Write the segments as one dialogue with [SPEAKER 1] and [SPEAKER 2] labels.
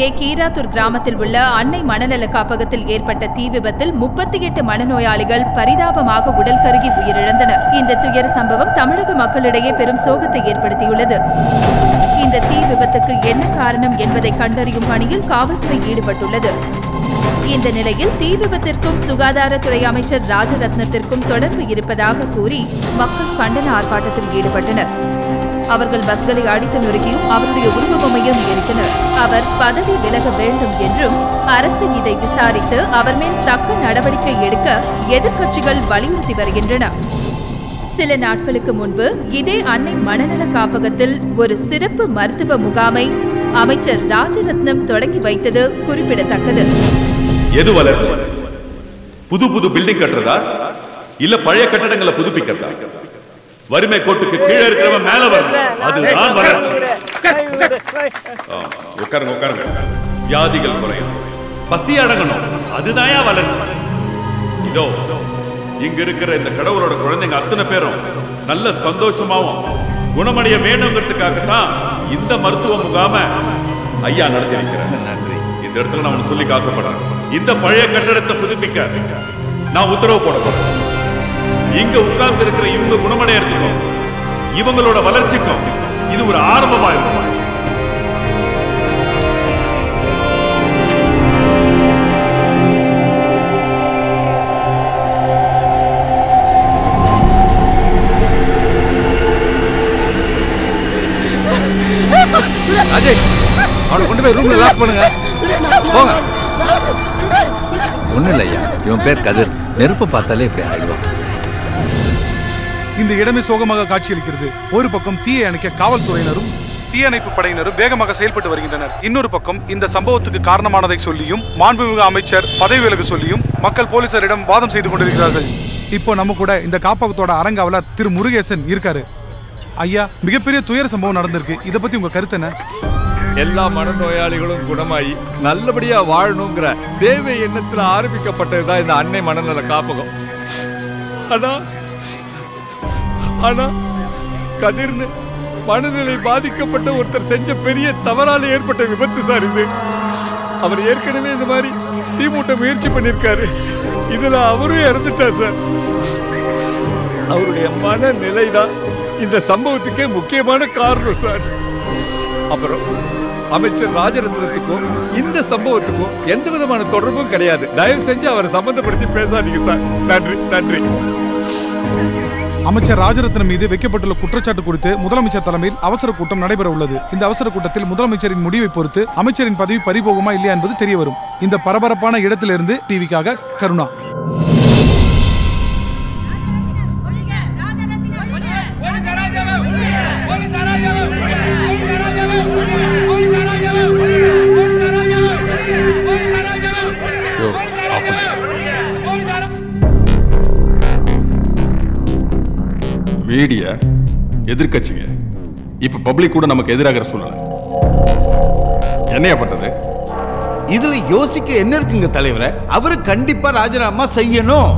[SPEAKER 1] அருகே கீராத்தூர் கிராமத்தில் உள்ள அன்னை மனநல காப்பகத்தில் ஏற்பட்ட தீ விபத்தில் முப்பத்தி எட்டு மனநோயாளிகள் பரிதாபமாக உடல் கருகி உயிரிழந்தனர். இந்த துயர சம்பவம் தமிழக மக்களிடையே பெரும் சோகத்தை ஏற்படுத்தியுள்ளது. இந்த தீ விபத்துக்கு என்ன காரணம் என்பதை கண்டறியும் பணியில் காவல்துறை ஈடுபட்டுள்ளது. இந்த நிலையில் தீ விபத்திற்கும் சுகாதாரத்துறை அமைச்சர் ராஜரத்னத்திற்கும் தொடர்பு இருப்பதாக கூறி மக்கள் கண்டன ஆர்ப்பாட்டத்தில் ஈடுபட்டனர். அவர்கள் பஸ்களை அடித்து நொறுக்கியும் அவருடைய உருவமையும் எரித்தனர் அவர் பதவி விலக வேண்டும் என்றும் அரசு இதை விசாரித்து அவர் மேல் தக்க நடவடிக்கை எடுக்க எதிர்க்கட்சிகள் வலியுறுத்தி வருகின்றன. சில நாட்களுக்கு முன்பு இதே அன்னை மனநல காப்பகத்தில் ஒரு சிறப்பு மருத்துவ முகாமை அமைச்சர் ராஜரத்னம் தொடங்கி வைத்தது குறிப்பிடத்தக்கது.
[SPEAKER 2] எது வளர்ச்சி? புது புது பில்டிங் கட்டுறதா? இல்ல பழைய கட்டடங்களை புதுப்பிக்கிறதா? வறுமை கோட்டுக்கு கீழே இருக்கிறவன் மேல வரணும் அதுதான் வளர்ச்சி உட்காருங்க உட்காருங்க. வியாதிகள் குறையும். பசி அடங்கணும். அதுதான் வளர்ச்சி. இதோ இங்க இருக்கிற இந்த கடவுளோட குழந்தைங்க அத்தனை பேரும் நல்ல சந்தோஷமாவும் குணமடைய வேணுங்கிறதுக்காகத்தான் இந்த மருத்துவ முகாம ஐயா நடத்தி வைக்கிறேன் நன்றி. இந்த இடத்துல நான் சொல்லி ஆசைப்படுறேன் இந்த பழைய கட்டடத்தை புதுப்பிக்க நான் உத்தரவு போட போறேன். இங்க உட்கார்ந்து இருக்கிற இவங்க குணமடையறதுக்கும் இவங்களோட வளர்ச்சிக்கும் இது ஒரு ஆரம்பமா இருக்கும்.
[SPEAKER 3] ராஜேஷ் அவனை கொண்டு போய் ரூம்ல லாக் பண்ணுங்க. போங்க. ஒண்ணும் இல்லையா? இவன் பேர் கதிர். நெருப்பை பார்த்தாலே இப்படி ஆயிடுவான்.
[SPEAKER 4] இந்த இடமே சோகமாக காட்சியளிக்கிறது. ஒரு பக்கம் தீயை அணைக்க காவல்துறையினரும் தீயணைப்பு படையினரும் வேகமாக செயல்பட்டு வருகின்றனர். இன்னொரு பக்கம் இந்த சம்பவத்துக்கு காரணமானதை சொல்லியும் மாண்புமிகு அமைச்சர் பதவி விலகு சொல்லியும் மக்கள் போலீசாரிடம் வாதம் செய்து கொண்டிருக்கிறார்கள். இப்போ நம்ம கூட இந்த காப்பகத்தோட அரங்காவலர் திரு முருகேசன் இருக்காரு. ஐயா மிகப்பெரிய துயர சம்பவம் நடந்திருக்கு. இதை பத்தி உங்க கருத்து என்ன?
[SPEAKER 3] எல்லா மனநோயாளிகளும் குணமாயி நல்லபடியா வாழணுங்கிற சேவை எண்ணத்துல ஆரம்பிக்கப்பட்டதுதான் இந்த அன்னை மனநல காப்பகம். அதான் ஆனா கதிர்னு மனநிலை பாதிக்கப்பட்ட ஒருத்தர் செஞ்ச பெரிய தவறால ஏற்பட்ட விபத்து சார் இது. அவர் ஏற்கனவே இந்த மாதிரி தீமூட்ட முயற்சி பண்ணியிருக்காரு இதுல அவரும் இறந்துட்டார் சார். அவருடைய மனநிலை தான் இந்த சம்பவத்துக்கே முக்கியமான காரணம் சார். அப்புறம் அமைச்சர் ராஜரத்னத்துக்கும் இந்த சம்பவத்துக்கும் எந்த விதமான தொடர்பும் கிடையாது. தயவு செஞ்சு அவரை சம்பந்தப்படுத்தி பேசாதீங்க சார். நன்றி நன்றி.
[SPEAKER 4] அமைச்சர் ராஜரத்னம் மீது வைக்கப்பட்டுள்ள குற்றச்சாட்டு குறித்து முதலமைச்சர் தலைமையில் அவசர கூட்டம் நடைபெற உள்ளது இந்த அவசர கூட்டத்தில் முதலமைச்சரின் முடிவை பொறுத்து அமைச்சரின் பதவி பறிபோகுமா இல்லையா என்பது தெரியவரும். இந்த பரபரப்பான இடத்திலிருந்து டிவிக்காக கருணா.
[SPEAKER 2] மீடியா எதிர்க்கட்சிங்க. இப்ப பப்ளிக் கூட நமக்கு எதிராகிற சூழ்நிலை. என்னையா பண்றது
[SPEAKER 5] இதுல யோசிக்க என்ன இருக்குங்க தலைவரே? அவரு கண்டிப்பா ராஜினாமா செய்யணும்.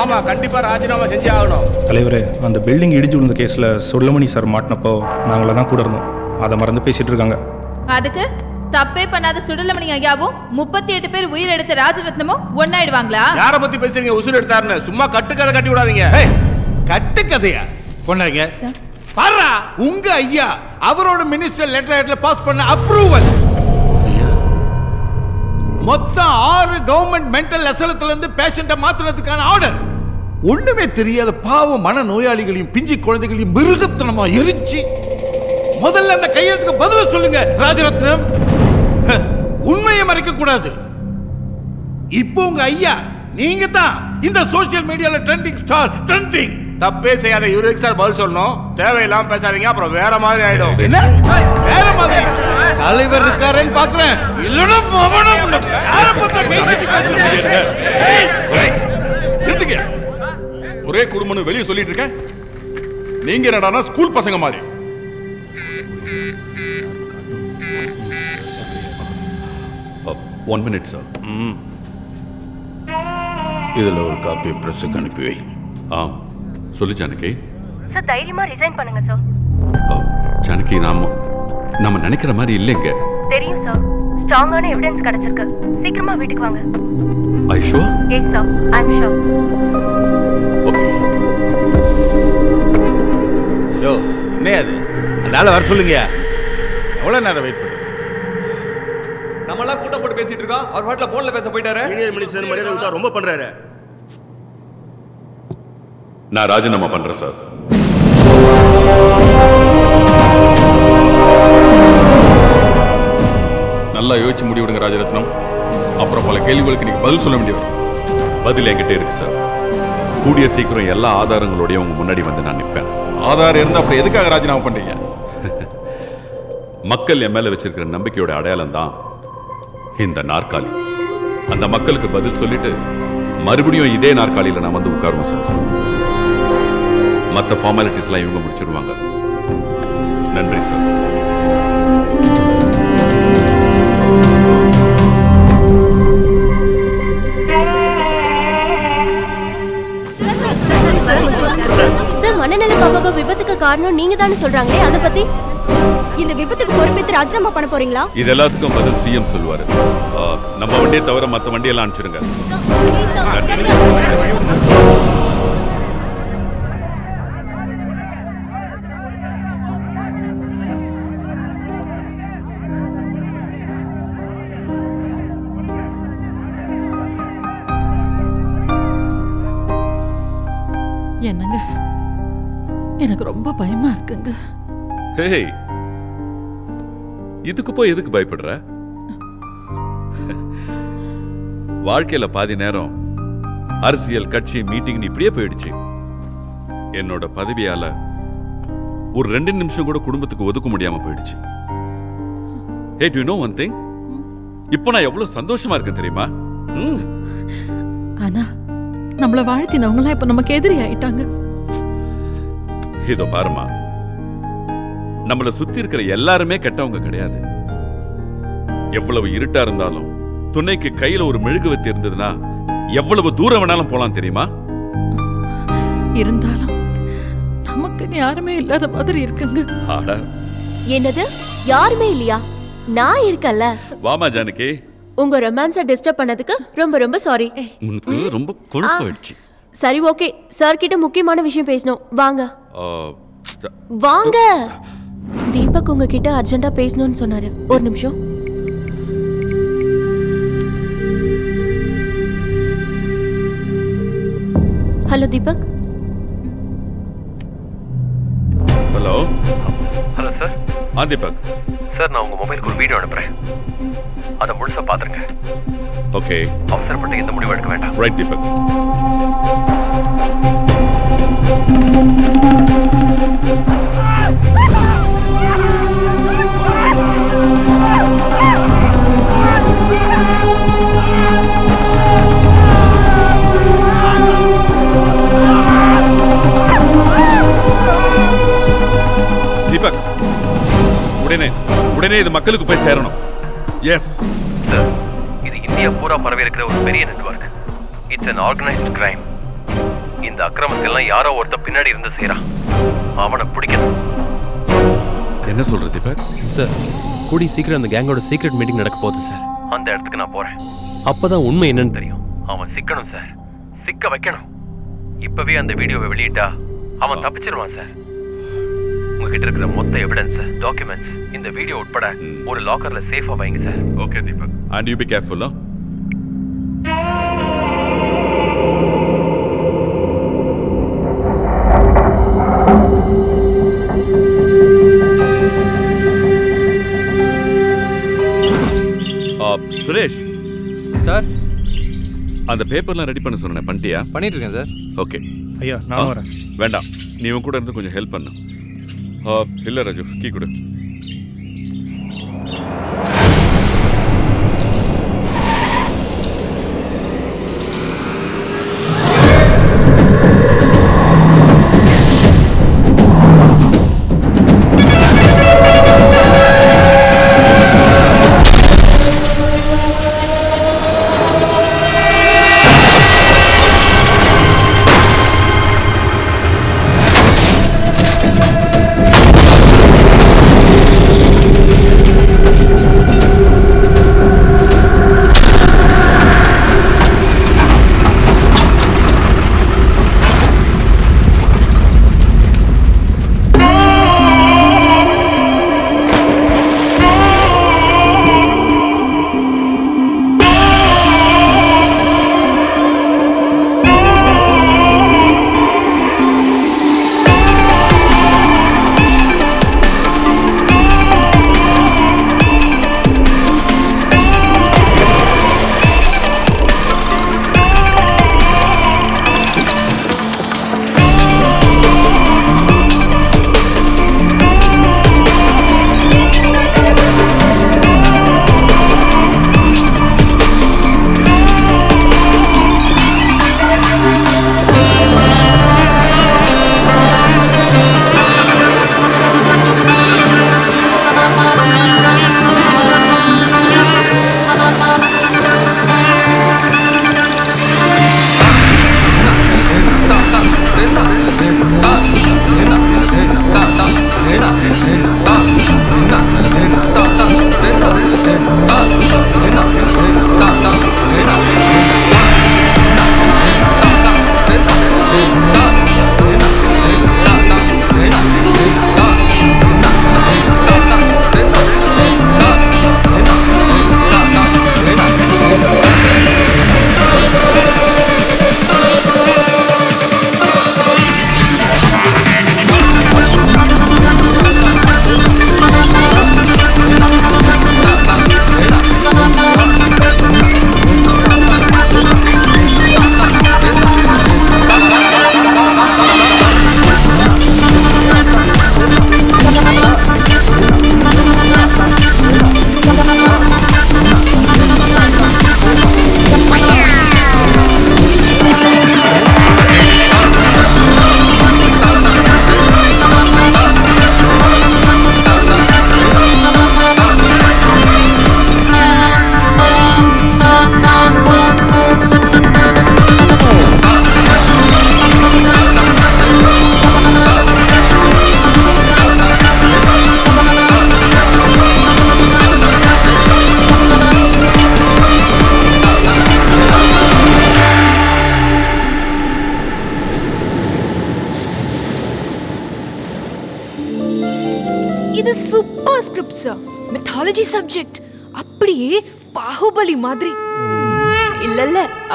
[SPEAKER 6] ஆமா கண்டிப்பா ராஜினாமா செஞ்சே ஆகணும்.
[SPEAKER 7] தலைவரே அந்த பில்டிங் இடிஞ்சு விழுந்த கேஸில் சுல்லமணி சார் மாட்டினப்போ நாங்களாம் தான் கூட இருந்தோம். அதை மறந்து பேசிட்டு இருக்காங்க.
[SPEAKER 1] அதுக்கு? தப்பே பண்ணாத சுடலமணி ஐயாவும் முப்பத்தி எட்டு பேர் உயிரெடுத்த ராஜரத்னமும் ஒன்னாயிடுவாங்களா
[SPEAKER 6] யார பத்தி பேசுறீங்க? உசுர் எடுத்தாருன்னு. சும்மா கட்டுக்கதை கட்டி விடாதீங்க.
[SPEAKER 5] கட்டு கதையா? கொண்டாங்க பாரா உங்க ஐயா அவரோட மினிஸ்டர் லெட்டர் ஹெட்ல பாஸ் பண்ண அப்ரூவல் மொத்தம் ஆறு கவர்மெண்ட் மென்டல் அசலத்துல இருந்து பேஷண்ட மாத்துறதுக்கான ஆர்டர் ஒண்ணுமே தெரியாத பாவ மன நோயாளிகளையும் பிஞ்சு குழந்தைகளையும் மிருகத்தனமா எரிச்சு முதல்ல அந்த கையெழுத்துக்கு பதில சொல்லுங்க ராஜரத்னம். உண்மையை மறைக்க கூடாது. இப்போ உங்க ஐயா நீங்க தான் இந்த சோஷியல் மீடியால ட்ரெண்டிங் ஸ்டார் ட்ரெண்டிங்
[SPEAKER 6] தப்பே செய்யாத இவருக்கு சார் பதில் சொல்லணும். தேவையில்லாம பேசாதீங்க அப்புறம் வேற மாதிரி ஆயிடும்.
[SPEAKER 5] என்ன? வேற மாதிரி தலைவர் இருக்காருன்னு பாக்குறேன். இல்லனா மவனம்
[SPEAKER 2] ஒரே குடும்பம்னு வெளியே சொல்லிட்டு இருக்கேன். நீங்க என்னடானா ஸ்கூல் பசங்க மாதிரி. ஒன் மினிட் சார்
[SPEAKER 5] இதுல ஒரு காப்பி பிரஸுக்கு அனுப்பி வை.
[SPEAKER 2] ஆ சொல்லு ஜானகி.
[SPEAKER 8] சார் தைரியமா ரிசைன் பண்ணுங்க சார்
[SPEAKER 2] ஜானகி நாம நம்ம நினைக்கிற மாதிரி இல்லைங்க.
[SPEAKER 8] தெரியும் சார் ஸ்ட்ராங்கான எவிடன்ஸ் கிடைச்சிருக்கு. சீக்கிரமா வீட்டுக்கு வாங்க.
[SPEAKER 2] ஐஷோ
[SPEAKER 8] yes sir I am
[SPEAKER 2] okay
[SPEAKER 5] யோ என்ன அது அந்த ஆளை வர சொல்லுங்க எவ்வளவு நேரம் வெயிட் பண்றது
[SPEAKER 9] நம்மளாம் கூட்டம் போட்டு பேசிட்டு இருக்கோம். அவர் ஹோட்டல போன்ல பேச போயிட்டாரு.
[SPEAKER 6] சீனியர் மினிஸ்டர் மரியாதை கொடுத்தா ரொம்ப பண்றாரு.
[SPEAKER 2] நான் ராஜினாமா பண்றேன் சார்.
[SPEAKER 10] நல்லா யோசிச்சு முடிவிடுங்க ராஜரத்னம். அப்புறம் பல கேள்விகளுக்கு நீங்க பதில் சொல்ல வேண்டியது
[SPEAKER 2] பதில் என்கிட்ட இருக்கு சார். கூடிய சீக்கிரம் எல்லா ஆதாரங்களோடய உங்க முன்னாடி வந்து நான் நிற்பேன்
[SPEAKER 10] ஆதாரம் இருந்தா அப்புறம் எதுக்காக ராஜினாமா பண்றீங்க?
[SPEAKER 2] மக்கள் என் மேல வச்சிருக்கிற நம்பிக்கையோட அடையாளம் தான் இந்த நாற்காலி. அந்த மக்களுக்கு பதில் சொல்லிட்டு மறுபடியும் இதே நாற்காலியில நான் வந்து உட்காருவோம் சார். மற்ற ஃபார்மாலிட்டிஸ்லாம் இவங்க முடிச்சிருவாங்க. நன்றி சார்.
[SPEAKER 8] சார் மனநல பாப்பாக விபத்துக்கு காரணம் நீங்க தானே சொல்றாங்களே அதை பத்தி இந்த விபத்துக்கு பொறுப்பேற்று ராஜினாமா பண்ண போறீங்களா?
[SPEAKER 2] இது எல்லாத்துக்கும் பதில் சிஎம் சொல்லுவாரு. ஆ, நம்ம வண்டியை தவிர மற்ற வண்டியெல்லாம் அனுப்பிச்சிடுங்க
[SPEAKER 11] என்னங்க? எனக்கு ரொம்ப பயமா இருக்குங்க.
[SPEAKER 2] ஹேய் இதுக்கு போய் எதுக்கு பயப்படுற? வாழ்க்கையில பாதி நேரம் அரசியல் கட்சி மீட்டிங் இப்படியே போயிடுச்சு. என்னோட பதவியால ஒரு ரெண்டு நிமிஷம் கூட குடும்பத்துக்கு ஒதுக்க முடியாம போயிடுச்சு. Hey do know one thing இப்போ நான் எவ்வளவு சந்தோஷமா இருக்கேன் தெரியுமா?
[SPEAKER 11] ஆனா நம்மள வாழ்த்தினவங்களாம் இப்ப நமக்கு எதிரி ஆயிட்டாங்க.
[SPEAKER 2] இதோ பாருமா நம்மள சுத்தி இருக்கிற எல்லாருமே கெட்டவங்க கிடையாது. எவ்வளவு இருட்டா இருந்தாலும் துணைக்கு கையில ஒரு மெழுகுவத்தி இருந்ததுன்னா எவ்வளவு தூரம் வேணாலும் போலாம் தெரியுமா?
[SPEAKER 11] இருந்தாலும் நமக்கு யாருமே இல்லாத மாதிரி இருக்குங்க.
[SPEAKER 2] ஆடா.
[SPEAKER 8] என்னது? யாருமே இல்லையா? நான் இருக்கல்ல
[SPEAKER 2] வாமா ஜானகி.
[SPEAKER 8] உங்க ரொமான்ஸை டிஸ்டர்ப் பண்ணதுக்கு ரொம்ப ரொம்ப சாரி
[SPEAKER 2] உனக்கு ரொம்ப கொழுப்பாயிடுச்சு.
[SPEAKER 8] சரி ஓகே. சார் கிட்ட முக்கியமான விஷயம் பேசணும். வாங்க. வாங்க. தீபக் உங்ககிட்ட அர்ஜென்ட்டா பேசணும்னு சொன்னாரு. ஒரு நிமிஷம். Hello Deepak.
[SPEAKER 2] Hello.
[SPEAKER 12] Hello sir.
[SPEAKER 2] ஆ தீபக்.
[SPEAKER 12] சார் நான் உங்க மொபைலுக்கு ஒரு வீடியோ அனுப்புறேன். அதை முழுசா பாத்துருங்க.
[SPEAKER 2] ஓகே.
[SPEAKER 12] அவசரப்பட்டு எந்த முடிவு எடுக்க வேண்டாம்.
[SPEAKER 2] ரைட் தீபக். தீபக் உடனே உடனே இது மக்களுக்கு போய் சேரணும். எஸ்
[SPEAKER 12] சார் இது இந்தியா பூரா பரவி இருக்கிற ஒரு பெரிய network. It's an organised crime இந்த அக்கிரமத்தெல்லாம் யாரோ ஒருத்த பின்னாடி இருந்து செய்றான். அவனை பிடிக்கணும்.
[SPEAKER 2] என்ன சொல்ற தீபக்?
[SPEAKER 13] சார் கூடி சீக்கிரம் அந்த கேங்கோட சீக்ரெட் மீட்டிங் நடக்க போகுது சார்
[SPEAKER 12] அந்த இடத்துக்கு நான் போறேன்.
[SPEAKER 13] அப்பதான் உண்மை என்னன்னு
[SPEAKER 12] தெரியும். அவன் சிக்கணும் சார் சிக்க வைக்கணும். இப்பவே அந்த வீடியோவை வெளியிட்டா அவன் தப்பிச்சிருவான் சார் உங்ககிட்ட இருக்கிற மொத்த எவிடன்ஸ் டாக்குமெண்ட்ஸ் இந்த வீடியோ உட்பட ஒரு லாக்கர்ல சேஃபா வைங்க sir
[SPEAKER 2] okay Deepak and you be கேர்ஃபுல்லா சுரேஷ்
[SPEAKER 10] சார்
[SPEAKER 2] அந்த பேப்பர்லாம் ரெடி பண்ண சொன்னேன் பண்ணிட்டியா?
[SPEAKER 10] பண்ணிட்டு இருக்கேன் சார்
[SPEAKER 2] ஓகே
[SPEAKER 10] ஐயா நான் வரேன்.
[SPEAKER 2] வேண்டாம். நீ உன் கூட இருந்து கொஞ்சம் ஹெல்ப் பண்ணு. இல்லை ராஜு கீ கொடு.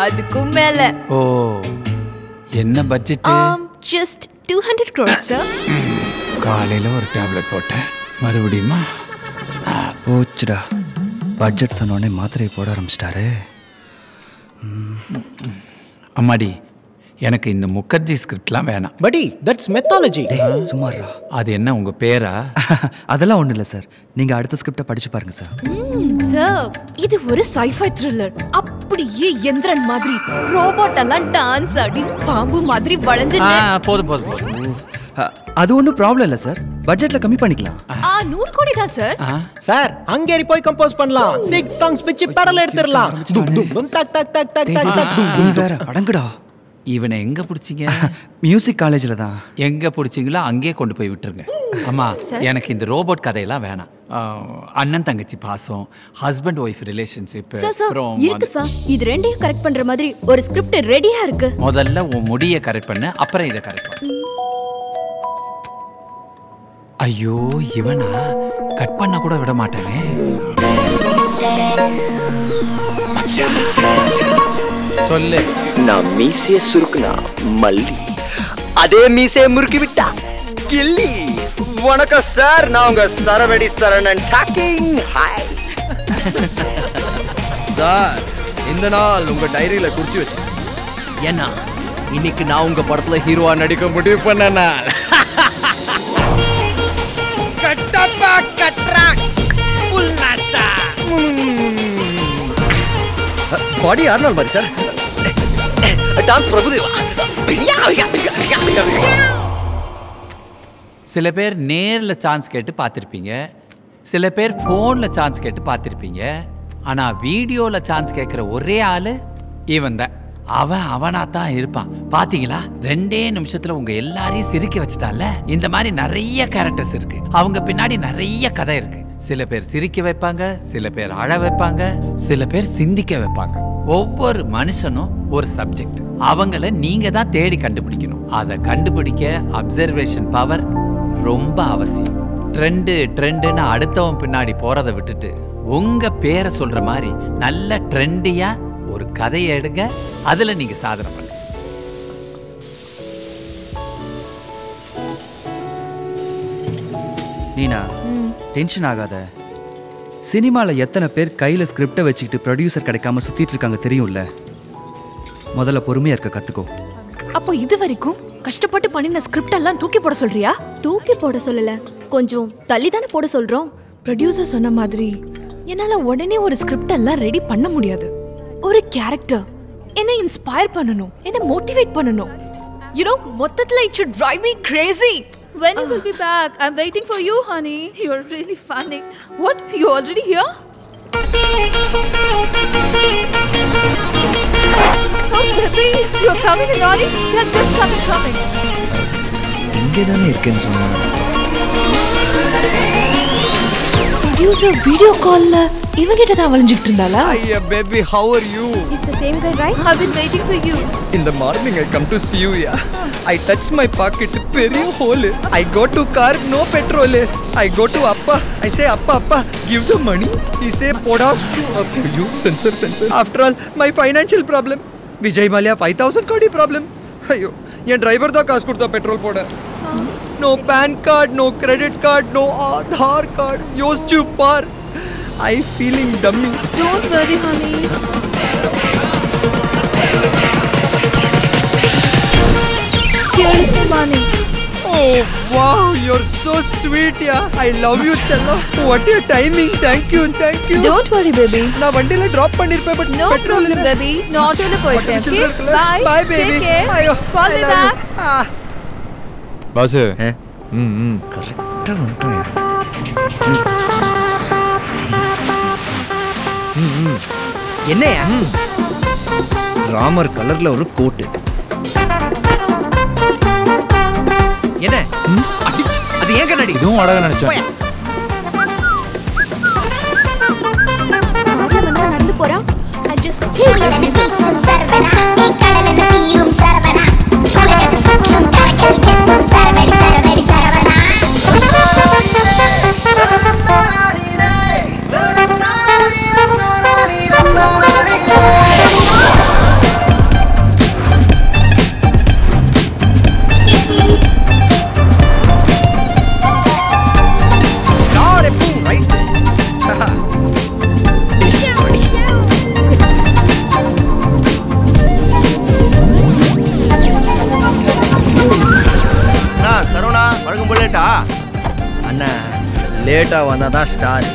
[SPEAKER 14] அதுக்கும் மேல.
[SPEAKER 15] ஓ என்ன budget
[SPEAKER 14] just two hundred crores sir
[SPEAKER 15] காலையில ஒரு டேப்லெட் போட்டேன். மறுபடியுமா?
[SPEAKER 16] போச்சுடா. பட்ஜெட் சொன்னோடனே மாத்திரையை போட ஆரம்பிச்சிட்டாரு.
[SPEAKER 15] அம்மாடி எனக்கு இந்த முகர்ஜி ஸ்கிரிப்ட்லாம் வேணாம்.
[SPEAKER 16] படி தட்ஸ் மெத்தாலஜி சுமாரா
[SPEAKER 15] அது என்ன உங்க பேரா?
[SPEAKER 16] அதெல்லாம் ஒன்றும் இல்லை சார் நீங்கள் அடுத்த ஸ்கிரிப்டை படிச்சு பாருங்க சார்
[SPEAKER 14] சார் இது ஒரு சைஃபை த்ரில்லர் அப்படியே எந்திரன் மாதிரி ரோபோட் எல்லாம் டான்ஸ் ஆடி பாம்பு மாதிரி வளைஞ்சு
[SPEAKER 15] போதும் போதும் போதும்.
[SPEAKER 16] அது ஒன்றும் ப்ராப்ளம் இல்லை சார் பட்ஜெட்டில் கம்மி பண்ணிக்கலாம்.
[SPEAKER 14] ஆ. நூறு கோடி தான் சார்
[SPEAKER 17] சார் ஹங்கேரி போய் கம்போஸ் பண்ணலாம். சிக்ஸ் சாங்ஸ் பிச்சு பெடல் எடுத்துடலாம். தும் தும் தும் டக் டக் டக் டக் டக் டக்.
[SPEAKER 16] வேற அடங்குடா.
[SPEAKER 15] இவனை எங்க பிடிச்சிங்க?
[SPEAKER 16] மியூசிக் காலேஜில் தான்.
[SPEAKER 15] எங்க பிடிச்சிங்களோ அங்கேயே கொண்டு போய் விட்டுருங்க. அம்மா
[SPEAKER 16] சார்?
[SPEAKER 15] எனக்கு இந்த ரோபோட் கதையெல்லாம் வேணாம். அண்ணன் தங்கச்சி பாசம் ஹஸ்பண்ட் ஒய்ஃப் ரிலேஷன்ஷிப் அப்புறம்
[SPEAKER 18] இருக்கு சார் இது ரெண்டையும் கரெக்ட் பண்ற மாதிரி ஒரு ஸ்கிரிப்ட் ரெடியா இருக்கு.
[SPEAKER 15] முதல்ல உன் முடியை கரெக்ட் பண்ணு அப்புறம் இதை கரெக்ட் பண்ணு. ஐயோ இவனா? கட் பண்ண கூட விட மாட்டானே. சொல்லு.
[SPEAKER 19] நான் மீசைய சுருக்குனா மல்லி. அதே மீசைய முறுக்கி விட்டா கில்லி வணக்கம் சார் நான் உங்க Saravedi Saranan talking hi
[SPEAKER 20] sir இந்த நாள் உங்க டைரியில குறிச்சு வச்சு ஏன்னா இன்னைக்கு நான் உங்க படத்துல ஹீரோவா நடிக்க முடிவு பண்ண நாள்
[SPEAKER 19] கட்டப்பா கட்றான் புல் நாட்டா
[SPEAKER 20] பாடி ஆர்னால் மாதிரி சார்
[SPEAKER 19] டான்ஸ் பிரபுதேவா
[SPEAKER 15] சில பேர் நேரில் சான்ஸ் கேட்டு பார்த்துருப்பீங்க. சில பேர் ஃபோனில் சான்ஸ் கேட்டு பார்த்துருப்பீங்க. ஆனால் வீடியோவில் சான்ஸ் கேட்குற ஒரே ஆள் இவன் தான். அவன் அவனாக தான் இருப்பான். பார்த்தீங்களா ரெண்டே நிமிஷத்தில் உங்கள் எல்லாரையும் சிரிக்க வச்சுட்டான்ல? இந்த மாதிரி நிறைய கேரக்டர்ஸ் இருக்கு. அவங்க பின்னாடி நிறைய கதை இருக்கு. சில பேர் சிரிக்க வைப்பாங்க சில பேர் அழ வைப்பாங்க சில பேர் சிந்திக்க வைப்பாங்க. ஒவ்வொரு மனுஷனும் ஒரு சப்ஜெக்ட் அவங்கள நீங்க தான் தேடி கண்டுபிடிக்கணும். அதை கண்டுபிடிக்க அப்சர்வேஷன் பவர் ரொம்ப அவசியம். ட்ரெண்டு ட்ரெண்டுன்னு அடுத்தவன் பின்னாடி போறதை விட்டுட்டு உங்க பேரை சொல்ற மாதிரி நல்ல ட்ரெண்டியா ஒரு கதையை எடுங்க. அதுல நீங்க சாதனை பண்ணுங்க.
[SPEAKER 16] நீனா டென்ஷன் ஆகாத. சினிமாவில் எத்தனை பேர் கையில் ஸ்கிரிப்டை வச்சுக்கிட்டு ப்ரொடியூசர் கிடைக்காம சுற்றிட்டு இருக்காங்க தெரியும்ல? முதல்ல பொறுமையாக இருக்க கற்றுக்கோ
[SPEAKER 14] அப்போ இது வரைக்கும் கஷ்டப்பட்டு பண்ணின ஸ்கிரிப்ட் எல்லாம் தூக்கி போட சொல்றியா
[SPEAKER 18] தூக்கி போட சொல்லல கொஞ்சம் தள்ளி தானே போட சொல்றோம்
[SPEAKER 14] ப்ரொடியூசர் சொன்ன மாதிரி என்னால உடனே ஒரு ஸ்கிரிப்ட் எல்லாம் ரெடி பண்ண முடியாது ஒரு கேரக்டர் என்ன இன்ஸ்பயர் பண்ணணும் என்ன மோட்டிவேட் பண்ணணும் யூ நோ மொத்தத்துல it should drive me crazy
[SPEAKER 1] When you will be back? I'm waiting for you, honey. You're really funny. What? You already here? Oh, you're coming Ollie? They're just coming, coming.
[SPEAKER 16] இங்கே தானே இருக்கேன்னு சொன்னேன்
[SPEAKER 14] producer video கால்ல இவங்கிட்ட தான் வளைஞ்சிட்டு இருந்தாளா
[SPEAKER 20] ஐயா baby how are you
[SPEAKER 18] Is the same guy right?
[SPEAKER 1] I've been waiting for you.
[SPEAKER 20] In the morning I come to see you, yeah. I touch my pocket, பெரிய hole. I go to car, no petrol. I go to Appa. I say, Appa, Appa, give the money. He say, poda. Up you, censor, censor. After all, my financial problem. Vijay Mallya five thousand கோடி problem ஐயோ என் driver தான் காசு கொடுத்தா petrol போட no PAN card no credit card no Aadhaar card யோசிச்சு பார் I feeling dummy
[SPEAKER 1] Don't worry, honey. The money.
[SPEAKER 20] Oh wow, you're so sweet, yeah. I love you, Chella. What a timing. Thank you, thank you.
[SPEAKER 1] Don't worry, baby.
[SPEAKER 20] நான் வண்டியில drop பண்ணிருப்பேன் but
[SPEAKER 1] No problem, baby. நான் ஆட்டோல போயிட்டேன். Okay? Bye.
[SPEAKER 20] Bye, baby.
[SPEAKER 1] Take care.
[SPEAKER 20] ஐயோ,
[SPEAKER 1] Call me back.
[SPEAKER 3] Basu ம் ம்
[SPEAKER 16] கரெக்டாக வந்துட்டோம்
[SPEAKER 20] என்னையா ராமர் கலர்ல ஒரு கோட்டு என்ன? அடி, அது ஏன் கண்ணாடி?
[SPEAKER 3] இதுவும் அழகா நினைச்சேன்
[SPEAKER 18] நடந்து போறா
[SPEAKER 20] லேட்டா வந்தாதான் ஸ்டார்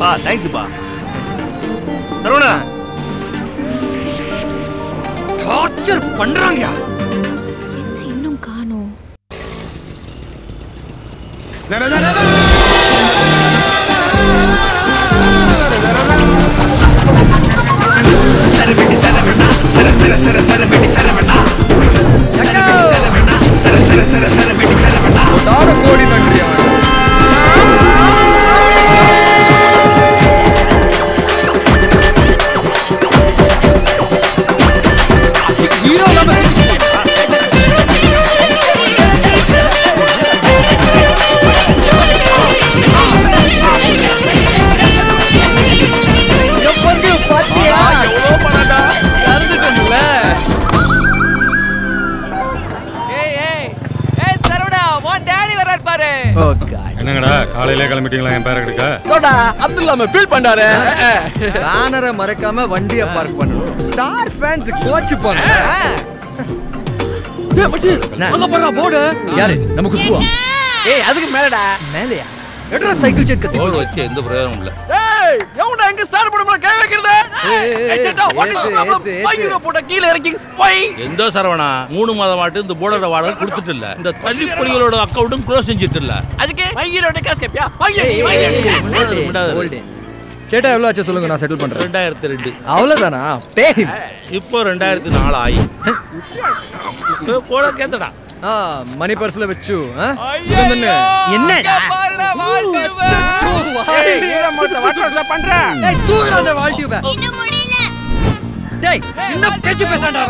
[SPEAKER 21] பா தேங்க்ஸ் பா சரவணா
[SPEAKER 20] டார்ச்சர் பண்றாங்க.
[SPEAKER 14] இன்னும் காணோம்?
[SPEAKER 20] கோடி நன்றியா
[SPEAKER 10] கிளம்பிட்டீங்களா? என் பேரை எடுக்க?
[SPEAKER 20] தோடா அப்துல் நம்ம ஃபீல் பண்றாரு. பேனரை மறக்காம வண்டிய பார்க் பண்ணணும். ஸ்டார் ஃபேன்ஸ் கோச்சுப்பாங்க டேய் மச்சி அங்க பாரு போர்டு யாரு? நம்ம குஷ்புவா ஏய் அதுக்கு மேலடா. மேலயா? எட்ரா சைக்கிள் செட் கத்தி
[SPEAKER 22] வச்சு எந்த பிரயோஜனம் இல்ல.
[SPEAKER 20] எவன்டா எங்க ஸ்டார் போடுமா கை வைக்கிறத வாட் இஸ் ப்ராப்ளம் யூரோ போட்ட கீழ இறக்கி பை
[SPEAKER 22] எந்த சரவணா மூணு மாதம் மாட்டு இந்த போர்டோட வாடகை கொடுத்துட்டு இல்ல இந்த தள்ளிப்பொடிகளோட அக்கௌண்ட்டும் க்ளோஸ் செஞ்சுட்டு இல்ல
[SPEAKER 20] அதுக்கு பை யூரோ காசு கேப்பியா பை யூரோ சேட்டா எவ்வளவு ஆச்சு சொல்லுங்க நான் செட்டில் பண்றேன்
[SPEAKER 22] ரெண்டாயிரத்தி ரெண்டு
[SPEAKER 20] அவ்வளவுதானா பேய்
[SPEAKER 22] இப்போ ரெண்டாயிரத்தி நாலு ஆகி போட கேத்தடா
[SPEAKER 20] மணி பர்ஸ்ல வெச்சு என்னடா? என்ன பேச்சு பேசாண்டா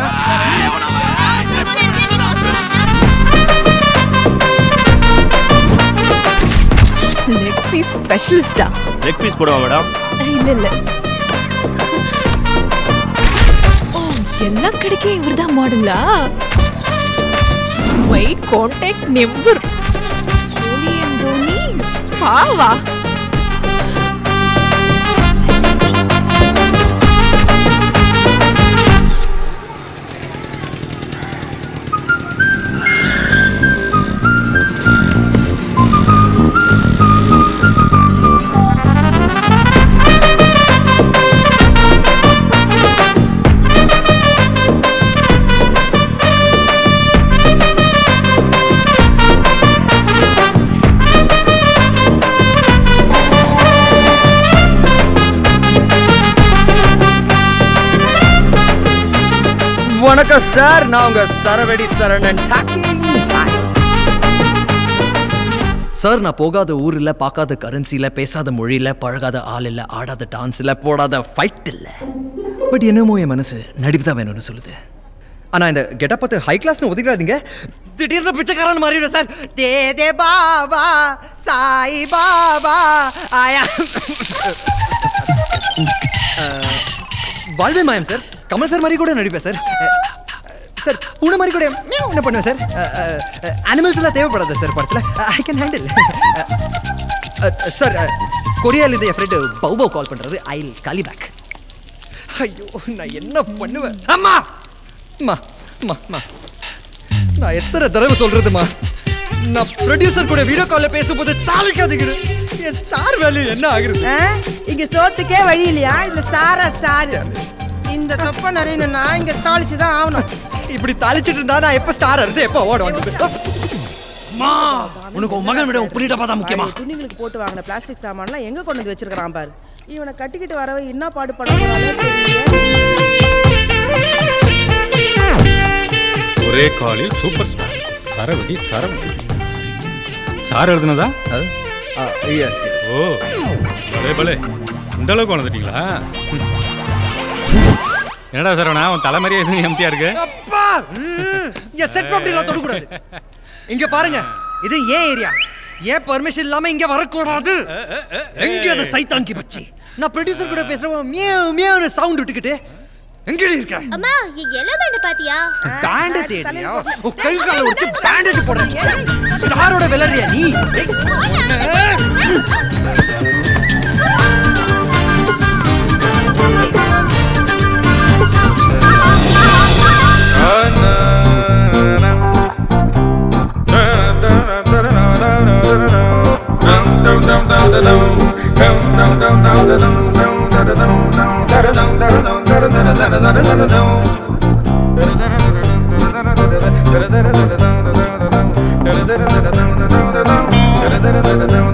[SPEAKER 14] லெக் பீஸ் ஸ்பெஷலிஸ்டா
[SPEAKER 21] லெக் பீஸ் போடுவா மேடம்
[SPEAKER 14] இல்ல இல்ல. ஓ எல்லா கடைக்கும் இவர்தான் மாடலா white contact never Dhoni and Dhoni
[SPEAKER 20] வணக்கம் சார். நான் உங்க சரவெடி சரணன் சார் நான் போகாத ஊர்ல பார்க்காத கரன்சியில் பேசாத மொழியில பழகாத ஆள் இல்ல ஆடாத டான்ஸ்ல போடாத ஃபைட் இல்ல பட் என்னமோ என் மனசு நடிப்பு தான் வேணும்னு சொல்லுது. ஆனா இந்த கெட்டப் பார்த்து ஹை கிளாஸ்னு ஒதுக்காதீங்க திடீர்னு பிச்சைக்காரன் மாறிடும் சார். தே தே பாபா சாய் பாபா ஆயா வாழ்வே மாயம் சார். கமல் சார் மாதிரி கூட நடிப்பேன் சார். சார் பூனை மாதிரி கூட என்ன பண்ணுவேன் சார்? அனிமல்ஸ் எல்லாம் தேவைப்படாது சார் படத்தில்? ஐ கேன் ஹேண்டில் சார் கொரியால இருந்து என் ஃப்ரெண்டு பௌபவ் கால் பண்ணுறாரு ஐ காலி பேக் ஐயோ நான் என்ன பண்ணுவேன்? அம்மா! அம்மா அம்மா அம்மா. நான் எத்தனை தடவை சொல்றதுமா நான் ப்ரொடியூசர் கூட வீடியோ கால்ல பேசும்போது தாளிக்காதீங்க என் ஸ்டார் வேல்யூ என்ன ஆகுறது?
[SPEAKER 23] ஆ? இங்க சோத்துக்கே வழி இல்லையா? இந்த ஸ்டாரா ஸ்டார் இந்த தொப்ப நிறையணும்னா இங்க தாளிச்சு தான் ஆகணும்.
[SPEAKER 20] இப்படி தாளிச்சிட்டு இருந்தா நான் எப்ப ஸ்டார் அறுத்து எப்ப ஓட வந்து உனக்கு உன் மகன் விட உன் புள்ளிட்டப்பா தான் முக்கியமா?
[SPEAKER 23] பாரு, துணிங்களுக்கு போட்டு வாங்கின பிளாஸ்டிக் சாமான்லாம் எங்க கொண்டு வந்து வச்சிருக்கான் பாரு. இவனை கட்டிக்கிட்டு வரவ என்ன பாடு பண்ணுறானே
[SPEAKER 10] ஒரே காலில் super star Saravedi Saravedi. Sir எழுதுனதா? ஓ பலே பலே. இந்த அளவுக்கு வளர்ந்துட்டீங்களா என்னடா சரவணா உன் தலைமறையே எதுவும் எம்டியா இருக்கு?
[SPEAKER 20] அப்பா! என் செட் ப்ராப்பர்ட்டில தொட கூடாது இங்க பாருங்க. இது ஏன் ஏரியா ஏன் பர்மிஷன் இல்லாம இங்க வரக்கூடாது. எங்க அந்த சைத்தாங்கி பச்சி? நான் ப்ரொடியூசர் கூட பேசுறவன் மியாவ் மியாவ்னு சவுண்ட் விட்டுக்கிட்டு எங்கடி இருக்க?
[SPEAKER 24] அம்மா என் எல்லோ பேண்ட் பாத்தியா?
[SPEAKER 20] பேண்ட் தேடியா? உன் கை கால உடைச்சு பேண்டேஜ் போடுறேன் ஸ்டாரோட விளையாடுறியா நீ?
[SPEAKER 25] da da da da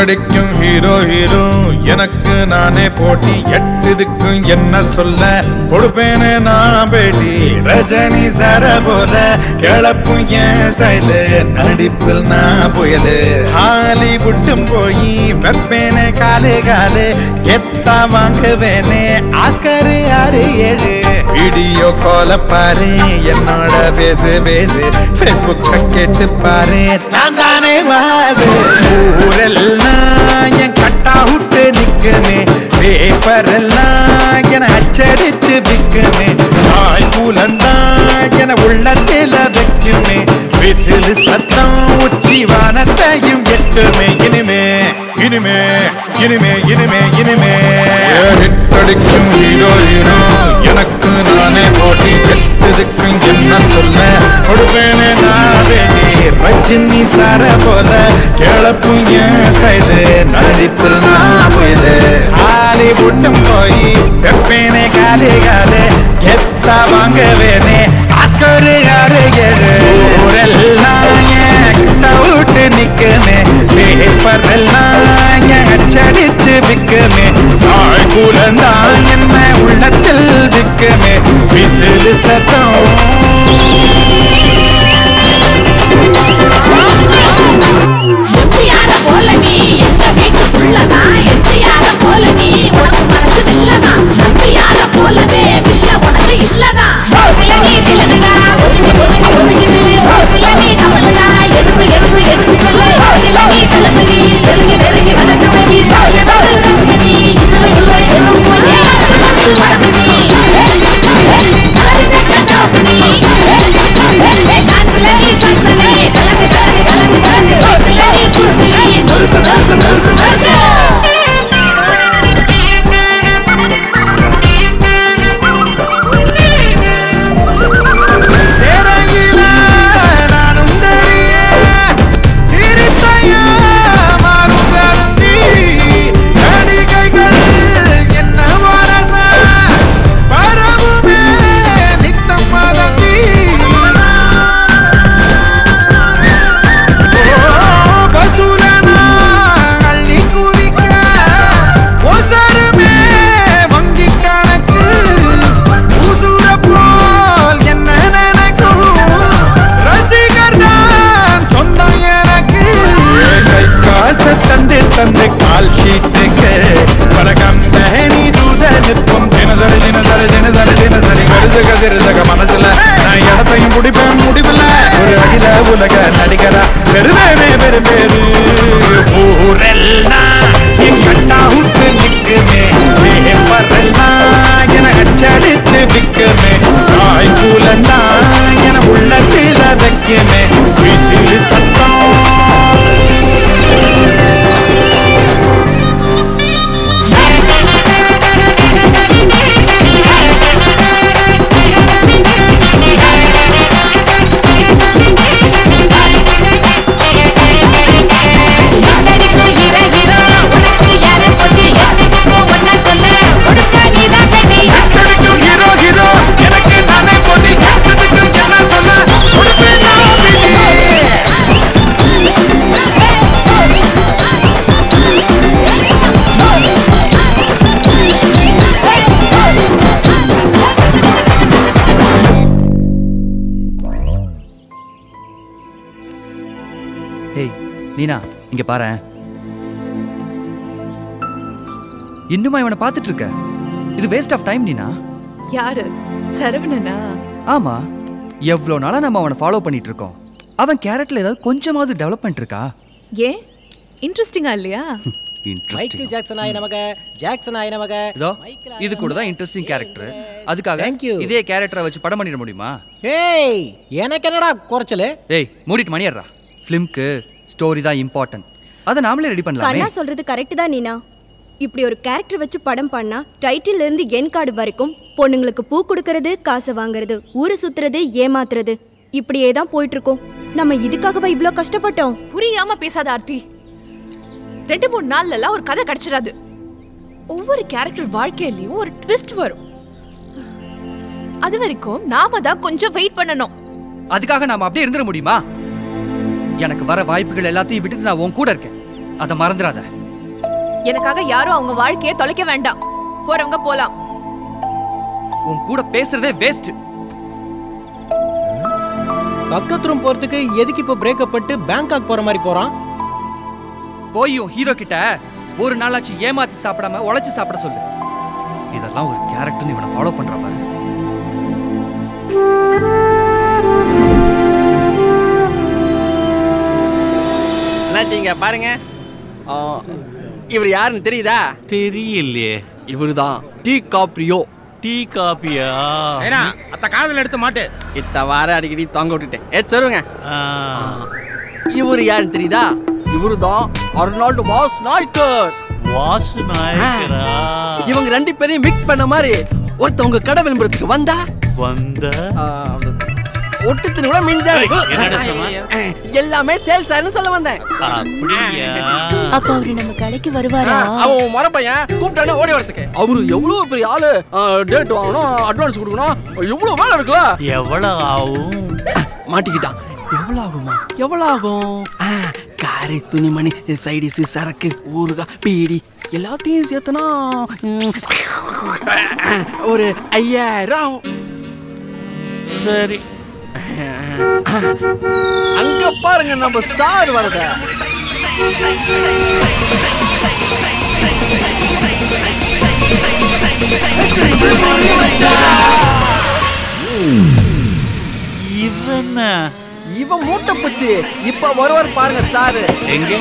[SPEAKER 25] அடிக்கும் ஹீரோ ஹீரோ எனக்கு நானே போட்டி. எட்டுதுக்கும் என்ன சொல்ல? கொடுப்பேனே நான் பேட்டி. ரஜினி சர போல கிளப்பும் என் ஸ்டைலு நடிப்பில் நான் புயலு. ஹாலிவுட்டும் போய் வெப்பேனே காலே காலே. கெத்தா வாங்குவேனே ஆஸ்கர் ஆறு ஏழு. வீடியோ கால பாரு என்னோட பேசு பேசு ஃபேஸ்புக் கேட்டு பாரு. நான் தான் வாது ஊரெல்லாம் என் கட்டா விட்டு நிக்குமே பேப்பர் எல்லாம் என அச்சடிச்சு விக்குமே தாய் கூலந்தான் என உள்ளத்தில வைக்குமே. விசிலு சத்தம் உச்சி வானத்தையும் எட்டுமே. இனிமே இனிமே இனிமே இனிமே இனிமே. அடிக்கும் ஹீரோ ஹீரோ எனக்கு நானே போட்டி எட்டுதுக்கும் என்ன சொல்ல? கொடுப்பேனே நான் வேண்டி ரஜினி சார போல. கேளப்பும் என் ஸ்டைலு நடிப்பில் நான் போயில. போயிடு ஹாலிவுட்டும் போய் வெப்பேனே காலே காலே. கெத்தா வாங்கவேனே. ஆஸ்கரு யாரு ஏழு ஊரெல்லாம் என் கிட்ட விட்டு அச்சடிச்சு விக்குமே. நாள் என்ன உள்ளத்தில்
[SPEAKER 26] போல நீ எங்க வீட்டுக்குள்ளதான் எம்ஜிஆர போல நீ.
[SPEAKER 25] Let's go. உலக நடிகரா பெருமேமே பெருமேரு ஊரெல்லாம் என் கட்டா விட்டு நிற்குமே பேப்பரெல்லாம் என அச்சடித்து விற்குமே. தாய் கூலன்னா என உள்ளத்தில் வைக்குமே
[SPEAKER 16] பாரேன். இன்னுமா இவனை பார்த்துட்டு இருக்க இது வேஸ்ட் ஆஃப் டைம் நீனா?
[SPEAKER 14] யாரு? சரவணனா?
[SPEAKER 16] ஆமா. எவ்வளோ நாளா நம்ம அவனை ஃபாலோ பண்ணிட்டு இருக்கோம் அவன் கேரக்டர்ல ஏதாவது கொஞ்சமாவது டெவலப்மெண்ட் இருக்கா?
[SPEAKER 14] ஏன்? இன்ட்ரெஸ்டிங்கா இல்லையா?
[SPEAKER 16] இன்ட்ரெஸ்டிங்
[SPEAKER 17] மைக்கேல் ஜாக்சன் ஆய நமக ஜாக்சன் ஆய நமக.
[SPEAKER 16] இதோ இது கூட தான் இன்ட்ரெஸ்டிங் கேரக்டர் அதுக்காக இதே கேரக்டரை வச்சு படம் பண்ணிட முடியுமா?
[SPEAKER 17] ஏய் எனக்கு என்னடா குறைச்சலு?
[SPEAKER 16] ஏய் மூடிட்டு மணியறா. ஃபிலிம்க்கு ஸ்டோரி தான் இம்பார்ட்டன்ட் அதை நாமளே ரெடி பண்ணலாமே.
[SPEAKER 18] கண்ணா சொல்றது கரெக்ட் தான் நீனா. இப்படி ஒரு கேரக்டர் வச்சு படம் பண்ணா டைட்டில் இருந்து என் கார்டு வரைக்கும் பொண்ணுங்களுக்கு பூ கொடுக்கறது காசை வாங்குறது ஊரை சுத்துறது ஏமாத்துறது இப்படியே தான் போயிட்டு இருக்கோம் நம்ம இதுக்காகவா இவ்ளோ கஷ்டப்பட்டோம்?
[SPEAKER 14] புரியாம பேசாத ஆர்த்தி. ரெண்டு மூணு நாள்ல எல்லாம் ஒரு கதை கிடைச்சிடாது. ஒவ்வொரு கேரக்டர் வாழ்க்கையிலயும் ஒரு ட்விஸ்ட் வரும். அது வரைக்கும் நாம தான் கொஞ்சம் வெயிட் பண்ணணும்.
[SPEAKER 27] அதுக்காக நாம அப்படியே இருந்துட முடியுமா? எனக்கு வர வாய்ப்புகள் எல்லாத்தையும் விட்டுட்டு நான் உன் கூட இருக்கேன். அதை மறந்துடாத.
[SPEAKER 14] எனக்காக யாரும் அவங்க வாழ்க்கையை தொலைக்க வேண்டாம். போறவங்க போலாம்.
[SPEAKER 27] உன் கூட பேசுறதே வேஸ்ட்
[SPEAKER 17] பக்கத்து ரூம் போறதுக்கு எதுக்கு இப்போ பிரேக்கப் பண்ணிட்டு பேங்காக் போற மாதிரி போறான்?
[SPEAKER 27] போய் உன் ஹீரோ கிட்ட ஒரு நாளாச்சு ஏமாத்தி சாப்பிடாம உழைச்சு சாப்பிட சொல்லு. இதெல்லாம் ஒரு கேரக்டர்னு இவனை ஃபாலோ பண்ற பாரு.
[SPEAKER 28] இங்க பாருங்க. இவர் யாருன்னு தெரியுதா?
[SPEAKER 29] தெரியலையே.
[SPEAKER 28] இவருதான். டீ காப்ரியோ
[SPEAKER 29] டீ காப்பியா?
[SPEAKER 28] ஏன்னா அத்த காதல் எடுத்து மாட்டு. இத்த வார அடிக்கடி தொங்க விட்டுட்டேன். ஏ சொல்லுங்க. இவரு யாருன்னு தெரியுதா? இவரு தான் அர்னால்டு வாஸ் நாய்க்கர்
[SPEAKER 29] வாசு நாயக்கரா
[SPEAKER 28] இவங்க ரெண்டு பேரையும் மிக்ஸ் பண்ண மாதிரி ஒருத்தவங்க கடை விளம்பரத்துக்கு வந்தா?
[SPEAKER 29] வந்த?
[SPEAKER 28] ஒட்டுத்தின்னு கூட மிஞ்சாது? எல்லாமே சேல்ஸ் ஆயிரும் சொல்ல வந்தேன்.
[SPEAKER 18] அப்ப அவரு நம்ம கடைக்கு வருவாரா?
[SPEAKER 28] அவன் மர பையன் கூப்பிட்டானே ஓடி வரதுக்கு. அவரு எவ்வளவு பெரிய ஆளு? டேட் வாங்கணும் அட்வான்ஸ் கொடுக்கணும். எவ்வளவு வேலை இருக்குல்ல?
[SPEAKER 29] எவ்வளவு ஆகும்
[SPEAKER 28] மாட்டிக்கிட்டான். எவ்வளவு ஆகுமா எவ்வளவு ஆகும் காரு துணிமணி சைடிஸ் சரக்கு ஊறுகாய் பீடி எல்லாத்தையும் சேர்த்தனா ஒரு ஐயாயிரம்.
[SPEAKER 29] சரி.
[SPEAKER 28] அங்க பாருங்க நம்ம ஸ்டார் வரத.
[SPEAKER 29] இவன்.
[SPEAKER 28] இவன் மூட்டை போச்சு. இப்ப வருவார் பாருங்க ஸ்டார்
[SPEAKER 29] எங்க?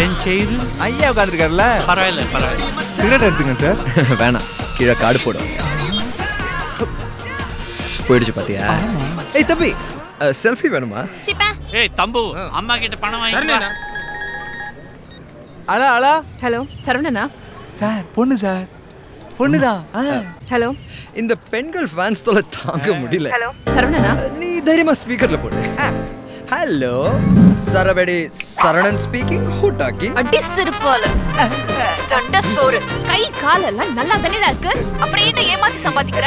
[SPEAKER 29] என் செய்து
[SPEAKER 30] ஐயா உட்காந்துருக்காருல்ல
[SPEAKER 29] பரவாயில்ல பரவாயில்ல
[SPEAKER 30] சிகரெட் எடுத்துங்க சார்
[SPEAKER 20] வேணாம் கீழே காடு போடும் போயிடுச்சு பாத்தியா ஏய் தம்பி செல்ஃபி வேணுமா
[SPEAKER 29] ஏய் தம்பு அம்மா கிட்ட பணம் வாங்கி
[SPEAKER 30] அலா அலா.
[SPEAKER 14] ஹலோ சரவணனா?
[SPEAKER 30] சார் பொண்ணு சார். பொண்ணுதான்
[SPEAKER 14] ஹலோ.
[SPEAKER 20] இந்த பெண்கள் ஃபேன்ஸ் தொலை தாங்க முடியல.
[SPEAKER 14] ஹலோ. சரவணனா?
[SPEAKER 20] நீ தைரியமா ஸ்பீக்கர்ல போடு. Hello Saravedi Saranan speaking who talking
[SPEAKER 14] அடி செருப்பால தண்ட சோறு. கை காலெல்லாம் நல்லா தானேடா இருக்கு? அப்புறம் என்ன ஏமாத்தி சம்பாதிக்கிற?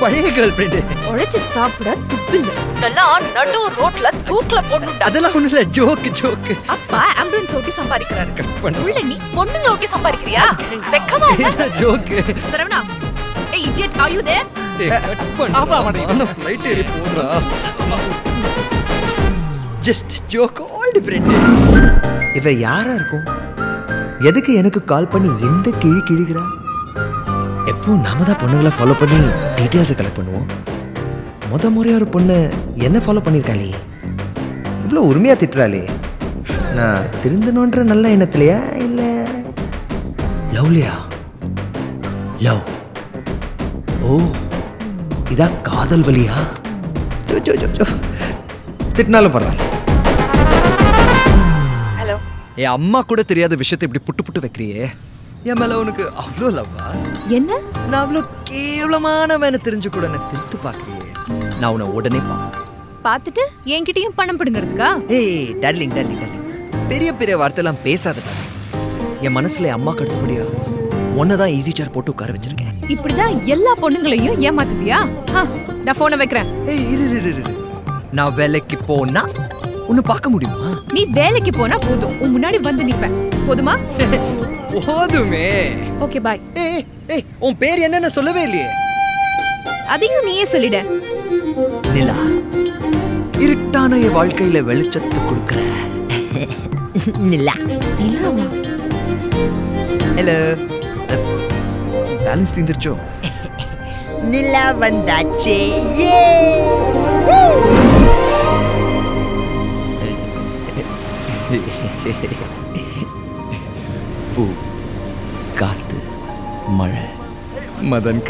[SPEAKER 20] பழைய கேர்ள் ஃப்ரெண்டு
[SPEAKER 14] உழைச்சு சாப்பிட துப்பில்ல. நல்லா நடு ரோட்ல தூக்குல போட்டுட்டா
[SPEAKER 20] அதெல்லாம் ஒண்ணும் இல்ல. ஜோக் ஜோக்
[SPEAKER 14] அப்பா ஆம்புலன்ஸ் ஓட்டி சம்பாதிக்கிறாரு.
[SPEAKER 20] பண்ணு.
[SPEAKER 14] உள்ள நீ பொண்ணுங்க ஓட்டி சம்பாதிக்கிறியா? வெக்கமா இல்ல?
[SPEAKER 20] ஜோக்
[SPEAKER 14] சரவணா ஏய் idiot are you there
[SPEAKER 20] flight ஏறி போடுறா. ஜஸ்ட் ஜோக் ஓல்டு டிஃபரெண்ட்
[SPEAKER 31] இவ யாரா இருக்கும்? எதுக்கு எனக்கு கால் பண்ணி எந்த கிழி கிழிக்கிறா எப்பவும் நாம தான் பொண்ணுங்களை ஃபாலோ பண்ணி டீட்டெயில்ஸை கலெக்ட் பண்ணுவோம்? முத முறையாக ஒரு பொண்ணு என்ன ஃபாலோ பண்ணியிருக்காளே இவ்வளோ உரிமையாக திட்டுறாளே. நான் திருந்தணுன்ற நல்ல எண்ணத்துலையா இல்லை? லவ்லியா லவ் ஓ இதா காதல் வழியா ஜோ, ஜோ, ஜோ. திட்டினாலும் பரவாயில்ல.
[SPEAKER 20] என் அம்மா கூட தெரியாத விஷயத்தை இப்படி புட்டு புட்டு வைக்கிறியே. என் மேல உனக்கு அவ்வளோ லவ்வா
[SPEAKER 14] என்ன?
[SPEAKER 20] நான் அவ்வளோ கேவலமானவன்னு தெரிஞ்சு கூட என்ன திருத்து பார்க்கறியே. நான் உன்னை உடனே பா
[SPEAKER 14] பாத்துட்டு என்கிட்டயும் பணம் பிடுங்கிறதுக்கா?
[SPEAKER 20] ஏய் டார்லிங் டார்லிங் டார்லிங் பெரிய பெரிய வார்த்தைலாம் பேசாத darling. என் மனசுல என் அம்மா கட்டுப்படியா உன்னை தான் ஈஸி சேர் போட்டு உட்கார வச்சிருக்கேன்.
[SPEAKER 14] இப்படிதான் எல்லா பொண்ணுங்களையும் ஏமாத்துவியா? நான் போனை வைக்கிறேன்.
[SPEAKER 20] ஏய் இரு இரு, இரு இரு. நான் வேலைக்கு போனா உன்னை பார்க்க முடியுமா?
[SPEAKER 14] நீ வேலைக்கு போனா போதும். உன் முன்னாடி வந்து நிப்பேன். போதுமா?
[SPEAKER 20] போதுமே.
[SPEAKER 14] ஓகே பாய்
[SPEAKER 20] ஏய் ஏய் உன் பேர் என்னன்னு சொல்லவே இல்லையே.
[SPEAKER 14] அதையும் நீயே சொல்லிட.
[SPEAKER 20] நிலா இருட்டான என் வாழ்க்கையில வெளிச்சத்தை கொடுக்குற. நிலா.
[SPEAKER 14] நிலாவா?
[SPEAKER 20] Hello balance தீந்துருச்சோ?
[SPEAKER 31] நிலா வந்தாச்சே. பூ காத்து மழை. மதன்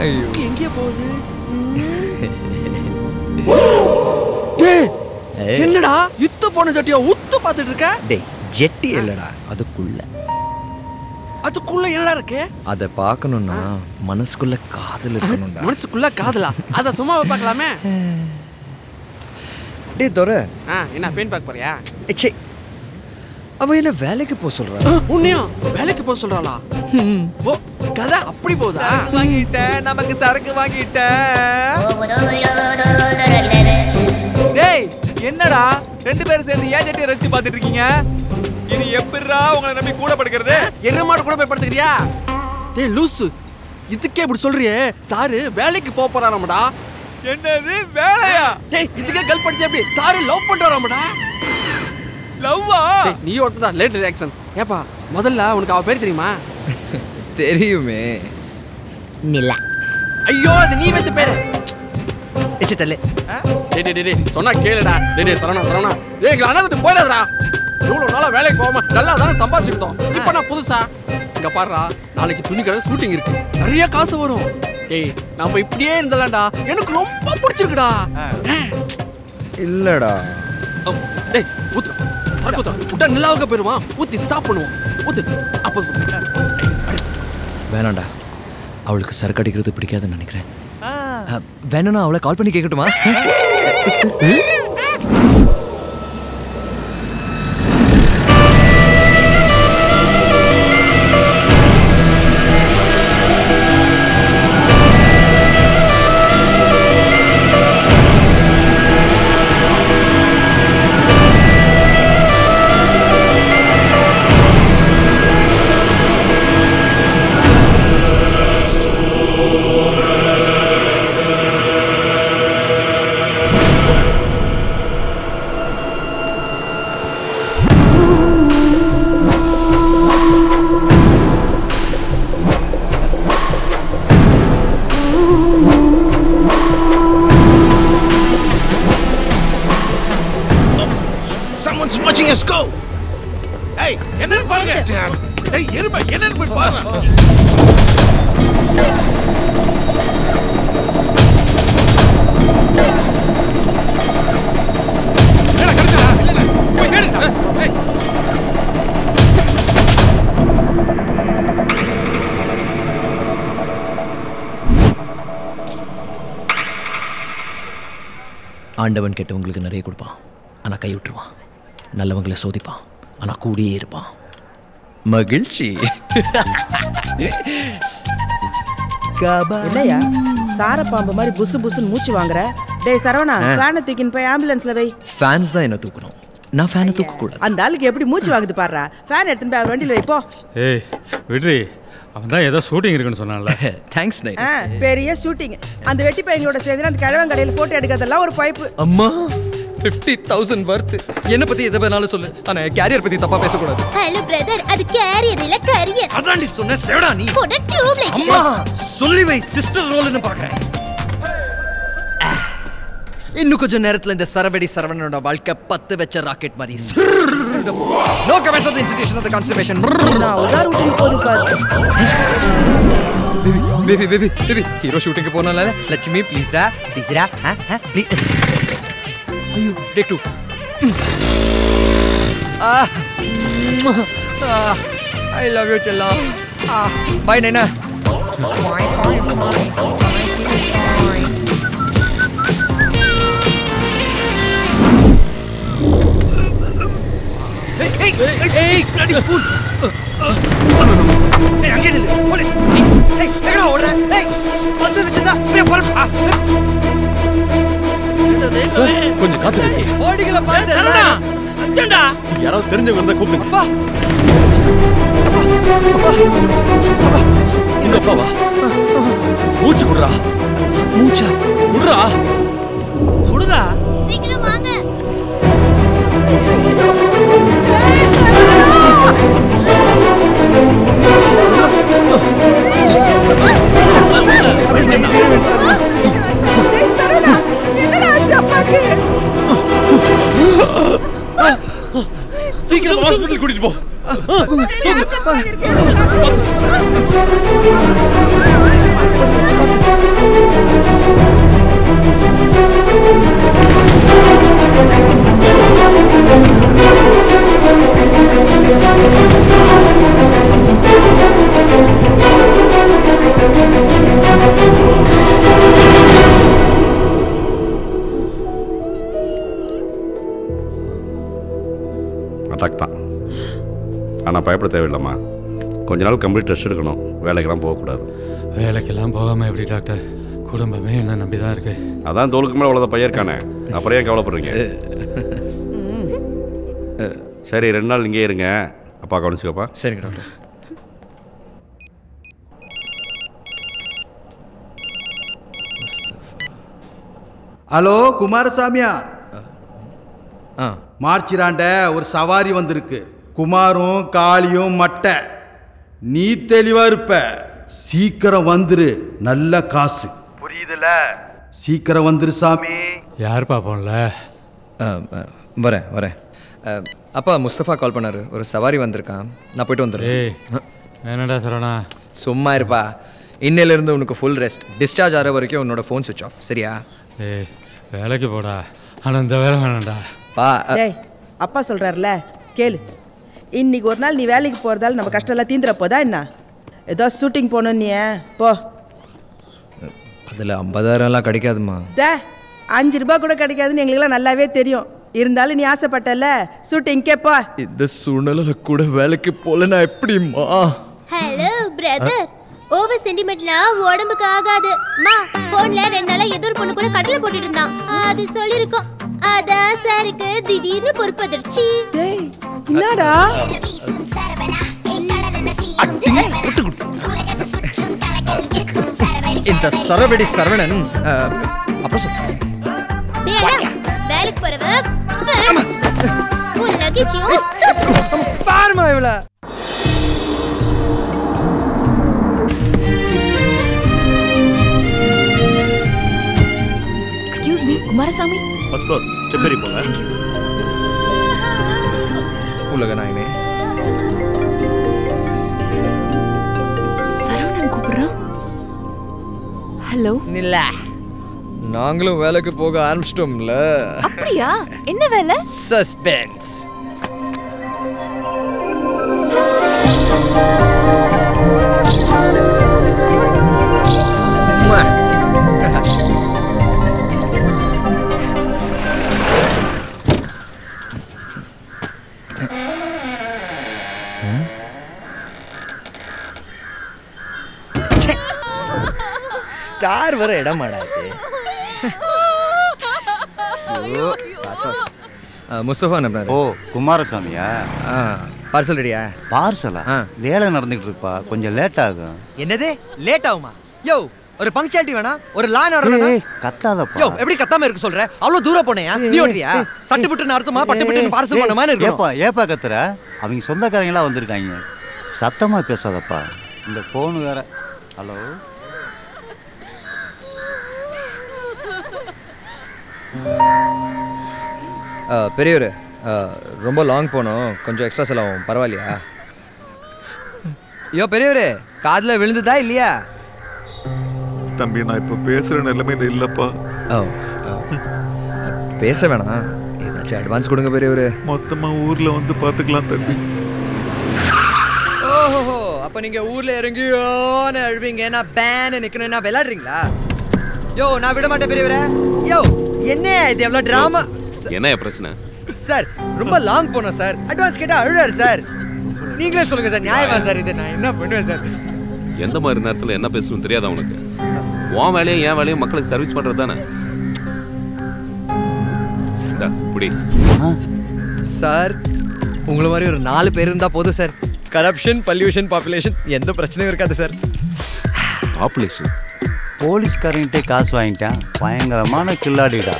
[SPEAKER 31] ஐயோ.
[SPEAKER 28] எங்கேயே போகுது. என்னடா இத்து போன ஜட்டியா உத்து பார்த்துட்டு இருக்க?
[SPEAKER 31] டேய் ஜெட்டி இல்லடா அதுக்குள்ள.
[SPEAKER 28] அதுக்குள்ள என்னடா இருக்கு?
[SPEAKER 31] அதை பார்க்கணும்னா மனசுக்குள்ள காதல் இருக்கணும்டா.
[SPEAKER 28] மனசுக்குள்ள காதலா? அத சும்மா பார்க்கலாமே?
[SPEAKER 31] டேய் துரை
[SPEAKER 28] ஆ என்ன பெயின் பார்க்க போறியா?
[SPEAKER 31] ச்சே அவ என்ன வேலைக்கு போக சொல்றா?
[SPEAKER 28] உன்னையும் வேலைக்கு போக சொல்றாளா? ஓ கதை அப்படி போகுதா?
[SPEAKER 29] வாங்கிட்டேன் நமக்கு சரக்கு வாங்கிட்டேன். டேய் என்னடா? ரெண்டு பேரும் சேர்ந்து ஏன் ஜட்டியை ரசிச்சு பார்த்துட்டு இருக்கீங்க? இனி எப்படிடா உங்களை நம்பி கூட படுக்கிறது?
[SPEAKER 28] என்ன மாடு கூட போய் படுத்துக்கிறியா? டேய் லூசு. இதுக்கே இப்படி சொல்றியே? சாரு வேலைக்கு போக போறாராமடா.
[SPEAKER 29] என்னது வேலையா?
[SPEAKER 28] டேய் இதுக்கே கல் படிச்சு எப்படி? சாரு லவ் பண்றாராமடா?
[SPEAKER 29] லவ்வா
[SPEAKER 28] டேய் நீ ஒருத்தடா லேட் ரியாக்ஷன் ஏப்பா முதல்ல உனக்கு அவ பேர் தெரியுமா?
[SPEAKER 31] தெரியுமே.
[SPEAKER 28] நிலா ஐயோ அது நீ வச்ச பேரு.
[SPEAKER 31] எச்சு தள்ளு.
[SPEAKER 28] டேய் டேய் டேய், சொன்னா கேளுடா. டேய் டேய் சரவணா சரவணா. டேய் எங்களை அண்ணாந்து போயிடாதடா. இவ்வளவு நாளா வேலைக்கு போகாம நல்லா தானே சம்பாதிச்சுக்கிட்டோம். இப்போ நான் புதுசா? இங்க பாருடா நாளைக்கு துணி கடை ஷூட்டிங் இருக்கு. நிறைய காசு வரும். டேய் நம்ம இப்படியே இருந்தலாம்டா. எனக்கு ரொம்ப பிடிச்சிருக்குடா.
[SPEAKER 31] இல்லடா.
[SPEAKER 28] டேய் ஊத்துறா சரக்கு ஊத்துறா விட்டா நிலாவுக்கு போயிருவான் ஊத்தி ஸ்டாப் பண்ணுவோம். ஊத்து. அப்போ
[SPEAKER 31] வேணாம்டா. அவளுக்கு சரக்கு அடிக்கிறது பிடிக்காதுன்னு நினைக்கிறேன். வேணும்னா அவளை கால் பண்ணி கேட்கட்டுமா ஆண்டவன் கெட்டவங்களுக்கு நிறைய கொடுப்பான். ஆனால் கை விட்டுருவான் நல்லவங்களை சோதிப்பான். ஆனால் கூடியே இருப்பான். மகிழ்ச்சி.
[SPEAKER 23] என்னையா சார பாம்பு மாதிரி புசு புசுன்னு மூச்சு வாங்குற? டேய் சரவணா. ஃபேனை தூக்கின்னு போய் ஆம்புலன்ஸ்ல வை.
[SPEAKER 31] ஃபேன்ஸ் தான் என்ன தூக்கணும். நான் ஃபேனை தூக்கக்கூடாது.
[SPEAKER 23] அந்த ஆளுக்கு எப்படி மூச்சு வாங்குது பாடுறா ஃபேன் எடுத்துன்னு போய் அவர் வண்டியில் வை போ.
[SPEAKER 32] ஏய் விட்ரி அவன் தான் ஏதோ ஷூட்டிங் இருக்குன்னு சொன்னான்ல.
[SPEAKER 31] தேங்க்ஸ்
[SPEAKER 23] ஆ, பெரிய ஷூட்டிங் அந்த வெட்டி பையங்களோட சேர்ந்து அந்த கிழவன் போட்டோ எடுக்கிறதெல்லாம் ஒரு பைப்பு.
[SPEAKER 31] அம்மா. ஃபிஃப்டி தௌசண்ட் வர்த்து என்ன பத்தி எதை வேணாலும் சொல்லு. ஆனா கேரியர் பத்தி தப்பா பேசக்கூடாது.
[SPEAKER 24] ஹலோ பிரதர் அது கேரியர் இல்ல கரியர்
[SPEAKER 31] அதான்டி சொன்னேன் சேடா நீ.
[SPEAKER 24] போட டியூப் லைட்
[SPEAKER 31] அம்மா சொல்லி வை சிஸ்டர் ரோல்னு பாக்குறேன். இன்னும் கொஞ்ச நேரத்துல இந்த சரவெடி சரவணனோட வாழ்க்கை பத்து வச்ச ராக்கெட் மாதிரி. No comments of the institution of the constipation
[SPEAKER 23] நான் உதார் விட்டு போது பாரு
[SPEAKER 31] பேபி பேபி பேபி ஹீரோ ஷூட்டிங்க்கு போனால லட்சுமி ப்ளீஸ் டா ப்ளீஸ் டா ப்ளீஸ் ஐயோ take two I love you செல்லம் பாய் நைனா ஏய் ஏய் ஏய் ஏய் bloody fool ஏய் அங்கே நில்லு ஓடு ஏய் ஏய் எங்கடா ஓடுற ஏய்
[SPEAKER 32] கொஞ்சம் காத்து பேசி
[SPEAKER 31] பாத்து
[SPEAKER 22] சரவணா அச்சண்டா யாராவது தெரிஞ்சவங்க இருந்தா கூப்பிடுங்க.
[SPEAKER 31] அப்பா.
[SPEAKER 32] இந்த மூச்சு
[SPEAKER 31] மூச்சா?
[SPEAKER 24] சீக்கிரம் வாங்க.
[SPEAKER 23] சீக்கிரம் ஹாஸ்பிட்டல் கூட்டிட்டு போ.
[SPEAKER 33] அட்டாக் தான். ஆனால் பயப்பட தேவையில்லைம்மா. கொஞ்ச நாள் கம்ப்ளீட் ரெஸ்ட் எடுக்கணும். வேலைக்கெல்லாம் போகக்கூடாது.
[SPEAKER 34] வேலைக்கெல்லாம் போகாமல் எப்படி டாக்டர் குடும்பமே என்ன நம்பி தான் இருக்கு.
[SPEAKER 33] அதான் தோலுக்கு மேலே அவ்வளோதான் பையன் இருக்கானே. அப்புறம் ஏன் கவலைப்படுறீங்க? சரி ரெண்டு நாள் இங்கே இருங்க. அப்பா கவனிச்சுக்கப்பா.
[SPEAKER 20] சரிங்க டாக்டர்.
[SPEAKER 35] ஹலோ குமாரசாமியா? மார்ச்சிராண்ட ஒரு சவாரி வந்திருக்கு. குமாரும் காளியும் மட்டை. நீ தெளிவா இருப்ப. சீக்கிரம் வந்துரு. நல்ல காசு. புரியுதுல? சீக்கிரம் வந்துரு சாமி.
[SPEAKER 34] யார் பார்ப்போம்ல
[SPEAKER 20] வரேன் வரேன். அப்பா முஸ்தபா கால் பண்ணாரு. ஒரு சவாரி வந்திருக்கான். நான் போயிட்டு வந்துடுறேன்.
[SPEAKER 34] என்னடா சரவணா?
[SPEAKER 20] சும்மா இருப்பா. இன்னையிலேருந்து உனக்கு ஃபுல் ரெஸ்ட் டிஸ்சார்ஜ் ஆகிற வரைக்கும் உன்னோட ஃபோன் சுவிச் ஆஃப் சரியா?
[SPEAKER 34] ஏய் வேலைக்கு போடா. ஆனால் இந்த வேலை வேணாம்டா.
[SPEAKER 20] பா
[SPEAKER 23] டேய் அப்பா சொல்றாருல கேளு. இன்னைக்கு ஒரு நாள் நீ வேலைக்கு போறதால நம்ம கஷ்டம் எல்லாம் தீந்துற போதா என்ன? ஏதோ ஷூட்டிங் போகணும் நீ போ.
[SPEAKER 20] அதில் ஐம்பதாயிரம்லாம் கிடைக்காதுமா
[SPEAKER 23] டே அஞ்சு ரூபாய் கூட கிடைக்காதுன்னு எங்களுக்குலாம் நல்லாவே தெரியும். இருந்தாலும் நீ ஆசைப்பட்டல ஷூட்டிங் கேப்பா
[SPEAKER 20] இந்த சூழ்நிலையில கூட வேலைக்கு போல நான் எப்படிம்மா?
[SPEAKER 24] ஹலோ பிரதர் ஓவர் சென்டிமெண்ட்லாம் உடம்புக்கு ஆகாது. மா போன்ல ரெண்டு நாளா ஏதோ ஒரு பொண்ணு கூட கடலை போட்டுட்டு இருந்தான். அது சொல்லிருக்கோம். அதான் சாருக்கு திடீர்னு பொறுப்பதிர்ச்சி.
[SPEAKER 23] என்னடா
[SPEAKER 20] இந்த சரவெடி சரவணன் அப்புறம்
[SPEAKER 24] டேய், வேலைக்கு போறவ? உன் லக்கேஜையும்
[SPEAKER 20] பாருமா இவள.
[SPEAKER 14] Excuse me Kumarasamy.
[SPEAKER 33] First floor step ஏறி போங்க.
[SPEAKER 20] உலக நாயனே
[SPEAKER 14] சரவணன் கூப்பிடுறான். ஹலோ
[SPEAKER 20] இல்ல நாங்களும் வேலைக்கு போக ஆரம்பிச்சிட்டோம்ல.
[SPEAKER 14] அப்படியா? என்ன வேலை?
[SPEAKER 20] சஸ்பென்ஸ் ஸ்டார் வர இடம் தாத்தாஸ். ஆ, முஸ்தபா என்ன
[SPEAKER 36] ஓ குமாரசாமியா?
[SPEAKER 20] பார்சல் ரெடியா
[SPEAKER 36] பார்சலா வேலை நடந்துகிட்டு இருப்பா கொஞ்சம் லேட் ஆகும்.
[SPEAKER 20] என்னது? லேட் ஆகுமா? யோ ஒரு பங்க்சுவாலிட்டி வேணா ஒரு லான் ஆர்டர்
[SPEAKER 36] கத்தாதப்பா.
[SPEAKER 20] யோ எப்படி கத்தாம இருக்க சொல்ற? அவ்வளவு தூரம் போனேயா? நீ ஓடுறியா சட்டு புட்டு அர்த்தமா? பட்டு புட்டு பார்சல் பண்ண மாதிரி
[SPEAKER 36] ஏப்பா
[SPEAKER 20] இருக்கும்
[SPEAKER 36] ஏப்பா கத்துற? அவங்க சொந்தக்காரங்களாம் வந்திருக்காங்க. சத்தமா பேசாதப்பா. இந்த ஃபோன் வேற. ஹலோ
[SPEAKER 20] பெரியவர் ரொம்ப லாங் போனோம். கொஞ்சம் எக்ஸ்ட்ரா செலவும் பரவாயில்லையா? ஐயோ பெரியவரே காதுல விழுந்ததா இல்லையா?
[SPEAKER 37] தம்பி நான் இப்போ பேசுற நிலைமையில இல்லப்பா.
[SPEAKER 20] ஓ. பேச வேணாம். ஏதாச்சும் அட்வான்ஸ் கொடுங்க பெரியவரு
[SPEAKER 37] மொத்தமா ஊர்ல வந்து பாத்துக்கலாம் தம்பி.
[SPEAKER 20] ஓஹோ அப்ப நீங்க ஊர்ல இறங்கியோன்னு அழுவீங்க. நான் பேன் நிக்கணும் என்ன விளையாடுறீங்களா? யோ நான் விட மாட்டேன் பெரியவரே யோ. என்ன இது எவ்வளவு டிராமா
[SPEAKER 13] என்ன பிரச்சனை?
[SPEAKER 20] சார் ரொம்ப லாங் போனோம் சார் அட்வான்ஸ் கேட்டா அழுறாரு சார் நீங்களே சொல்லுங்க சார் நியாயமா சார் இது நான் என்ன பண்ணுவேன் சார்
[SPEAKER 13] எந்த மாதிரி நேரத்தில் என்ன பேசணும்னு தெரியாதா உனக்கு? உன் வேலையும் என் வேலையும் மக்களுக்கு சர்வீஸ் பண்றது தானே? புடி.
[SPEAKER 20] சார் உங்களை மாதிரி ஒரு நாலு பேர் இருந்தா போதும் சார் கரப்ஷன் பல்யூஷன் பாப்புலேஷன் எந்த பிரச்சனையும் இருக்காது சார்
[SPEAKER 13] பாப்புலேஷன்
[SPEAKER 36] போலீஸ்காரங்கிட்டே காசு வாங்கிட்டான். பயங்கரமான கில்லாடிடா.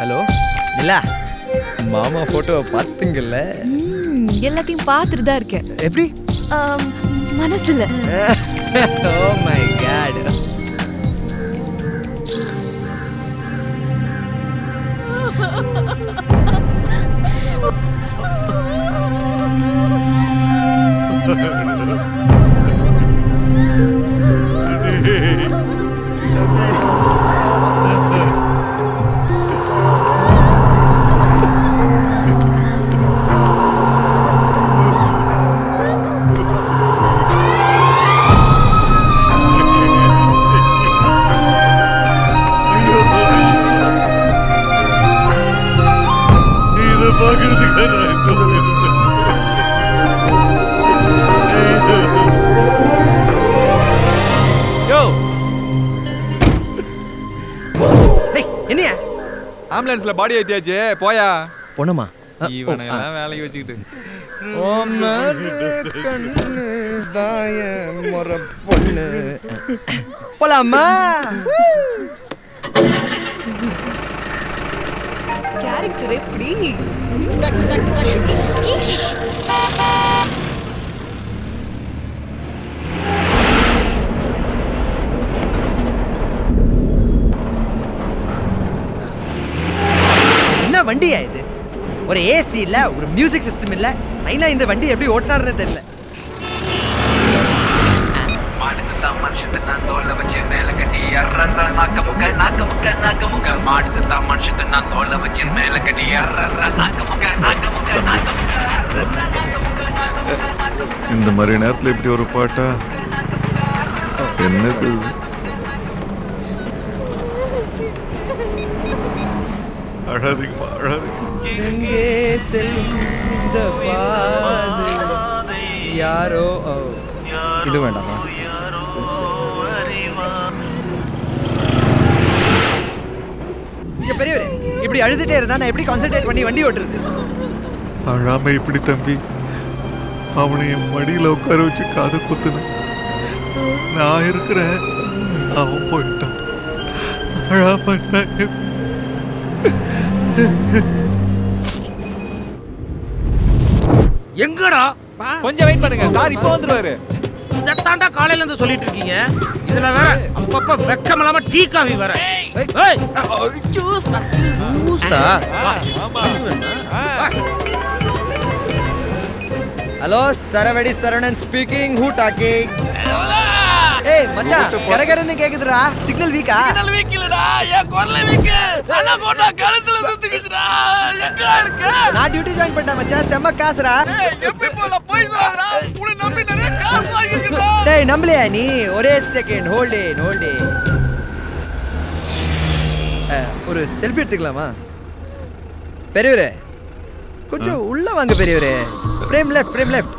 [SPEAKER 20] ஹலோ இல்ல மாமா போட்டோ பார்த்தீங்கல்ல.
[SPEAKER 14] எல்லாத்தையும் பார்த்துட்டு தான் இருக்கேன்.
[SPEAKER 20] எப்படி?
[SPEAKER 14] மனசுல.
[SPEAKER 20] ஓ மை காட்
[SPEAKER 29] ஆம்புலன்ஸ்ல பாடி ஏத்தியாச்சு? போயா?
[SPEAKER 20] பொண்ணுமா?
[SPEAKER 29] இவனை எல்லாம் வேலைக்கு வச்சுக்கிட்டு.
[SPEAKER 20] பொண்ணு. போலாமா?
[SPEAKER 14] கேரக்டர் எப்படி?
[SPEAKER 20] என்ன வண்டியா இது? ஒரு ஏசி இல்ல ஒரு மியூசிக் சிஸ்டம் இல்ல நைனா இந்த வண்டி எப்படி ஓட்டினாருன்னு தெரியல.
[SPEAKER 37] இந்த மாதிரி நேரத்துல இப்படி ஒரு பாட்டா? என்னது அழாதீங்கம்மா அழாதீங்க
[SPEAKER 20] எங்கே செல்லும் இந்த பாதை யாரோ. இது வேண்டாமா இங்க பெரியவரே இப்படி அழுதுட்டே இருந்தா நான் எப்படி கான்சென்ட்ரேட் பண்ணி வண்டி ஓட்டுறது?
[SPEAKER 37] அழாம இப்படி தம்பி. அவனை என் மடியில உட்கார வச்சு காதை குத்துன. நான் இருக்கிறேன். அவன் போயிட்டான். அழாம
[SPEAKER 29] எங்கடா? கொஞ்சம் வெயிட் பண்ணுங்க. சார் இப்போ வந்துருவாரு.
[SPEAKER 5] இதைத்தாண்டா காலையில இருந்து சொல்லிட்டு இருக்கீங்க. இதுல வேற அப்பப்ப வெக்கம் இல்லாம டீ காஃபி வேற.
[SPEAKER 20] Hello Saravedi Saravanan speaking who talking ஏய் மச்சான் கரகரன்னு கேக்குதுடா. சிக்னல் வீக்கா
[SPEAKER 28] சிக்னல் வீக் இல்லடா. என் குரல வீக் அண்ணா கோட்டா கழுத்துல சுத்திக்கிச்சுடா. எங்கடா இருக்க?
[SPEAKER 20] நான் டியூட்டி ஜாயின் பண்ணிட்டேன் மச்சான். செம்ம காசுடா.
[SPEAKER 28] எப்படி போல? போய் சொல்றா உன்னை நம்பி நிறைய காசு வாங்கிக்கிட்டா.
[SPEAKER 20] டேய் நம்பலையா நீ? ஒரே செகண்ட் ஹோல்ட் இன் ஹோல்ட் ஒரு செல்ஃபி எடுத்துக்கலாமா? பெரியவரே கொஞ்சம் உள்ள வாங்க பெரியவரே. ஃப்ரேம் லெஃப்ட் ஃப்ரேம் லெஃப்ட்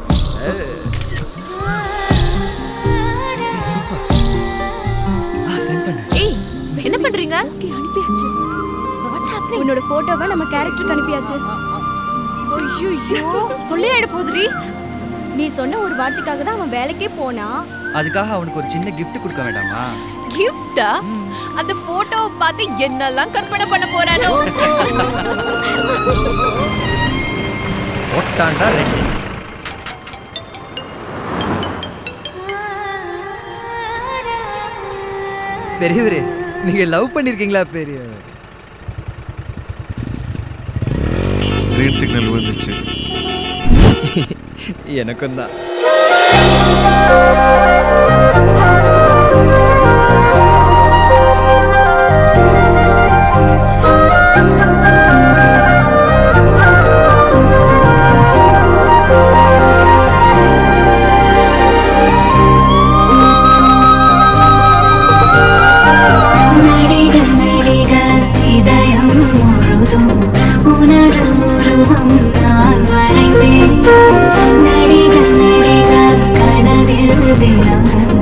[SPEAKER 14] என்ன பண்றீங்க அனுப்பியாச்சு.
[SPEAKER 18] உன்னோட போட்டோவை நம்ம கேரக்டருக்கு அனுப்பியாச்சு.
[SPEAKER 14] ஐயோ தொல்லையாயிட போகுதுடி.
[SPEAKER 18] நீ சொன்ன ஒரு வார்த்தைக்காக தான் அவன் வேலைக்கே போனா.
[SPEAKER 38] அதுக்காக அவனுக்கு ஒரு சின்ன gift கொடுக்க வேண்டாமா?
[SPEAKER 14] கிஃப்டா அந்த போட்டோவை பார்த்து என்னெல்லாம் கற்பனை பண்ண போறானோ?
[SPEAKER 20] ஒட்டாண்டா ரெண்டு பெரியவரே நீங்க லவ் பண்ணிருக்கீங்களா பெரிய?
[SPEAKER 37] கிரீன் சிக்னல் வந்துச்சு
[SPEAKER 20] எனக்கும் தான்.
[SPEAKER 26] உருவம் நான் வரைந்தேன். நடிக நடிக கனவில்
[SPEAKER 39] தினம்.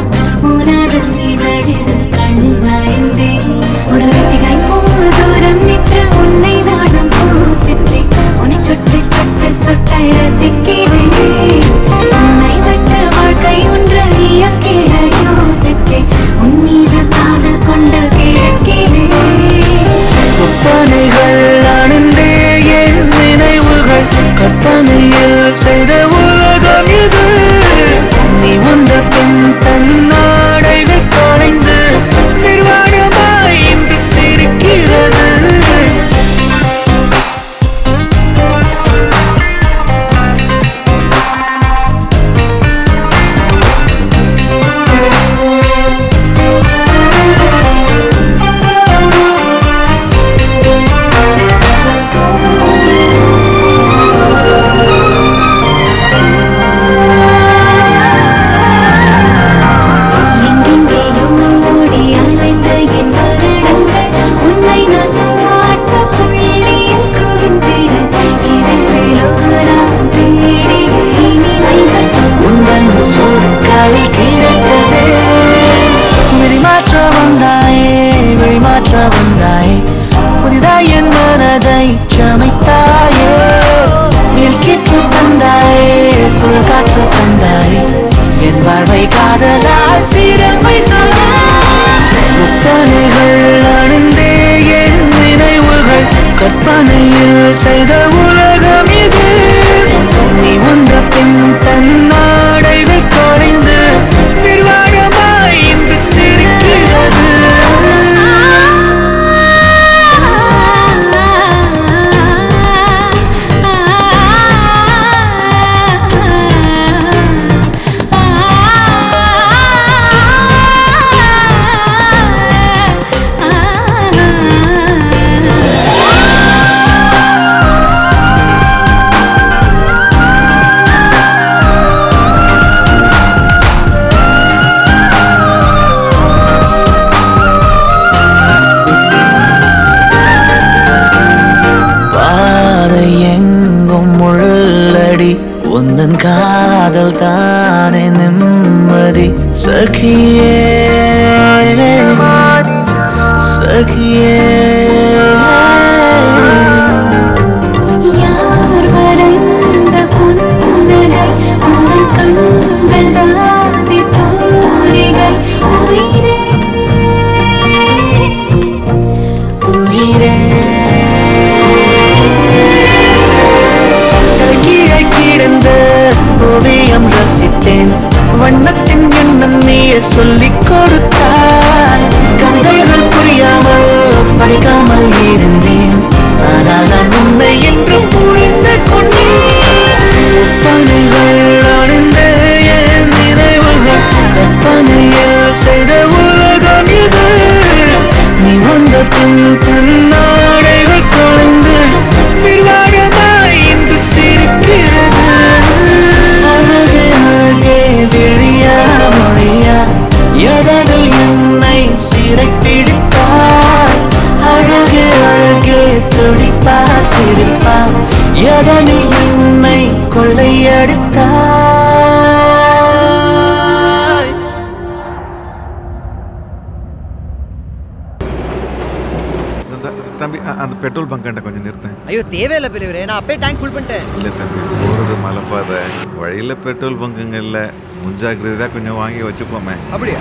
[SPEAKER 39] தேவையில்லை பெரியவரே. நான் அப்பயே டேங்க் ஃபுல் பண்ணிட்டேன்.
[SPEAKER 37] இல்லை தம்பி போகிறது மலைப்பாதை வழியில் பெட்ரோல் பங்குங்க இல்லை. முன்ஜாக்கிரதையாக கொஞ்சம் வாங்கி வச்சுப்போமே
[SPEAKER 39] அப்படியா?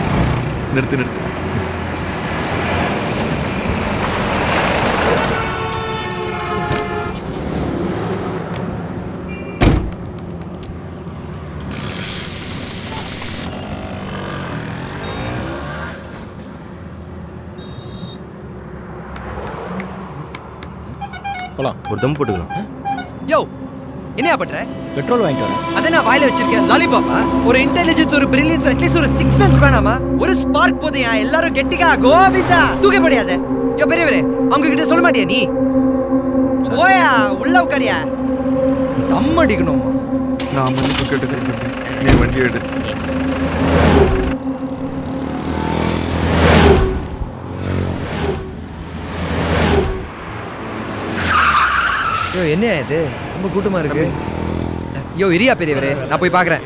[SPEAKER 37] நிறுத்து நிறுத்து.
[SPEAKER 20] போலாம். ஒரு தம் போட்டுக்கலாம்.
[SPEAKER 39] யோ என்னையா பண்ற?
[SPEAKER 20] பெட்ரோல் வாங்கிட்டு வரேன்.
[SPEAKER 39] அதை நான் வாயில வச்சிருக்கேன். லாலிபாப்பா ஒரு இன்டெலிஜென்ஸ் ஒரு பிரில்லியன்ஸ் அட்லீஸ்ட் ஒரு சிக்ஸ் சென்ஸ் வேணாமா? ஒரு ஸ்பார்க் போதையா எல்லாரும் கெட்டிக்கா கோவிந்தா தூக்க முடியாது யோ பெரியவரே அவங்க கிட்ட சொல்ல மாட்டியா நீ? போயா உள்ள உட்காரியா? தம் அடிக்கணும்?
[SPEAKER 37] நான் மன்னிப்பு கேட்டுக்கிறேன் நீ வண்டி எடு.
[SPEAKER 39] யோ என்னையா இது? ரொம்ப கூட்டமா இருக்கு. யோ இரியா பெரியவரே நான் போய் பார்க்கறேன்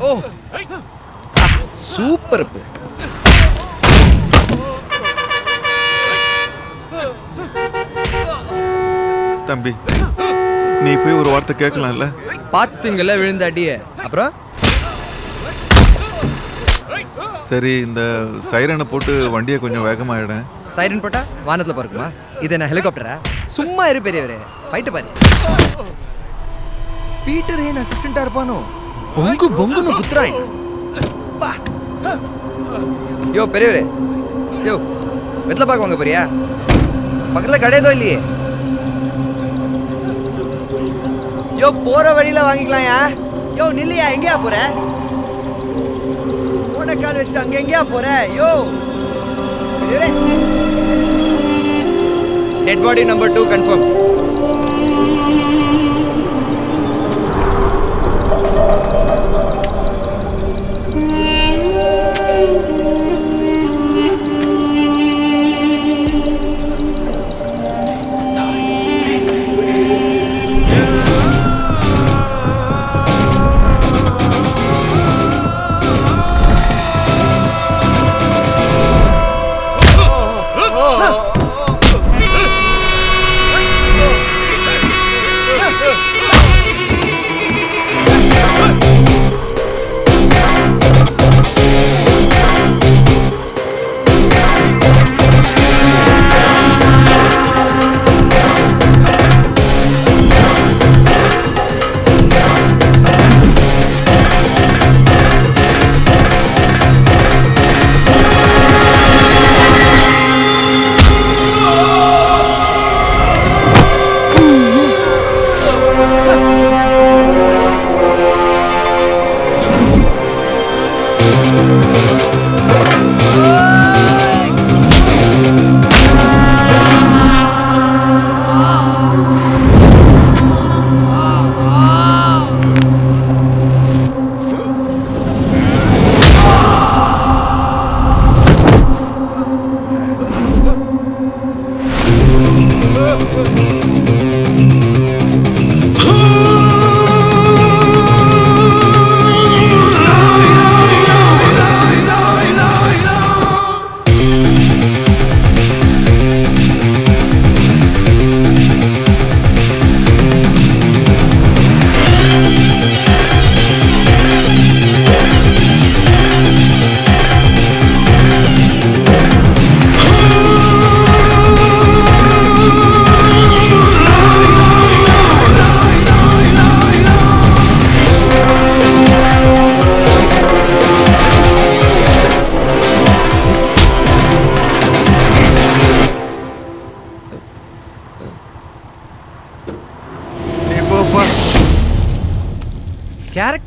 [SPEAKER 39] ஓ சூப்பர்
[SPEAKER 37] தம்பி நீ போய் ஒரு வார்த்தை கேட்கலாம்ல?
[SPEAKER 39] பாத்துங்கல்ல விழுந்த அடிய. அப்புறம்?
[SPEAKER 37] சரி இந்த சைரனை போட்டு வண்டியை கொஞ்சம் வேகமாகிடும்
[SPEAKER 39] சைரன் போட்டா வானத்தில் பறக்குமா? இது என்ன ஹெலிகாப்டரா சும்மா இரு பெரியவரே. ஃபைட்டு பாரு. பீட்டர் ஏன் அசிஸ்டண்டா இருப்பானோ? பொங்கு பொங்குன்னு குத்துறாய். பா. யோ பெரியவரே. யோ வெத்தலை பார்க்க வாங்க பக்கத்தில் பக்கத்துல கடை இல்லையே. யோ போற வழியில வாங்கிக்கலாம்யா. யோ நில்லையா எங்கேயா போற? போன கால் வச்சுட்டு அங்க எங்கேயா போற யோ dead body number two confirm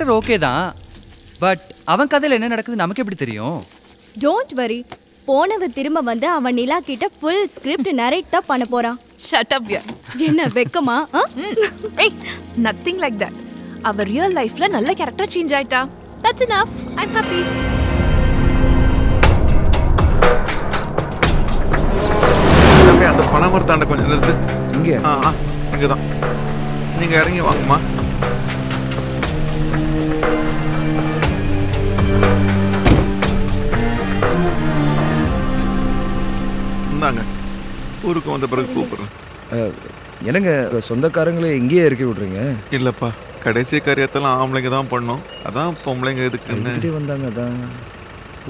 [SPEAKER 16] character okay தான் பட் அவன் கதையில் என்ன நடக்குது நமக்கு எப்படி தெரியும்?
[SPEAKER 18] டோன்ட் வரி போனவ திரும்ப வந்து அவன் நிலா கிட்ட ஃபுல் ஸ்கிரிப்ட் நரேட் தான் பண்ண போறான்.
[SPEAKER 14] ஷட் அப் யா
[SPEAKER 18] என்ன வெக்கமா?
[SPEAKER 14] ஏய் நத்திங் லைக் தட் அவ ரியல் லைஃப்ல நல்ல கேரக்டர் சேஞ்ச் ஆயிட்டா. That's enough I am
[SPEAKER 37] happy அந்த பனைமரத்தாண்ட கொஞ்சம் நிறுத்து.
[SPEAKER 31] இங்கே.
[SPEAKER 37] ஆ ஆ இங்கே தான் நீங்கள் இறங்கி வாங்கம்மா. இந்தாங்க ஊருக்கு வந்த பிறகு கூப்பிடுறேன்.
[SPEAKER 31] என்னங்க சொந்தக்காரங்களே இங்கேயே இறக்கி விட்றீங்க?
[SPEAKER 37] இல்லைப்பா கடைசி காரியத்தெல்லாம் ஆம்பளைங்க தான் பண்ணோம். அதான் பொம்பளைங்க எதுக்குன்னு
[SPEAKER 31] இப்படி வந்தாங்க அதான்.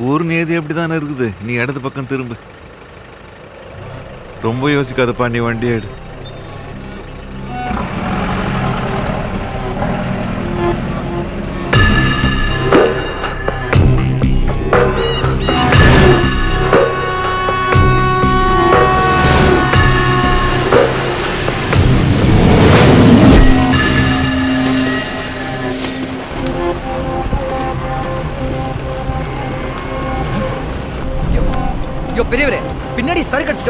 [SPEAKER 37] ஊர் நேதி அப்படி தானே இருக்குது. நீ இடது பக்கம் திரும்பு. ரொம்ப யோசிக்காதப்பா நீ வண்டி எடு.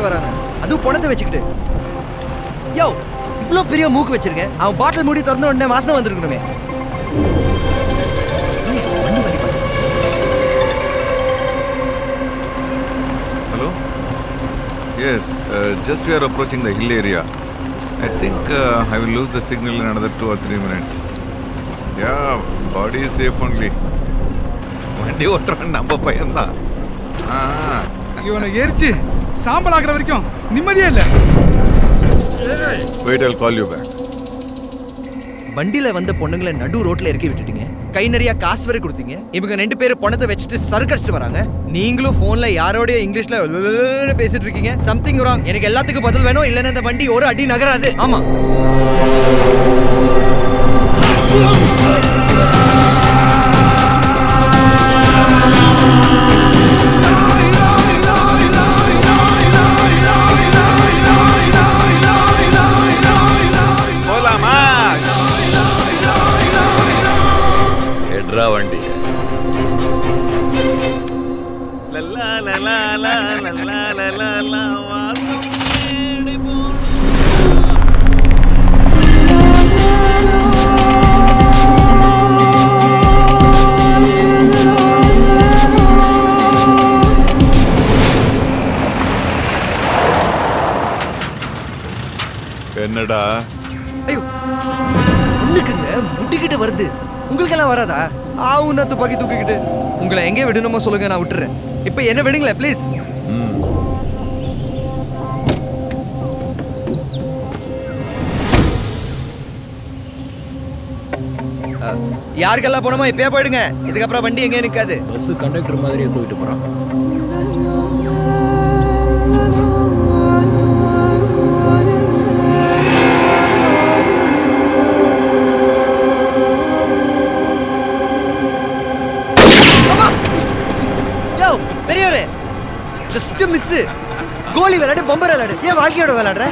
[SPEAKER 20] அடிச்சுட்டு வராங்க அதுவும் பணத்தை வச்சுக்கிட்டு யோ இவ்வளோ பெரிய மூக்கு வச்சிருக்கேன் அவன் பாட்டில் மூடி திறந்த உடனே வாசனை வந்திருக்கணுமே?
[SPEAKER 37] Yes, uh, just we are approaching the hill area. I think uh, I will lose the signal in another two or three minutes. Yeah, body is safe only. வண்டி ஓட்டுறவன் நம்ம பையன்தான் ஆ
[SPEAKER 25] இவனை எரிச்சு சாம்பல் ஆக்குற வரைக்கும் நிம்மதியே இல்லை.
[SPEAKER 37] Wait I'll call you back.
[SPEAKER 20] வண்டியில வந்த பொண்ணுங்களை நடு ரோட்ல இறக்கி விட்டுட்டீங்க. கை நிறைய காசு வரை கொடுத்தீங்க. இவங்க ரெண்டு பேரும் பணத்தை வச்சுட்டு சரக்கு அடிச்சுட்டு வராங்க. நீங்களும் போன்ல யாரோடய இங்கிலீஷ்ல பேசிட்டு இருக்கீங்க சம்திங் ராங் எனக்கு எல்லாத்துக்கும் பதில் வேணும் இல்லைன்னா இந்த வண்டி ஒரு அடி நகராது ஆமா
[SPEAKER 37] எட்ரா வண்டி என்னடா?
[SPEAKER 20] ஐயோ முட்டிக்கிட்டு வருது. உங்களுக்கெல்லாம் வராதா? ஆவுன்னா துப்பாக்கி தூக்கிக்கிட்டு உங்களை எங்கே விடணுமோ சொல்லுங்க நான் விட்டுறேன். இப்போ என்ன விடுங்களேன் ப்ளீஸ் யாருக்கெல்லாம் போனோமோ இப்பயே போயிடுங்க. இதுக்கப்புறம் வண்டி எங்கேயும் நிற்காது
[SPEAKER 17] பஸ் கண்டக்டர் மாதிரியே தூக்கிட்டு போறான்.
[SPEAKER 20] பெரியவரே ஜஸ்ட் மிஸ் கோலி விளையாடு பம்பர் விளையாடு. ஏன் வாழ்க்கையோட விளையாடுற?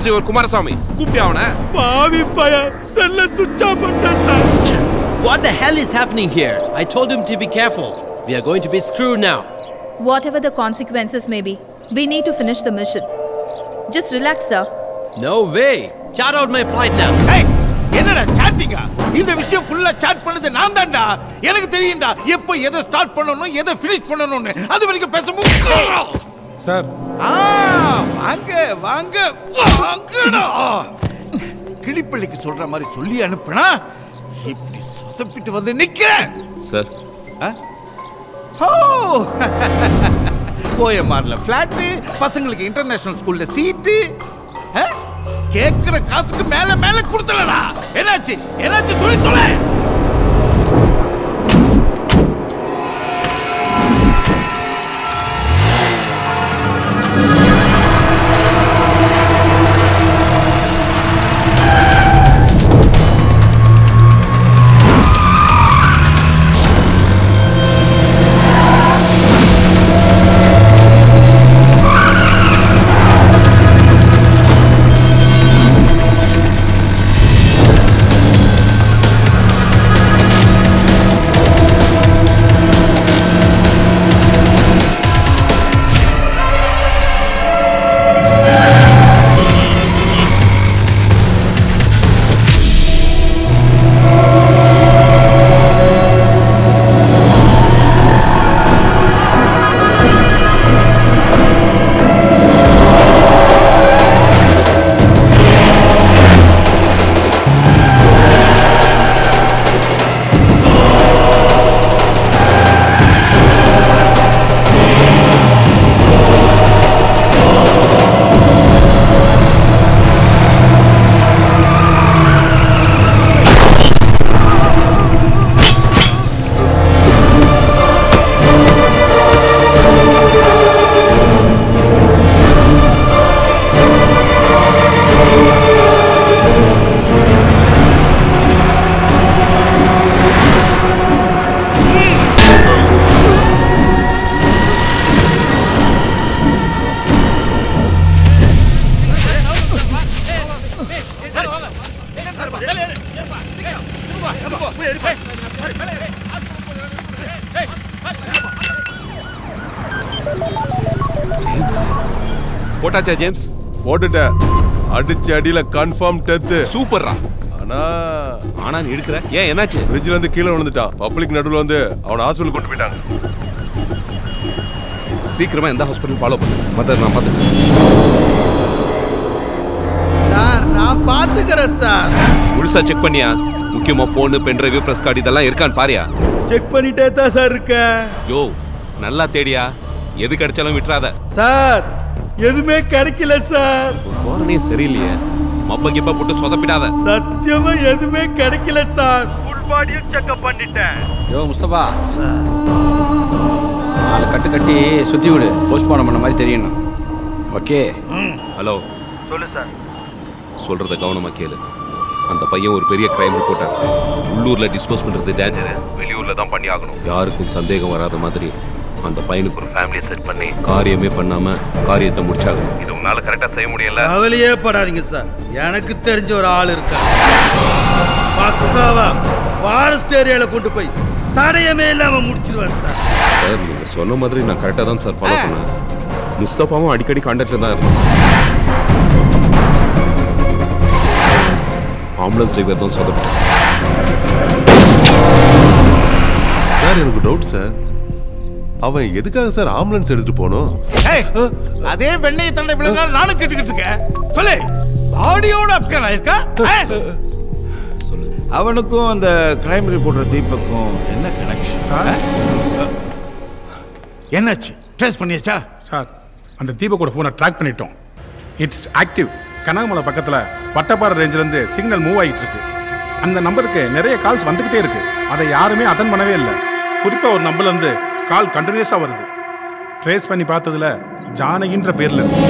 [SPEAKER 2] ஆம்புலன்ஸ் ஒரு குமாரசாமி கூப்பிட்டியா அவனை
[SPEAKER 5] பாவி பையன் செல்ல பண்ணிட்டேன் sir
[SPEAKER 3] What the hell is happening here? I told him to be careful. We are going to be screwed now.
[SPEAKER 1] Whatever the consequences may be, we need to finish the mission. Just relax, sir.
[SPEAKER 3] No way. Chart out my flight now.
[SPEAKER 5] ஏய், என்னடா சாட்டிங்கா இந்த விஷயம் ஃபுல்லா chat பண்ணது நான் தான்டா எனக்கு தெரியும்டா எப்போ எதை ஸ்டார்ட் பண்ணணும் எதை ஃபினிஷ் பண்ணணும்னு அது வரைக்கும் பேச முடியும்
[SPEAKER 4] சார்
[SPEAKER 5] ஆ வாங்க வாங்க வாங்கடா. கிளிப்பள்ளிக்கு சொல்ற மாதிரி சொல்லி அனுப்புனா இப்படி சொதப்பிட்டு வந்து நிக்கிறேன்.
[SPEAKER 2] சார்.
[SPEAKER 5] ஓஎம்ஆர்ல ஃபிளாட்டு பசங்களுக்கு இன்டர்நேஷனல் ஸ்கூல்ல சீட்டு கேட்கிற காசுக்கு மேல மேல கொடுத்தலடா என்னாச்சு? என்னாச்சு? சொல்லி தொலை
[SPEAKER 2] போட்டாச்சா ஜேம்ஸ்?
[SPEAKER 40] போட்டுட்டேன் அடிச்ச அடியில கன்ஃபார்ம் டெத்
[SPEAKER 2] சூப்பர்ரா.
[SPEAKER 40] ஆனா
[SPEAKER 2] ஆனா நீ எடுக்கிற? ஏன் என்னாச்சு?
[SPEAKER 40] ஃப்ரிட்ஜ்ல இருந்து கீழே விழுந்துட்டான் பப்ளிக் நடுவுல வந்து அவனை ஹாஸ்பிட்டல் கொண்டு போயிட்டாங்க.
[SPEAKER 2] சீக்கிரமா எந்த ஹாஸ்பிட்டல் ஃபாலோ பண்ணு. மத்த நான் பார்த்துக்கிறேன்.
[SPEAKER 5] சார் நான் பாத்துக்கிறேன் சார்.
[SPEAKER 2] முழுசா செக் பண்ணியா? முக்கியமா போனு பென்ட்ரைவ் பிரஸ் கார்டு இதெல்லாம் இருக்கான்னு பாரியா?
[SPEAKER 5] செக் பண்ணிட்டே தான் சார் இருக்கேன்.
[SPEAKER 2] யோ நல்லா தேடியா? எது கிடைச்சாலும் விட்டுறாத.
[SPEAKER 5] சார் எதுவுமே கிடைக்கல சார்.
[SPEAKER 2] போறனே சரியில்லையே. மப்ப கிப்ப போட்டு சொதப்பிடாத.
[SPEAKER 5] சத்தியமா எதுவுமே கிடைக்கல சார். ஃபுல் பாடியும் செக்அப் பண்ணிட்டேன்.
[SPEAKER 41] யோ முஸ்தபா. நாலு கட்டு கட்டி சுத்தி விடு. போஸ்ட்மார்ட்டம் பண்ண மாதிரி தெரியணும். ஓகே
[SPEAKER 2] ஹலோ
[SPEAKER 5] சொல்லு சார்.
[SPEAKER 2] சொல்றத கவனமா கேளு. அந்த பையன் ஒரு பெரிய கிரைம் ரிப்போர்ட்டர் உள்ளூர்ல டிஸ்போஸ் பண்றது டேஞ்சர் வெளியூர்ல தான் பண்ணி ஆகணும். யாருக்கும் சந்தேகம் வராத மாதிரி.
[SPEAKER 12] அந்த பையனுக்கு ஒரு ஃபேமிலியை செட் பண்ணி காரியமே பண்ணாம காரியத்தை முடிச்சாகணும் இது உன்னால கரெக்டா செய்ய முடியல.
[SPEAKER 42] கவலையே படாதீங்க சார் எனக்கு தெரிஞ்ச ஒரு ஆள் இருக்கா பக்காவா ஃபாரஸ்ட் ஏரியால கொண்டு போய் தடயமே இல்லாம முடிச்சிருவாரு சார்
[SPEAKER 12] சார் நீங்க சொன்ன மாதிரி நான் கரெக்டா தான் சார் ஃபாலோ பண்ணேன். முஸ்தபாவும் அடிக்கடி கான்டாக்ட்ல தான் இருந்தான் ஆம்புலன்ஸ் டிரைவர் தான் சொதப்பிட்டேன்
[SPEAKER 43] சார் எனக்கு டவுட் சார் அவன் எதுக்காக சார் ஆம்புலன்ஸ் எடுத்துட்டு போனோம்
[SPEAKER 5] அதே வெண்ணெய் தண்டை நாள் நானும் கேட்டுக்கிட்டு இருக்கேன். சொல்லு பாடியோட அப்ஸ்கர் ஆயிருக்கா? அவனுக்கும் அந்த கிரைம் ரிப்போர்ட்டர் தீபக்கும் என்ன கனெக்ஷன் என்னாச்சு? ட்ரேஸ் பண்ணியாச்சா?
[SPEAKER 4] சார் அந்த தீபக்கோட ஃபோனை ட்ராக் பண்ணிட்டோம். இட்ஸ் ஆக்டிவ் கனகமலை பக்கத்தில் வட்டப்பாறை ரேஞ்சிலேருந்து சிக்னல் மூவ் ஆகிட்டு இருக்கு. அந்த நம்பருக்கு நிறைய கால்ஸ் வந்துக்கிட்டே இருக்கு. அதை யாருமே அட்டன் பண்ணவே இல்லை. குறிப்பாக ஒரு நம்பர்லேருந்து கால் கண்டினியூஸாக வருது. ட்ரேஸ் பண்ணி பார்த்ததுல ஜானகின்ற பேரில் இருக்கு.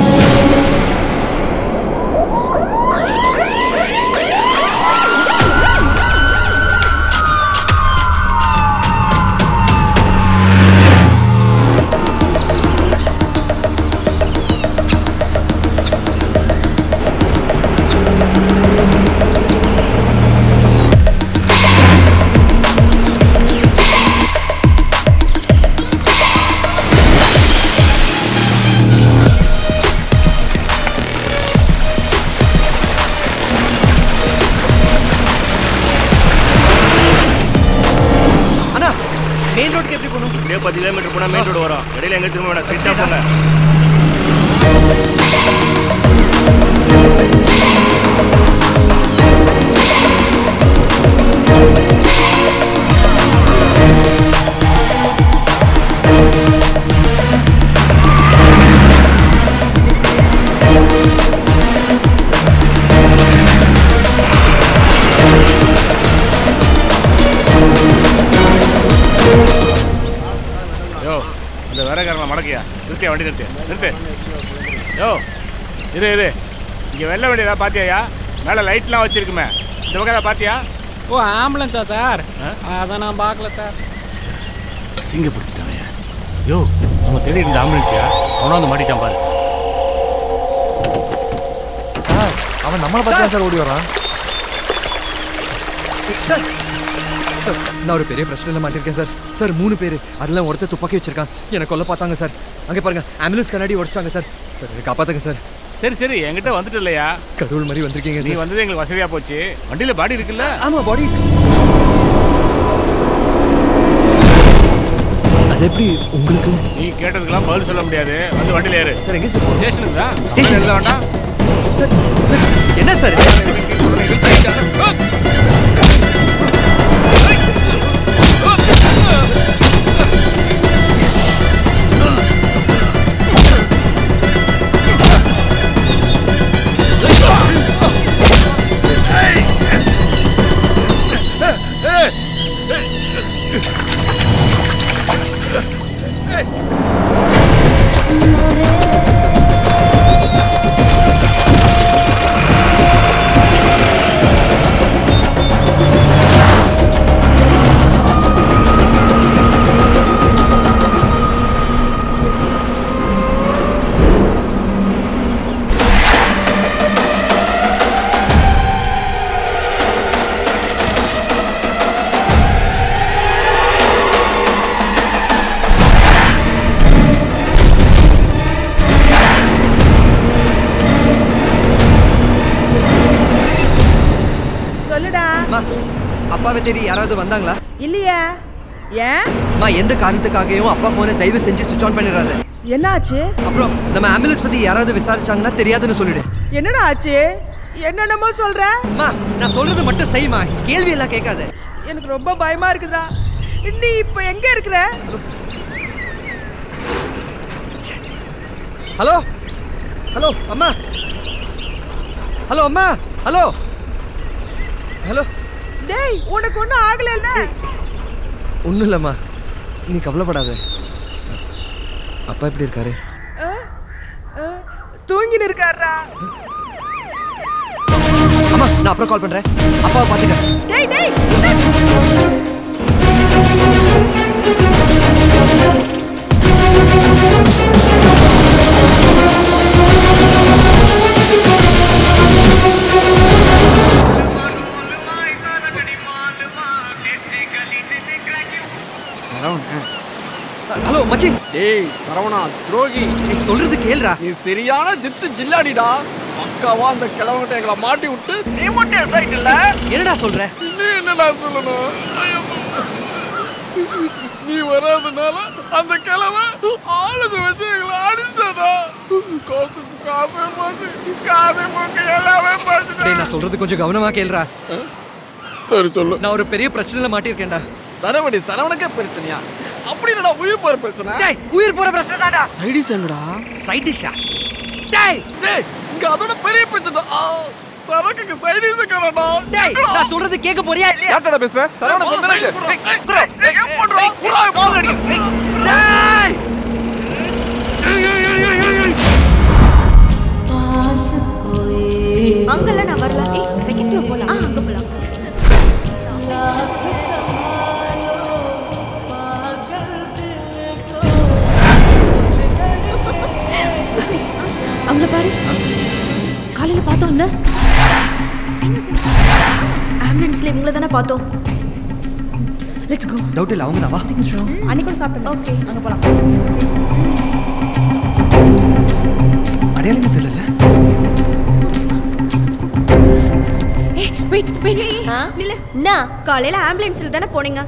[SPEAKER 6] கிலோமீட்டர் போனால் மெயின் ரோடு வரும். இடையில எங்கே திரும்ப வேணாம். வண்டி நிறுத்து. நிறுத்து. யோ இரு இரு. இங்க வெள்ள வண்டியதா பாத்தியாயா? மேல லைட்லாம் வச்சிருக்குமே. இந்த பக்கம் பாத்தியா?
[SPEAKER 44] ஓ ஆம்புலன்ஸா சார் அதை நான் பார்க்கல சார்
[SPEAKER 6] சிங்கப்படுத்திட்டாங்க யோ நம்ம தேடி இந்த ஆம்புலன்ஸியா அவனா வந்து மாட்டிட்டான் பாரு.
[SPEAKER 31] அவன் நம்மளை பார்த்து சார் ஓடி வரான்.
[SPEAKER 20] நான் ஒரு பெரிய பிரச்சனையில் மாட்டிருக்கேன் சார் சார் மூணு பேர். அதெல்லாம் ஒருத்தர் துப்பாக்கி வச்சிருக்கான். என்னை கொல்ல பார்த்தாங்க சார் அங்கே பாருங்க ஆம்புலன்ஸ் கண்ணாடி உடச்சிட்டாங்க சார். சார் காப்பாத்துங்க சார்.
[SPEAKER 6] சரி சரி என்கிட்ட வந்துட்டு இல்லையா?
[SPEAKER 20] கடவுள் மாதிரி வந்திருக்கீங்க
[SPEAKER 6] நீ வந்தது எங்களுக்கு வசதியா போச்சு. வண்டியில பாடி இருக்குல்ல?
[SPEAKER 20] ஆமா பாடி அது எப்படி உங்களுக்கு?
[SPEAKER 6] நீ கேட்டதுக்கெல்லாம் பதில் சொல்ல முடியாது. வந்து வண்டியில ஏறு.
[SPEAKER 20] சார் எங்க சார்?
[SPEAKER 6] ஸ்டேஷனுக்கு தான்
[SPEAKER 20] ஸ்டேஷன்.
[SPEAKER 6] எழுத வேண்டாம்.
[SPEAKER 20] சார் என்ன சார்?
[SPEAKER 23] சொல்லுடா
[SPEAKER 20] அப்பாவை தேடி யாராவது வந்தாங்களா?
[SPEAKER 23] இல்லையா. ஏன்?
[SPEAKER 20] அம்மா எந்த காரணத்துக்காகவும் அப்பா போனை தயவு செஞ்சு சுவிச் ஆன் பண்ணிடாத.
[SPEAKER 23] என்னாச்சு?
[SPEAKER 20] அப்புறம் நம்ம ஆம்புலன்ஸ் பத்தி யாராவது விசாரிச்சாங்கன்னா தெரியாதுன்னு சொல்லிடு.
[SPEAKER 23] என்னடா ஆச்சு? என்னென்னமோ சொல்ற?
[SPEAKER 20] அம்மா நான் சொல்றது மட்டும் செய்யுமா கேள்வி எல்லாம் கேட்காத.
[SPEAKER 23] எனக்கு ரொம்ப பயமா இருக்குதா நீ இப்ப எங்க இருக்கிற?
[SPEAKER 20] ஹலோ? ஹலோ அம்மா. ஹலோ அம்மா. ஹலோ?
[SPEAKER 23] டேய் உனக்கு ஒண்ணும் ஆகலைல்ல?
[SPEAKER 20] ஒன்றும் இல்லைம்மா. நீ கவலைப்படாத. அப்பா எப்படி இருக்காரு?
[SPEAKER 23] தூங்கின்னு இருக்காரா?
[SPEAKER 20] அம்மா நான் அப்புறம் கால் பண்றேன். அப்பாவை பார்த்துட்டேன்
[SPEAKER 23] டேய் டேய்
[SPEAKER 20] மச்சி.
[SPEAKER 28] டேய் சரவணா துரோகி.
[SPEAKER 20] நீ சொல்றது கேளுடா.
[SPEAKER 28] நீ சரியான ஜித்து ஜில்லாடிடா. அக்காவா அந்த கிழவங்கிட்ட எங்களை மாட்டி விட்டு நீ மட்டும் சைக்கிள்ல
[SPEAKER 20] என்னடா சொல்ற?
[SPEAKER 28] நீ என்னடா சொல்லணும்? நீ வராதனால அந்த கிழவன் ஆளுத வச்சு எங்களை அடிச்சாடா கோசத்துக்கு காசே போச்சு காசே போக்கு எல்லாமே போச்சு
[SPEAKER 20] நான் சொல்றது கொஞ்சம் கவனமா கேளுடா.
[SPEAKER 28] சரி சொல்லு.
[SPEAKER 20] நான் ஒரு பெரிய பிரச்சனையில மாட்டியிருக்கேன்டா.
[SPEAKER 28] சரவடி சரவணக்கே பிரச்சனையா? அப்படி என்னடா உயிர் போற பிரச்சனை.
[SPEAKER 20] டேய் உயிர் போற பிரச்சனை. தான்டா
[SPEAKER 28] சைடிஸ் எங்கடா
[SPEAKER 20] சைட் டிஷ்ஷா டேய்.
[SPEAKER 28] டேய் இங்க அதோட பெரிய பிரச்சனை. ஆ, சரக்குக்கு சைடிஸ் கடடா
[SPEAKER 20] டேய் நான் சொல்றது கேட்க போறியா?
[SPEAKER 28] யார்டா பேசுற? சரவண
[SPEAKER 20] டேய்.
[SPEAKER 23] அங்கெல்லாம் நான் வரல. செகண்ட்
[SPEAKER 14] பாரு. காலையில பார்த்தோம்ல
[SPEAKER 23] ஆம்புலன்ஸ்ல இவங்கள தானே பார்த்தோம்.
[SPEAKER 14] லெட்ஸ் கோ
[SPEAKER 20] டவுட் இல்ல அவங்க தான் வா
[SPEAKER 23] அன்னைக்கு கூட சாப்பிட்டோம் ஓகே அங்க போலாம்.
[SPEAKER 20] அடையாளமே தெரியல.
[SPEAKER 14] வெயிட் வெயிட்
[SPEAKER 23] நில்லு. என்ன? காலையில ஆம்புலன்ஸ்ல தானே போனீங்க?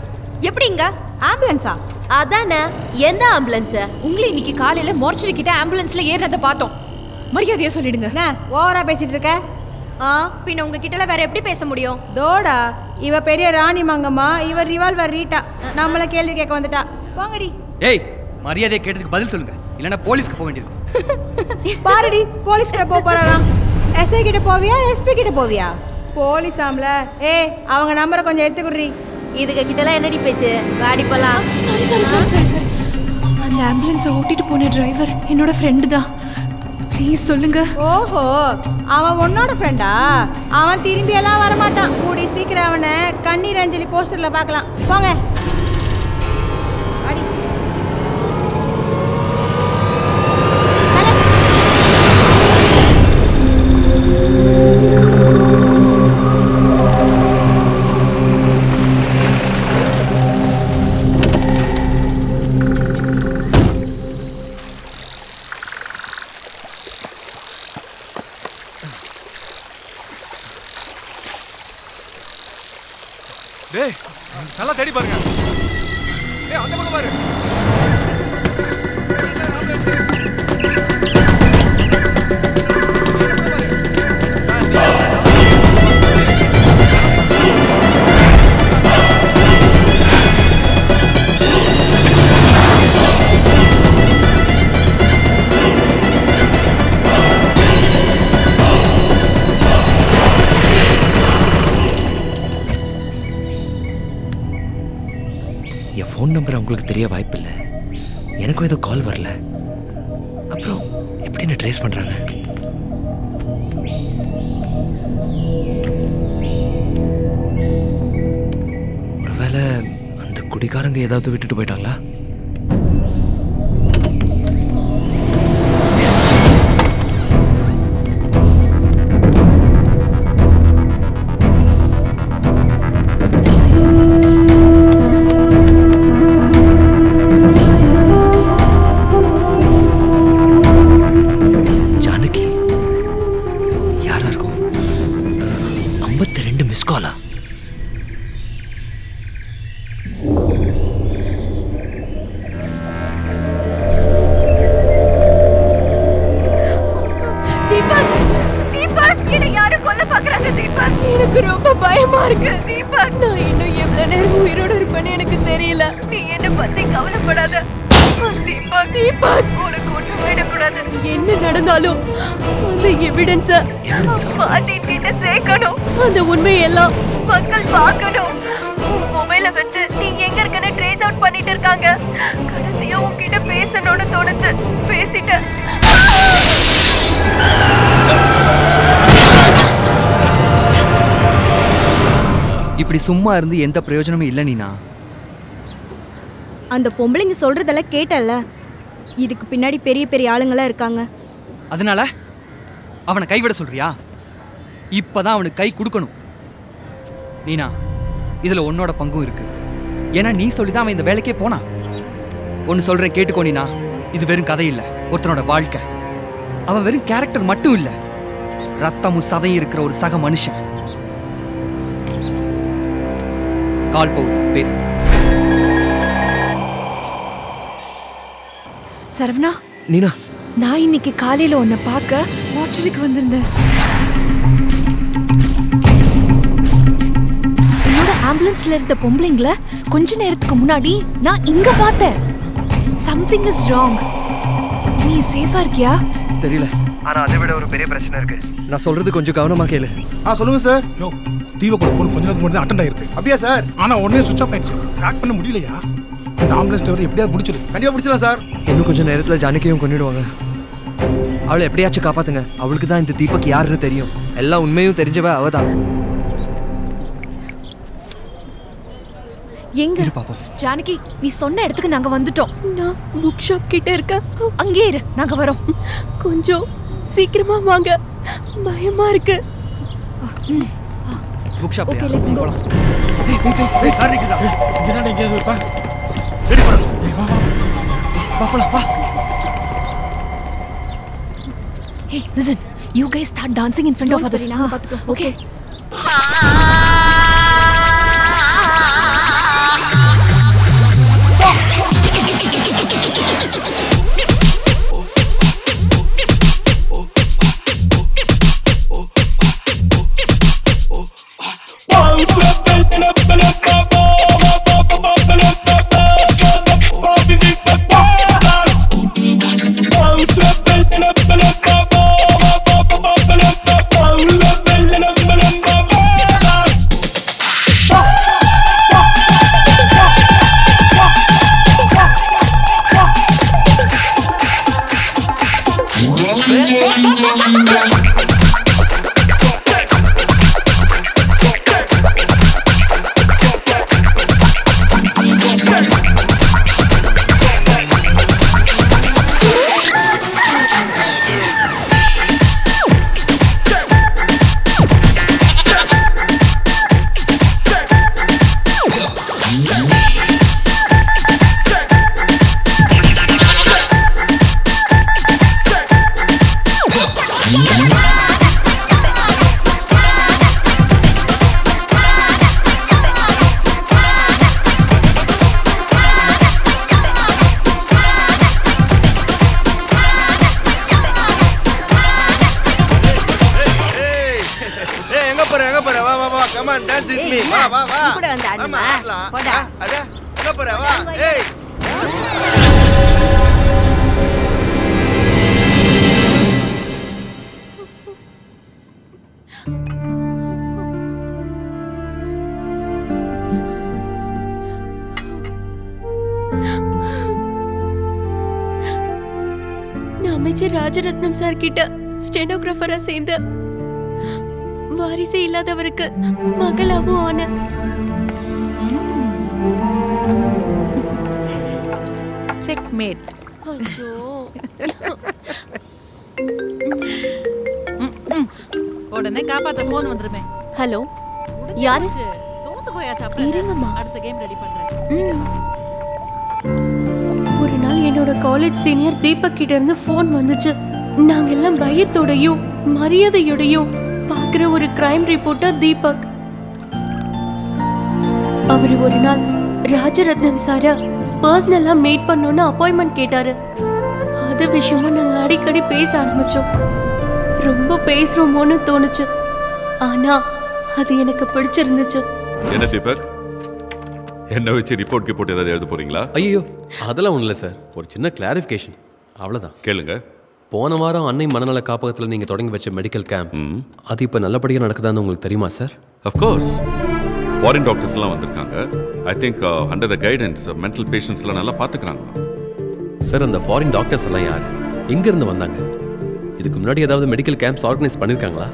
[SPEAKER 23] எப்படிங்க ஆம்புலன்ஸா
[SPEAKER 14] அதானே. எந்த ஆம்புலன்ஸ் உங்களை இன்னைக்கு காலையில மோர்ச்சரி கிட்ட ஆம்புலன்ஸ்ல ஏறினத பார்த்தோம். மரியாதையா சொல்லிடுங்க.
[SPEAKER 23] ஓவரா பேசிட்டு இருக்க? ஆ பின்ன உங்க கிட்டல வேற எப்படி பேச முடியும்? தோடா. இவ பெரிய ராணி மங்கம்மா இவ ரிவால்வர் ரீட்டா. நம்மள கேள்வி கேட்க வந்துட்டா. போங்கடி.
[SPEAKER 20] ஏய் மரியாதையை கேட்டதுக்கு பதில் சொல்லுங்க. இல்லைன்னா போலீஸ்க்கு போக வேண்டியிருக்கும்.
[SPEAKER 23] பாருடி போலீஸ் கிட்ட போக போறாராம் எஸ்ஐ கிட்ட போவியா எஸ்பி கிட்ட போவியா? போலீஸ் ஆம்ல. ஏய் அவங்க நம்பரை கொஞ்சம் எடுத்து குடுறி
[SPEAKER 14] இதுக்கு கிட்டலாம் என்னடி பேச்சு? வாடி போலாம். Sorry sorry sorry sorry sorry அந்த ஆம்புலன்ஸை ஓட்டிட்டு போன டிரைவர் என்னோட ஃப்ரெண்டு தான். ப்ளீஸ் சொல்லுங்க.
[SPEAKER 23] ஓஹோ அவன் உன்னோட ஃப்ரெண்டா அவன் திரும்பி எல்லாம் வரமாட்டான். கூடி சீக்கிரம் அவனை கண்ணீர் அஞ்சலி போஸ்டர்ல பார்க்கலாம். போங்க.
[SPEAKER 45] தெரிய வாய்ப்பில்லை. எனக்கும் எதுவும் கால் வரல. அப்புறம் எப்படி என்ன ட்ரேஸ் பண்ணுறாங்க ஒருவேளை அந்த குடிகாரங்க ஏதாவது விட்டுட்டு போயிட்டாங்களா?
[SPEAKER 46] சும்மா இருந்து எந்த பிரயோஜனமும் இல்லை நீனா.
[SPEAKER 23] அந்த பொம்பளைங்க சொல்றதெல்லாம் கேட்டல்ல. இதுக்கு பின்னாடி பெரிய பெரிய ஆளுங்களாம் இருக்காங்க.
[SPEAKER 46] அதனால அவனை கைவிட சொல்றியா? இப்பதான் அவனுக்கு கை கொடுக்கணும். நீனா இதுல உன்னோட பங்கும் இருக்கு. ஏன்னா நீ சொல்லி தான் அவன் இந்த வேலைக்கே போனான்
[SPEAKER 47] ஒன்று சொல்கிறேன் கேட்டுக்கோனினா இது வெறும் கதை இல்லை. ஒருத்தனோட வாழ்க்கை. அவன் வெறும் கேரக்டர் மட்டும் இல்லை. ரத்தமும் சதையும் இருக்கிற ஒரு சக மனுஷன். கால் போகுது. பேசு.
[SPEAKER 14] சரவணா
[SPEAKER 20] நீனா?
[SPEAKER 14] நான் இன்னைக்கு காலையில உன்னை பார்க்க மார்ச்சரிக்கு வந்திருந்தேன். என்னோட ஆம்புலன்ஸ்ல இருந்த பொம்பளைங்கள கொஞ்ச நேரத்துக்கு முன்னாடி நான் இங்க பார்த்தேன். சம்திங் இஸ் ராங் நீ சேஃபா இருக்கியா?
[SPEAKER 20] தெரியல.
[SPEAKER 48] ஆனா அதை விட ஒரு பெரிய பிரச்சனை இருக்கு.
[SPEAKER 20] நான் சொல்றது கொஞ்சம் கவனமா கேளு.
[SPEAKER 4] ஆ சொல்லுங்க சார் தீபக்கோட ஃபோன் கொஞ்ச நேரத்துக்கு முன்னாடி அட்டன் ஆயிருக்கு. அப்படியா சார்? ஆனா உடனே சுவிச் ஆஃப் ஆயிடுச்சு. ட்ராக் பண்ண முடியலையா? இந்த ஆம்புலன்ஸ் டிரைவர் எப்படியாவது முடிச்சிரு கண்டிப்பா முடிச்சிடலாம் சார்.
[SPEAKER 20] இன்னும் கொஞ்சம் நேரத்துல ஜானகியும் கொண்டுடுவாங்க அவளை எப்படியாச்சும் காப்பாத்துங்க. அவளுக்கு தான் இந்த தீபக் யாருன்னு தெரியும். எல்லா உண்மையும் தெரிஞ்சவ அவ தான்
[SPEAKER 14] எங்க ஜானகி நீ சொன்ன இடத்துக்கு நாங்க வந்துட்டோம். நான் புக் ஷாப் கிட்ட இருக்கேன். அங்கே இரு நாங்க வரோம். கொஞ்சம் சீக்கிரமா வாங்க. பயமா இருக்கு.
[SPEAKER 47] Book shop
[SPEAKER 14] Okay, let's go.
[SPEAKER 4] எங்கேயாவது இருப்பா
[SPEAKER 14] Hey, listen. You guys start dancing in front
[SPEAKER 18] Don't
[SPEAKER 14] of others.
[SPEAKER 18] worry, நாங்க
[SPEAKER 14] Ah,
[SPEAKER 18] பாத்துக்கிறோம்.
[SPEAKER 14] okay.
[SPEAKER 45] ஸ்டெனோகிராஃபரா சேர்ந்து வாரிசே இல்லாதவருக்கு மகளாவும் ஆன.
[SPEAKER 11] செக்மேட் உடனே காப்பாத்த ஃபோன் வந்துருமே.
[SPEAKER 45] ஹலோ யாரு?
[SPEAKER 11] தோத்து போயாச்சு
[SPEAKER 45] இருங்கம்மா.
[SPEAKER 11] அடுத்த கேம் ரெடி பண்றேன்.
[SPEAKER 45] ஒரு நாள் என்னோட காலேஜ் சீனியர் தீபக் கிட்ட இருந்து ஃபோன் வந்துச்சு. நாங்க எல்லாம் பயத்தோடையும் மரியாதையோடையும் பார்க்குற ஒரு கிரைம் ரிப்போர்ட்டர் தீபக். அவர் ஒரு நாள் ராஜரத்னம் சார பர்சனலா மீட் பண்ணணும்னு அப்பாயின்மெண்ட் கேட்டாரு. அது விஷயமா நாங்க அடிக்கடி பேச ஆரம்பிச்சோம். ரொம்ப பேசுறோமோன்னு தோணுச்சு. ஆனா அது எனக்கு பிடிச்சிருந்துச்சு.
[SPEAKER 2] என்ன தீபக்? என்ன வச்சு ரிப்போர்ட் கிப்போர்ட் ஏதாவது எழுத போறீங்களா?
[SPEAKER 13] ஐயோ அதெல்லாம் ஒன்றும் இல்லை சார். ஒரு சின்ன கிளாரிஃபிகேஷன் அவ்வளோதான்
[SPEAKER 2] கேளுங்க.
[SPEAKER 13] போன வாரம் அன்னை மனநல காப்பகத்தில் நீங்கள் தொடங்கி வச்ச மெடிக்கல் கேம்ப் அது இப்போ நல்லபடியாக நடக்குதான்னு உங்களுக்கு தெரியுமா சார்
[SPEAKER 2] அஃப்கோர்ஸ் ஃபாரின் டாக்டர்ஸ்லாம் வந்திருக்காங்க. I think under the guidance mental பேஷண்ட்ஸ்லாம் நல்லா பார்த்துக்கிறாங்க
[SPEAKER 13] சார் அந்த ஃபாரின் டாக்டர்ஸ் எல்லாம் யார்? எங்கேருந்து வந்தாங்க? இதுக்கு முன்னாடி ஏதாவது மெடிக்கல் கேம்ப்ஸ் ஆர்கனைஸ் பண்ணியிருக்காங்களா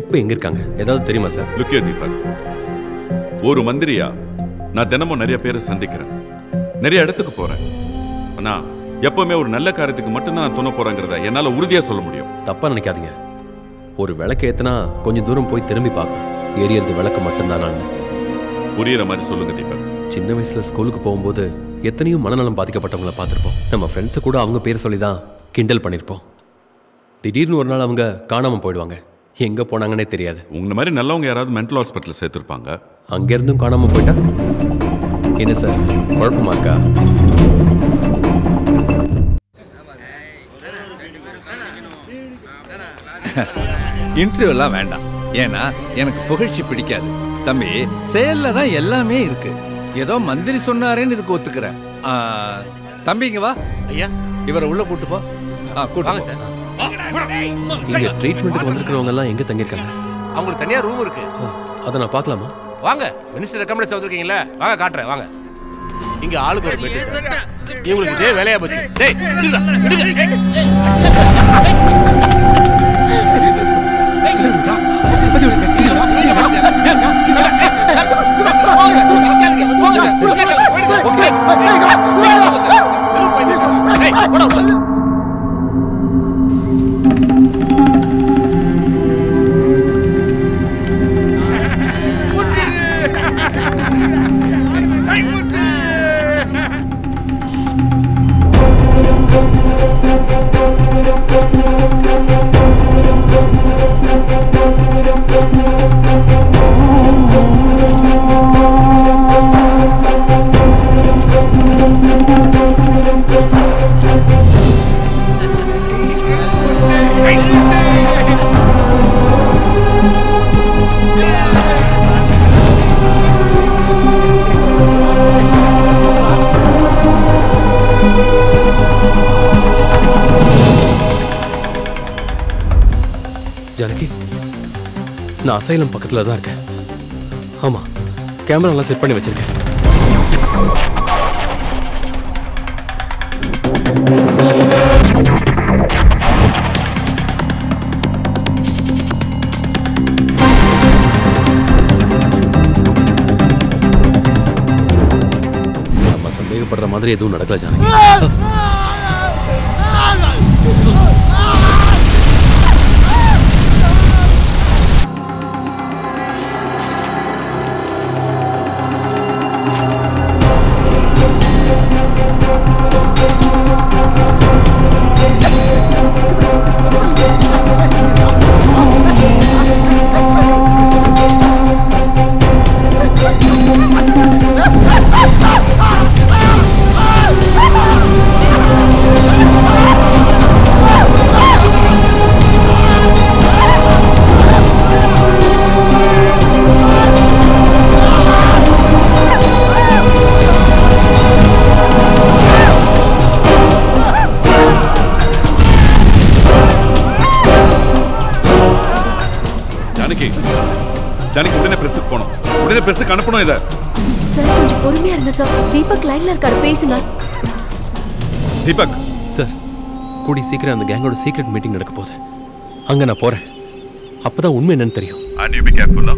[SPEAKER 13] இப்போ எங்கே இருக்காங்க? ஏதாவது தெரியுமா சார்
[SPEAKER 2] லுக்கியோ தீபக் ஒரு மந்திரியா நான் தினமும் நிறைய பேரை சந்திக்கிறேன். நிறைய இடத்துக்கு போறேன். ஆனா எப்பவுமே ஒரு நல்ல காரியத்துக்கு மட்டும்தான் நான் துணை போறேங்கிறத என்னால உறுதியா சொல்ல முடியும்.
[SPEAKER 13] தப்பாக நினைக்காதீங்க. ஒரு விளக்கு ஏற்றினா கொஞ்சம் தூரம் போய் திரும்பி பார்க்கணும் எரியறது விளக்கு மட்டும்தானான்னு
[SPEAKER 2] புரியுற மாதிரி சொல்லுங்க தீபக்.
[SPEAKER 13] சின்ன வயசுல ஸ்கூலுக்கு போகும்போது எத்தனையோ மனநலம் பாதிக்கப்பட்டவங்கள பார்த்துருப்போம். நம்ம ஃப்ரெண்ட்ஸை கூட அவங்க பேர் சொல்லி தான் கிண்டல் பண்ணியிருப்போம் திடீர்னு ஒரு நாள் அவங்க காணாமல் போயிடுவாங்க. எங்கே போனாங்கன்னே தெரியாது.
[SPEAKER 2] உங்களை மாதிரி நல்லவங்க யாராவது மென்டல் ஹாஸ்பிட்டல் சேர்த்துருப்பாங்க?
[SPEAKER 13] அங்கேருந்தும் காணாமல் போயிட்டா? என்ன சார்? குழப்பமா இருக்கா?
[SPEAKER 3] இன்டர்வியூலாம் வேண்டாம். ஏன்னா எனக்கு புகழ்ச்சி பிடிக்காது. தம்பி செயல்ல தான் எல்லாமே இருக்கு. ஏதோ மந்திரி சொன்னாரேன்னு இதுக்கு ஒத்துக்கிறேன். ஆ, தம்பி இங்க வா. ஐயா இவரை உள்ள கூட்டு போ. ஆ, கூட்டு
[SPEAKER 6] வாங்க
[SPEAKER 3] போ.
[SPEAKER 6] சார்.
[SPEAKER 13] இங்கே ட்ரீட்மெண்ட்டுக்கு வந்திருக்கிறவங்க எல்லாம் எங்கே தங்கியிருக்காங்க?
[SPEAKER 6] அவங்களுக்கு தனியா ரூம் இருக்கு.
[SPEAKER 13] அதை நான் பார்க்கலாமா?
[SPEAKER 6] வாங்க மினிஸ்டர் ரெக்கமெண்டேஷன் வந்திருக்கீங்களா. வாங்க காட்டுறேன் வாங்க. இங்க ஆளுக்கு ஒரு பெட்டு சார் இவங்களுக்கு இதே வேலையா போச்சு டேய் விடுடா, விடுங்க.
[SPEAKER 13] ஜானகி அசைலம் பக்கத்தில் தான் இருக்கேன். ஆமாம் கேமராலாம் செட் பண்ணி வச்சிருக்கேன். நம்ம சந்தேகப்படுற மாதிரி எதுவும் நடக்கல ஜானகி.
[SPEAKER 45] பேசுங்க.
[SPEAKER 2] தீபக்.
[SPEAKER 13] சார் கூடி சீக்கிரம் அந்த கேங்கோட சீக்ரெட் மீட்டிங் நடக்க போகுது. அங்கே நான் போகிறேன் அப்பதான் உண்மை என்னன்னு தெரியும்.
[SPEAKER 2] யூ பி கேர்ஃபுல்லா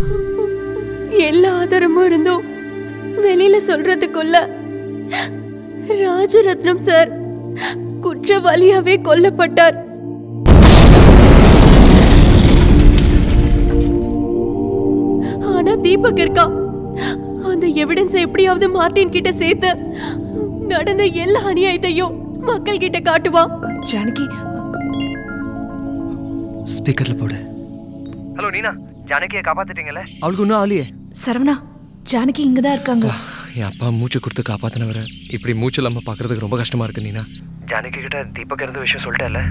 [SPEAKER 45] எல்லா ஆதாரமும் இருந்தும் வெளியில சொல்றதுக்குள்ள ராஜரத்னம் சார் குற்றவாளியாவே கொல்லப்பட்டார். ஆனா தீபக் இருக்கா? அந்த எவிடன்ஸை எப்படியாவது மார்டின் கிட்ட சேர்த்து நடந்த எல்லா அநியாயத்தையும் மக்கள் கிட்ட காட்டுவான்
[SPEAKER 14] ஜானகி.
[SPEAKER 31] ஸ்பீக்கர்ல போடு.
[SPEAKER 49] ஹலோ நீனா? ஜானகியை காப்பாத்திட்டீங்கல்ல?
[SPEAKER 31] அவளுக்கு ஒன்றும் ஆகலையே.
[SPEAKER 14] சரவணா ஜானகி இங்க தான் இருக்காங்க
[SPEAKER 31] என் அப்பா மூச்சு கொடுத்து காப்பாத்தினவரை இப்படி மூச்சு இல்லாம பாக்குறதுக்கு ரொம்ப கஷ்டமா இருக்கு நீனா.
[SPEAKER 49] ஜானகி கிட்ட தீபக் இருந்த விஷயம் சொல்லிட்டேன்ல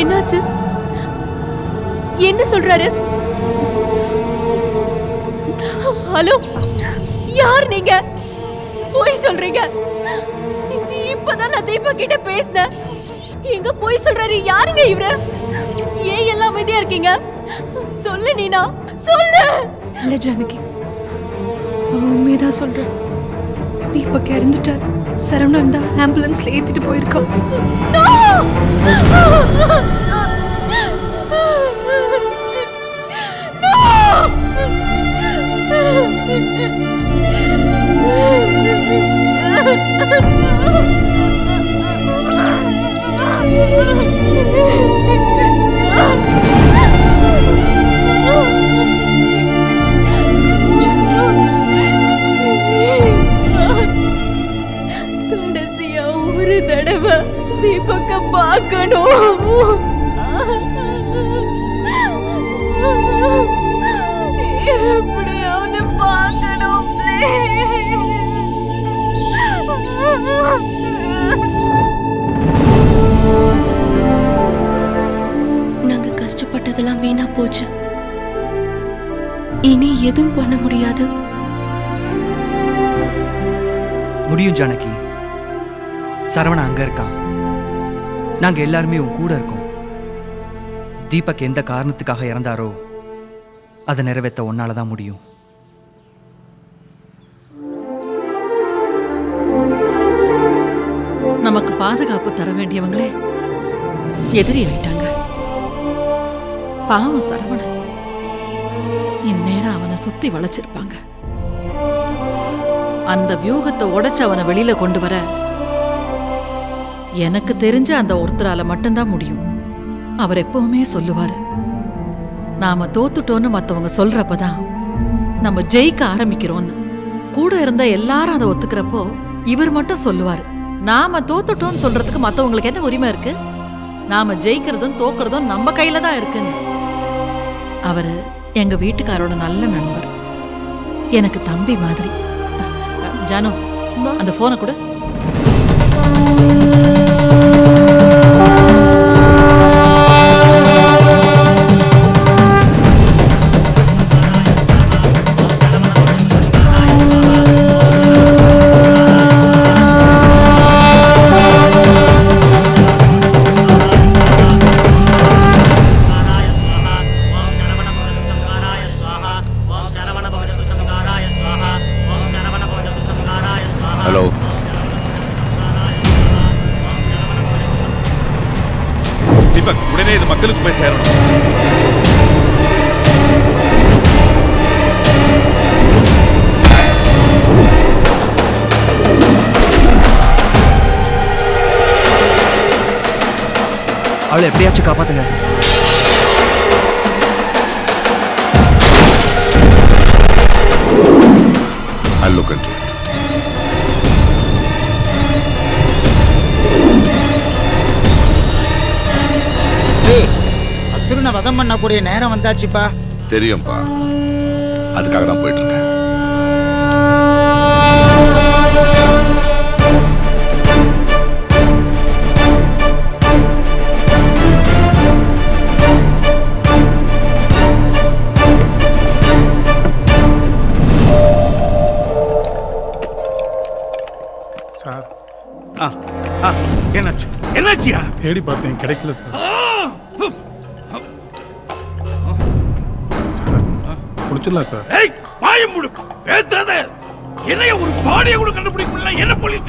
[SPEAKER 45] என்னாச்சு? என்ன சொல்றாரு? ஹலோ யார் நீங்க? போய் சொல்றீங்க. இப்பதான் நான் தீபக் கிட்ட பேசினேன். எங்க போய் சொல்றாரு யாருங்க இவரு? ஏன் எல்லாம் அமைதியா இருக்கீங்க? சொல்லு நீனா? சொல்லு!
[SPEAKER 14] இல்ல ஜானகி அவன் உண்மையதான் சொல்றான். தீபக் இறந்துட்டார். சரவணன் தான் ஆம்புலன்ஸ்ல ஏத்திட்டு போயிருக்கான்.
[SPEAKER 45] கடைசியா ஒரு தடவை தீபக்க பார்க்கணும். எதுவும் பண்ண முடியாது.
[SPEAKER 20] முடியும் ஜானகி. சரவணா அங்க இருக்கான் நாங்க எல்லாருமே உன் கூட இருக்கோம். தீபக் எந்த காரணத்துக்காக இறந்தாரோ அதை நிறைவேற்ற உன்னால தான் முடியும்.
[SPEAKER 11] நமக்கு பாதுகாப்பு தர வேண்டியவங்களே எதிரி ஆயிட்டாங்க. பாவம் சரவணன். இந்நேரம் அவனை சுத்தி வளைச்சிருப்பாங்க. அந்த வியூகத்தை உடைச்சு அவனை வெளியில கொண்டு வர எனக்கு தெரிஞ்ச அந்த ஒருத்தரால மட்டும்தான் முடியும். அவர் எப்பவுமே சொல்லுவார் நாம தோத்துட்டோன்னு மத்தவங்க சொல்றப்பதான் நம்ம ஜெயிக்க ஆரம்பிக்கிறோம்னு. கூட இருந்த எல்லாரும் அதை ஒத்துக்கிறப்போ இவர் மட்டும் சொல்லுவார் நாம தோத்துட்டோம்னு சொல்றதுக்கு மற்றவங்களுக்கு என்ன உரிமை இருக்கு? நாம ஜெயிக்கிறதும் தோக்குறதும் நம்ம கையில தான் இருக்குன்னு. அவரு எங்க வீட்டுக்காரோட நல்ல நண்பர். எனக்கு தம்பி மாதிரி. ஜானு அந்த போனை கொடு.
[SPEAKER 31] அவளை எப்படியாச்சும் காப்பாத்துங்க.
[SPEAKER 50] I'll look into it.
[SPEAKER 17] அசுரனை வதம் பண்ணக்கூடிய நேரம் வந்தாச்சுப்பா.
[SPEAKER 50] தெரியும்பா. அதுக்காக தான் போயிட்டு
[SPEAKER 4] தேடி பார்த்தேன். கிடைக்கல சார் குடிச்சிடலாம் சார்
[SPEAKER 5] ஏய் வாயம் முடு. பேசாத. என்னைய ஒரு பாடியை கூட கண்டுபிடிக்க முடியல. என்ன
[SPEAKER 50] police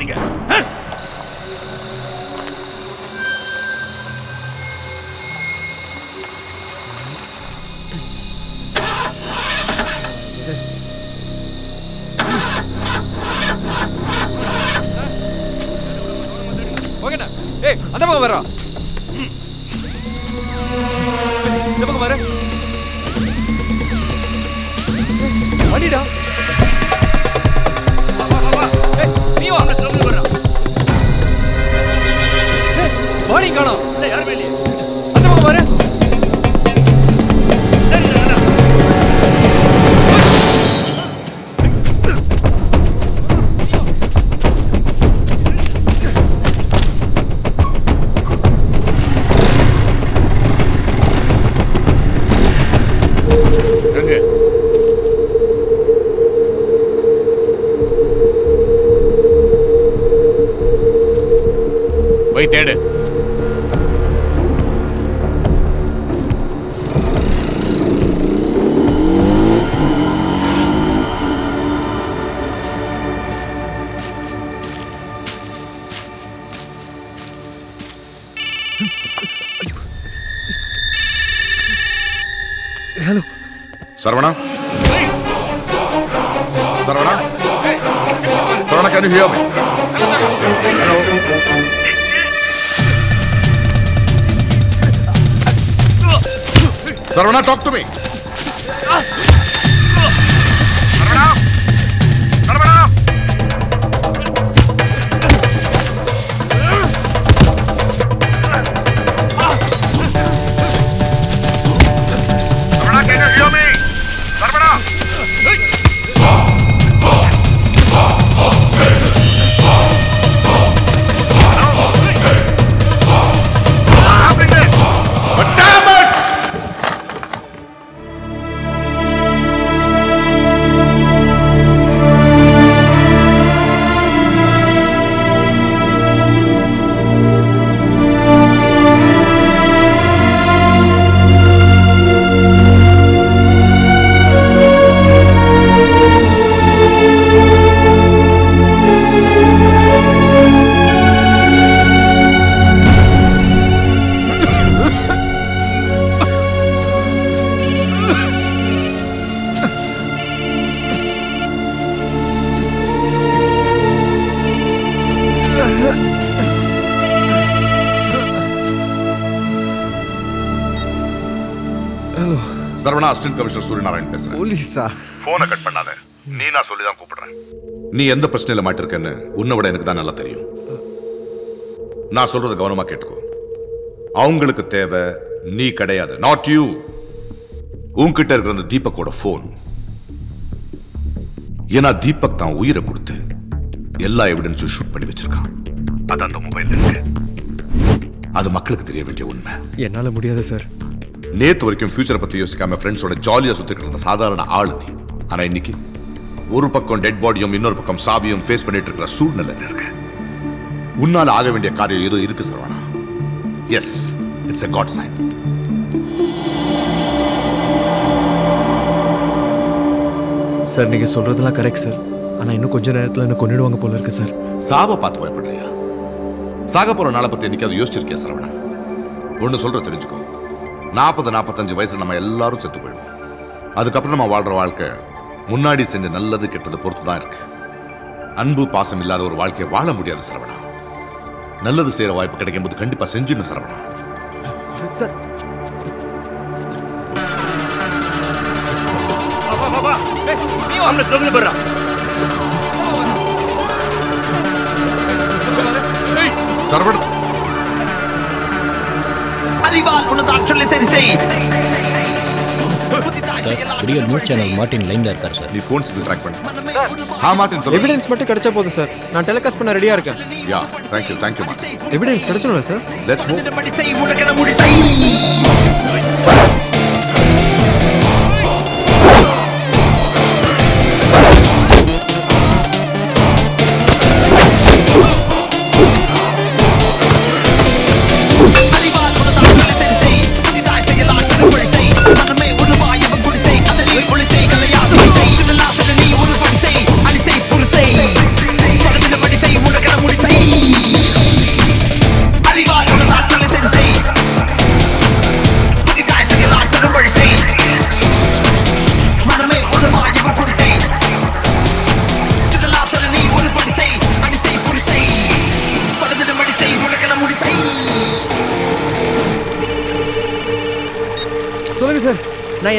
[SPEAKER 50] Saravana Saravana Saravana can you hear me hello Saravana talk to me assistant commissioner Suryanarayan பேசுறேன்.
[SPEAKER 51] போலீஸா?
[SPEAKER 50] போனை கட் பண்ணாத. நீ நான் சொல்லி தான் கூப்பிடுறேன். நீ எந்த பிரச்சனையில மாட்டிருக்கேன்னு உன்னை விட எனக்கு தான் நல்லா தெரியும். நான் சொல்றத கவனமா கேட்டுக்கோ. அவங்களுக்கு தேவை நீ கிடையாது. நாட் யூ உன்கிட்ட இருக்கிற அந்த தீபக்கோட ஃபோன் ஏன்னா தீபக் தான் உயிரை கொடுத்து எல்லா எவிடன்ஸும் ஷூட் பண்ணி வச்சிருக்கான். அது அந்த மொபைல் இருக்கு. அது மக்களுக்கு தெரிய வேண்டிய உண்மை.
[SPEAKER 51] என்னால முடியாது சார்
[SPEAKER 50] நேத்து வரைக்கும் ஃபியூச்சரை பத்தி யோசிக்காம ஃப்ரெண்ட்ஸோட ஜாலியா சுத்திட்டு இருந்த சாதாரண ஆளு நீ ஆனா இன்னைக்கு ஒரு பக்கம் டெட் பாடியும் இன்னொரு பக்கம் சாவியும் ஃபேஸ் பண்ணிட்டு இருக்கிற சூழ்நிலை இருக்கு. உன்னால ஆக வேண்டிய காரியம் ஏதோ இருக்கு Saravana. Yes it's a god sign
[SPEAKER 51] sir நீங்க சொல்றதெல்லாம் கரெக்ட் சார் ஆனா இன்னும் கொஞ்ச நேரத்துல என்ன கொன்னிடுவாங்க போல இருக்கு சார்
[SPEAKER 50] சாவை பார்த்து பயப்படுறியா சாக போற நாளை பத்தி என்னைக்காவது யோசிச்சிருக்கியா சரவணா? ஒண்ணு சொல்ற தெரிஞ்சுக்கோ. நாற்பது நாற்பத்தஞ்சு வயசுல நம்ம எல்லாரும் செத்து போயிடுவோம். அதுக்கப்புறம் நம்ம வாழ்ற வாழ்க்கை முன்னாடி செஞ்ச நல்லது கெட்டது பொறுத்து தான் இருக்கு. அன்பு பாசம் இல்லாத ஒரு வாழ்க்கையை வாழ முடியாது சரவணா. நல்லது செய்யற வாய்ப்பு கிடைக்கும் போது கண்டிப்பா செஞ்சிடணும் சரவணா.
[SPEAKER 51] சார்.
[SPEAKER 50] சரவணா.
[SPEAKER 52] அறிவால் சரி செய்
[SPEAKER 53] பெரிய நியூஸ் சேனல் மார்ட்டின் லைன்ல இருக்கார் சார்
[SPEAKER 50] நீ ட்ராக் பண்ணு. மார்ட்டின் சொல்லு
[SPEAKER 51] எவிடன்ஸ் மட்டும் கிடைச்சா போதும் சார் நான் டெலிகாஸ்ட் பண்ண ரெடியா இருக்கேன்.
[SPEAKER 52] Yeah thank you thank you Martin evidence
[SPEAKER 51] sir let's move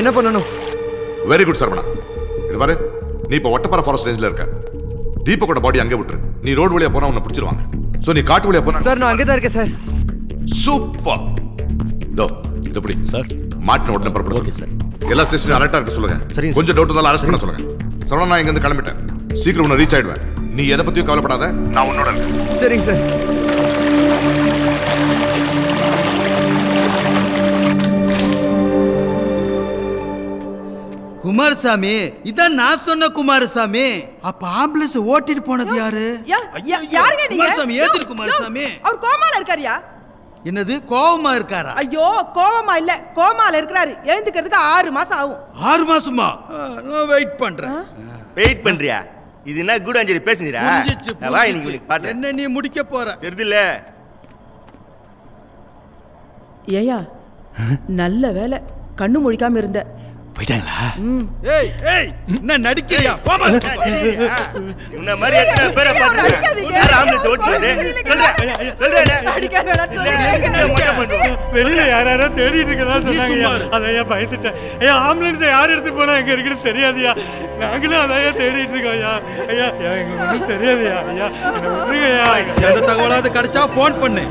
[SPEAKER 51] என்ன பண்ணணும்?
[SPEAKER 50] Very good Saravana. இது பாரு நீ இப்போ ஒட்டப்பாறை ஃபாரஸ்ட் ரேஞ்சில் இருக்க. தீபக்கோட பாடி அங்கே விட்டுரு. நீ ரோடு வழியா போனா உன்னை பிடிச்சிருவாங்க. ஸோ நீ காட்டு வழியா போனா
[SPEAKER 51] சார் நான் அங்கே தான் இருக்கேன் சார்.
[SPEAKER 50] சூப்பர் தோ இது எப்படி சார் மாட்டின உடனே புறப்பட ஓகே சார் எல்லா ஸ்டேஷனும் அலர்ட்டா இருக்க சொல்லுங்க. சரி கொஞ்சம் டவுட் இருந்தாலும் அரெஸ்ட் பண்ண சொல்லுங்க. சரவணா நான் இங்கேருந்து கிளம்பிட்டேன். சீக்கிரம் உன்னை ரீச் ஆயிடுவேன். நீ எதை பத்தியும் கவலைப்படாத. நான் உன்னோட
[SPEAKER 51] சரிங்க சார்.
[SPEAKER 54] குமாரசாமி இதான் நான் சொன்ன குமாரசாமி. அப்ப ஆம்புலன்ஸ் ஓட்டிட்டு போனது யாரு?
[SPEAKER 23] யாருங்க நீங்க?
[SPEAKER 54] குமாரசாமி ஏத்திரு குமாரசாமி.
[SPEAKER 23] அவர் கோமால இருக்காரியா?
[SPEAKER 54] என்னது கோவமா இருக்காரா?
[SPEAKER 23] ஐயோ கோவமா இல்ல கோமால இருக்கிறாரு. எழுந்துக்கிறதுக்கு ஆறு மாசம் ஆகும்.
[SPEAKER 54] ஆறு மாசமா? நான் வெயிட் பண்றேன்.
[SPEAKER 6] வெயிட் பண்றியா? இது என்ன கூடாஞ்சேரி பேசுறா
[SPEAKER 54] புரிஞ்சிச்சு,
[SPEAKER 6] வா. இன்னைக்கு பாட்டு
[SPEAKER 54] என்ன நீ முடிக்க போற?
[SPEAKER 6] தெரியுதுல்ல
[SPEAKER 23] ஏயா நல்ல வேலை. கண்ணு முழிக்காம இருந்த.
[SPEAKER 6] போயிட்டாங்களா?
[SPEAKER 54] ஏய் ஏய் என்ன நடிக்கிறியா? போமா.
[SPEAKER 6] உன்ன மாதிரி எத்தனை பேரை யார் ஆம்புலன்ஸ் ஓட்டுறது சொல்றேன் சொல்றேன்
[SPEAKER 55] வெளியில யாராரோ தேடிட்டு இருக்கதா சொன்னாங்க. அதையா பயந்துட்டேன் ஐயா ஆம்புலன்ஸ் யார் எடுத்து போனா? எங்க இருக்குன்னு தெரியாதுயா. நாங்களும் அதையா தேடிட்டு இருக்கோம் ஐயா? ஐயா ஐயா, எங்களுக்கு தெரியாதுயா ஐயா. என்னை விட்டுருங்கய்யா
[SPEAKER 54] எந்த தகவலாவது கிடைச்சா போன் பண்ணு.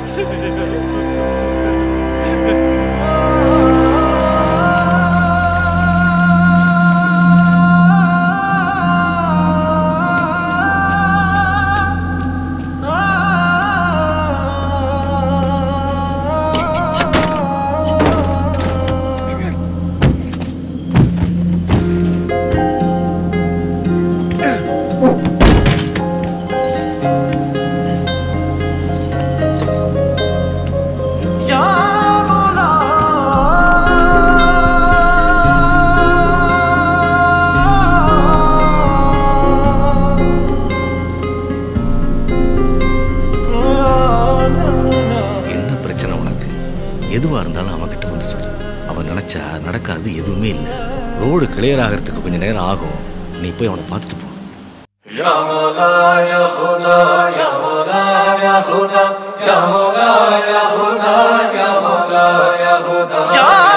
[SPEAKER 56] ரோடு கிளியர் ஆகிறதுக்கு கொஞ்சம் நேரம் ஆகும். நீ போய் அவனை பார்த்துட்டு போ.
[SPEAKER 52] या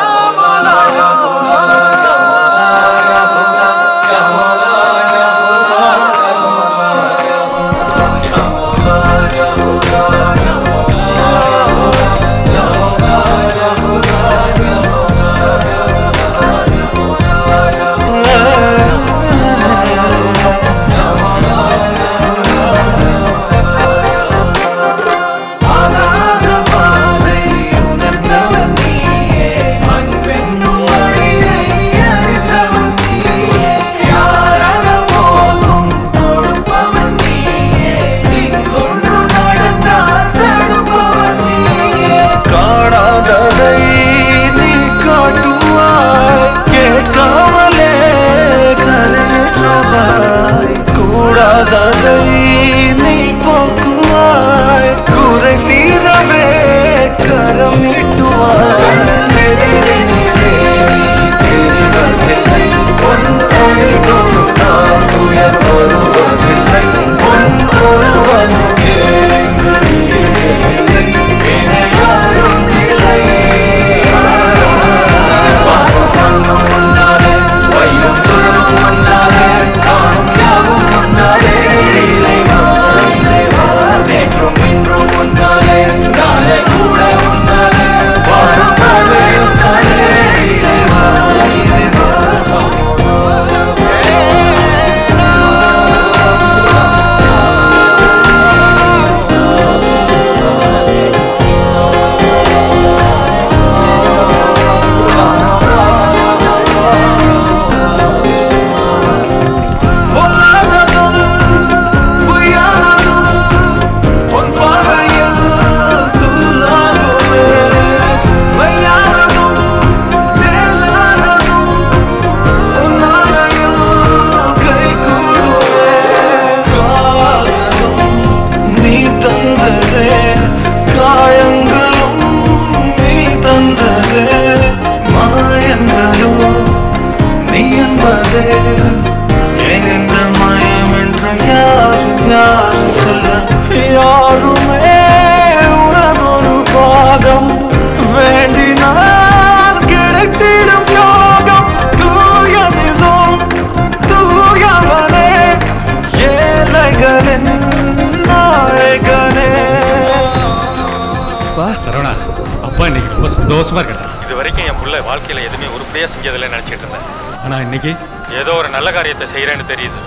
[SPEAKER 57] Rada da i ni
[SPEAKER 58] poklaj Kure
[SPEAKER 57] ti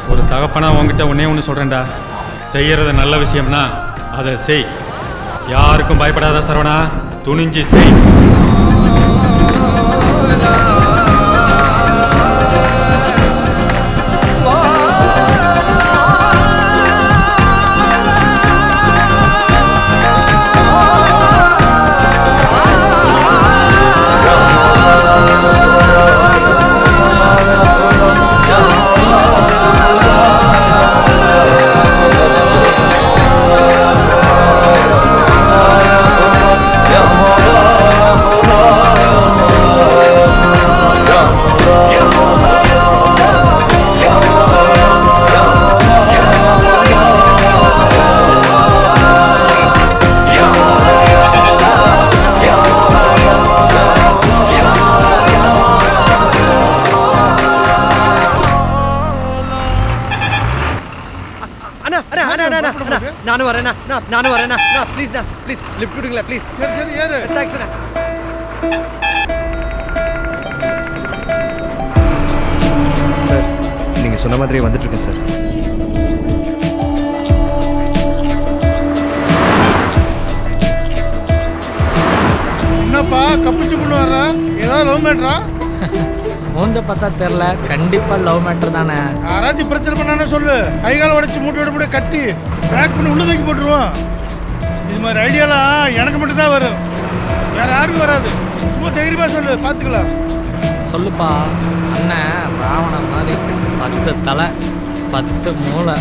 [SPEAKER 57] ஒரு
[SPEAKER 58] தகப்பனா உன்கிட்ட ஒன்னே ஒன்று சொல்கிறேன்டா செய்யறது நல்ல விஷயம்னா அதை செய். யாருக்கும் பயப்படாத சரவணா துணிஞ்சு செய்.
[SPEAKER 20] வரேண்ணா அண்ணா, நானும் வரேண்ணா ப்ளீஸ்ண்ணா ப்ளீஸ் லிஃப்ட் விடுங்களேன் ப்ளீஸ்
[SPEAKER 55] சரி சரி ஏறு.
[SPEAKER 20] தேங்க்ஸ் அண்ணா. சார் நீங்க சொன்ன மாதிரியே வந்துட்டு இருக்கேன் சார்.
[SPEAKER 55] என்னப்பா கப்பிச்சு கொண்டு வர்ற? ஏதாவது லவ் மேட்ரா
[SPEAKER 59] மூஞ்ச பார்த்தா தெரில கண்டிப்பா லவ் மேட்டர் தானே?
[SPEAKER 55] யாராச்சும் பிரச்சனை பண்ணானே சொல்லு. கை கால் உடைச்சு மூட்டை விட முடிய கட்டி பேக் பண்ணி உள்ள தூக்கி போட்டுருவோம். இது மாதிரி ஐடியாலாம் எனக்கு மட்டும் தான் வரும். வேற யாருக்கும் வராது. சும்மா தைரியமா சொல்லு பார்த்துக்கலாம்.
[SPEAKER 59] சொல்லுப்பா அண்ணன் ராவணன் மாதிரி பத்து தலை பத்து மூளை.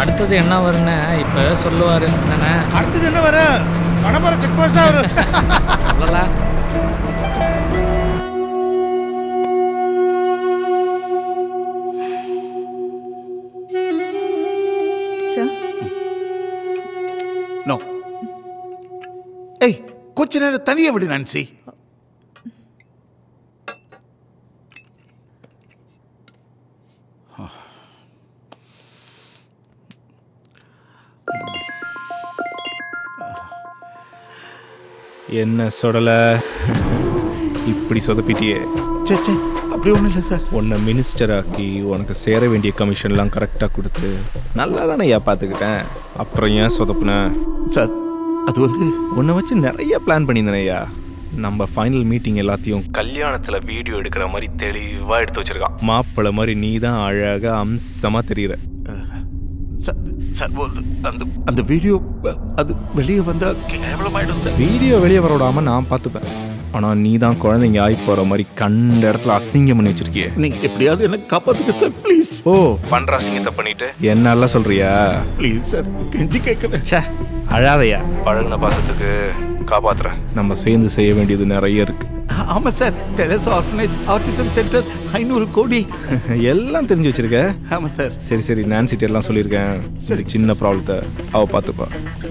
[SPEAKER 59] அடுத்தது என்ன வரும்னு இப்போ சொல்லுவார் என்னண்ணே
[SPEAKER 55] அடுத்தது என்ன வர பணமர செக் போஸ்ட் தான் வரும்.
[SPEAKER 59] சொல்லல.
[SPEAKER 5] கொஞ்ச நேரம் தனியா விடு நான்சி.
[SPEAKER 60] என்ன சுடல? இப்படி சொதப்பிட்டியே.
[SPEAKER 5] சே சே அப்படி ஒன்றும் இல்லை சார்.
[SPEAKER 60] உன்னை மினிஸ்டர் ஆக்கி உனக்கு சேர வேண்டிய கமிஷன்லாம் கரெக்டாக கொடுத்து நல்லா தானே ஐயா பார்த்துக்கிட்டேன்? அப்புறம் ஏன் சொதப்புன?
[SPEAKER 5] சார் அது வந்து
[SPEAKER 60] உன்னை வச்சு நிறைய பிளான் பண்ணியிருந்தேன் ஐயா. நம்ம ஃபைனல் மீட்டிங் எல்லாத்தையும் கல்யாணத்தில் வீடியோ எடுக்கிற மாதிரி தெளிவாக எடுத்து வச்சிருக்கான். மாப்பிள்ளை மாதிரி நீ தான் அழகாக அம்சமாக தெரியுற
[SPEAKER 5] சார் அந்த அந்த வீடியோ அது வெளியே வந்தா கேவலமாயிடும் சார்
[SPEAKER 60] வீடியோ வெளியே வர விடாம நான் பார்த்துப்பேன். ஆனால் நீ தான் குழந்தைங்க ஆகி போகிற மாதிரி கண்ட இடத்துல அசிங்கம் பண்ணி வச்சிருக்கியே.
[SPEAKER 5] நீங்க எப்படியாவது எனக்கு காப்பாத்துங்க சார் ப்ளீஸ்
[SPEAKER 60] ஓ. பண்ற அசிங்கத்தை பண்ணிட்டு? என்னெல்லாம் சொல்றியா?
[SPEAKER 5] ப்ளீஸ் சார் கெஞ்சி கேட்குறேன்
[SPEAKER 60] ச்சே அழாதையா? பழகுன பாசத்துக்கு காப்பாத்துறேன் நம்ம சேர்ந்து செய்ய வேண்டியது நிறைய இருக்கு.
[SPEAKER 5] ஆமா sir Teresa orphanage autism center ஐநூறு கோடி.
[SPEAKER 60] எல்லாம் தெரிஞ்சு வச்சிருக்க?
[SPEAKER 5] ஆமா சார்
[SPEAKER 60] சரி. சரி நான்சிட்ட எல்லாம் சொல்லியிருக்கேன். சரி சின்ன ப்ராப்ளத்தை அவ பார்த்துப்பா.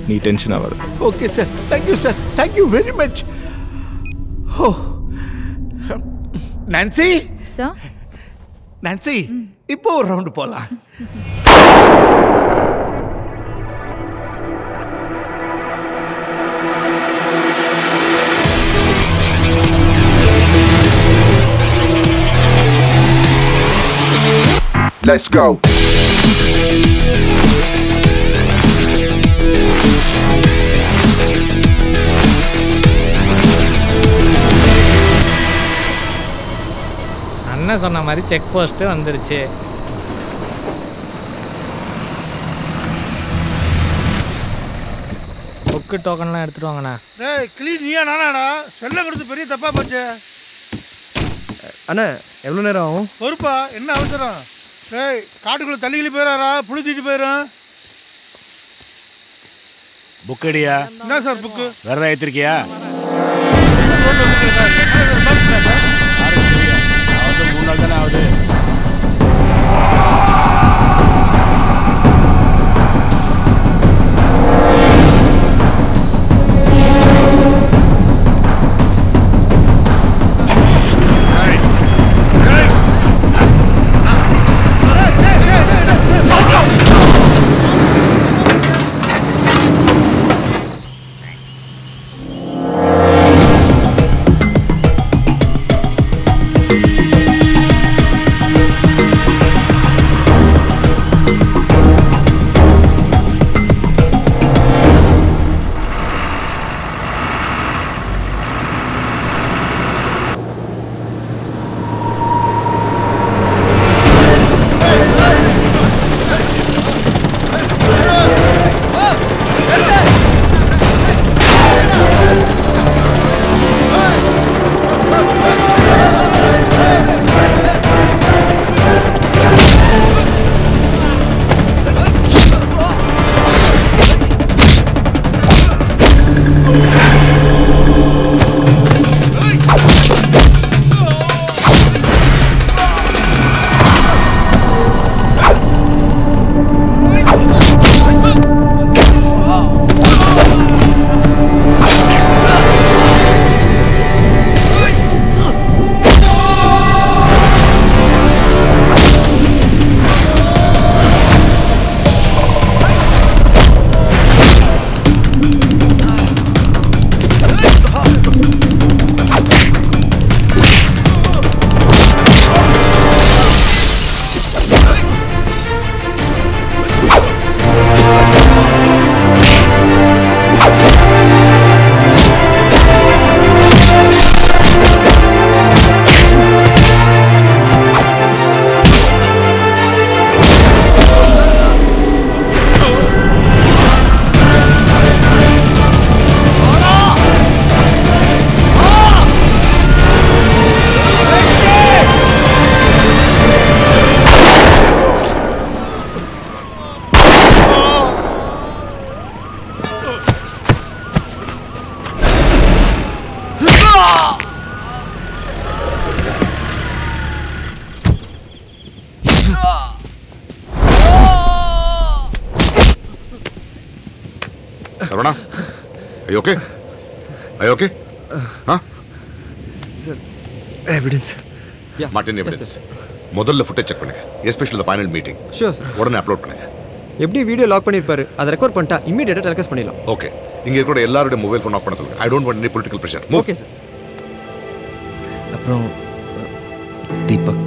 [SPEAKER 60] நீ டென்ஷன் ஆகாது.
[SPEAKER 5] Okay sir thank you sir thank you very much
[SPEAKER 1] Nancy
[SPEAKER 5] sir Nancy இப்போ ஒரு ரவுண்டு போலாம்
[SPEAKER 61] Let's go.
[SPEAKER 59] அண்ணன் சொன்ன மாதிரி செக் போஸ்ட்டு வந்துருச்சு. புக்கு டோக்கன்லாம் எடுத்துட்டு வாங்கண்ணா.
[SPEAKER 55] டேய் கிளி நீயா நானாடா? செல்ல கொடுத்து பெரிய தப்பா போச்சு.
[SPEAKER 20] அண்ணா எவ்வளோ நேரம் ஆகும்?
[SPEAKER 55] பொறுப்பா என்ன அவசரம்? டேய் காட்டுக்குள்ள தள்ளிக்கிளி போயிடாரா புளி தூக்கிட்டு போயிடும்
[SPEAKER 6] புக் அடியா
[SPEAKER 55] என்ன சார் புக்கு?
[SPEAKER 6] விரதம் ஏத்திருக்கியா
[SPEAKER 50] மார்டின் எவிடன்ஸ் முதல்ல ஃபுட்டேஜ் செக் பண்ணுங்க. Especially the final meeting
[SPEAKER 31] sure sir
[SPEAKER 50] உடனே அப்லோட் பண்ணுங்க.
[SPEAKER 31] எப்படி வீடியோ லாக் பண்ணியிருப்பாரு அதை ரெக்கார்ட் பண்ணிட்டா இமீடியட்டாக டெலிகாஸ்ட் பண்ணிடலாம்.
[SPEAKER 50] ஓகே இங்க இருக்கிற எல்லாரோட மொபைல் ஃபோன் ஆஃப் பண்ண சொல்லுங்க. I don't want any political pressure
[SPEAKER 31] okay sir அப்புறம் தீபக்.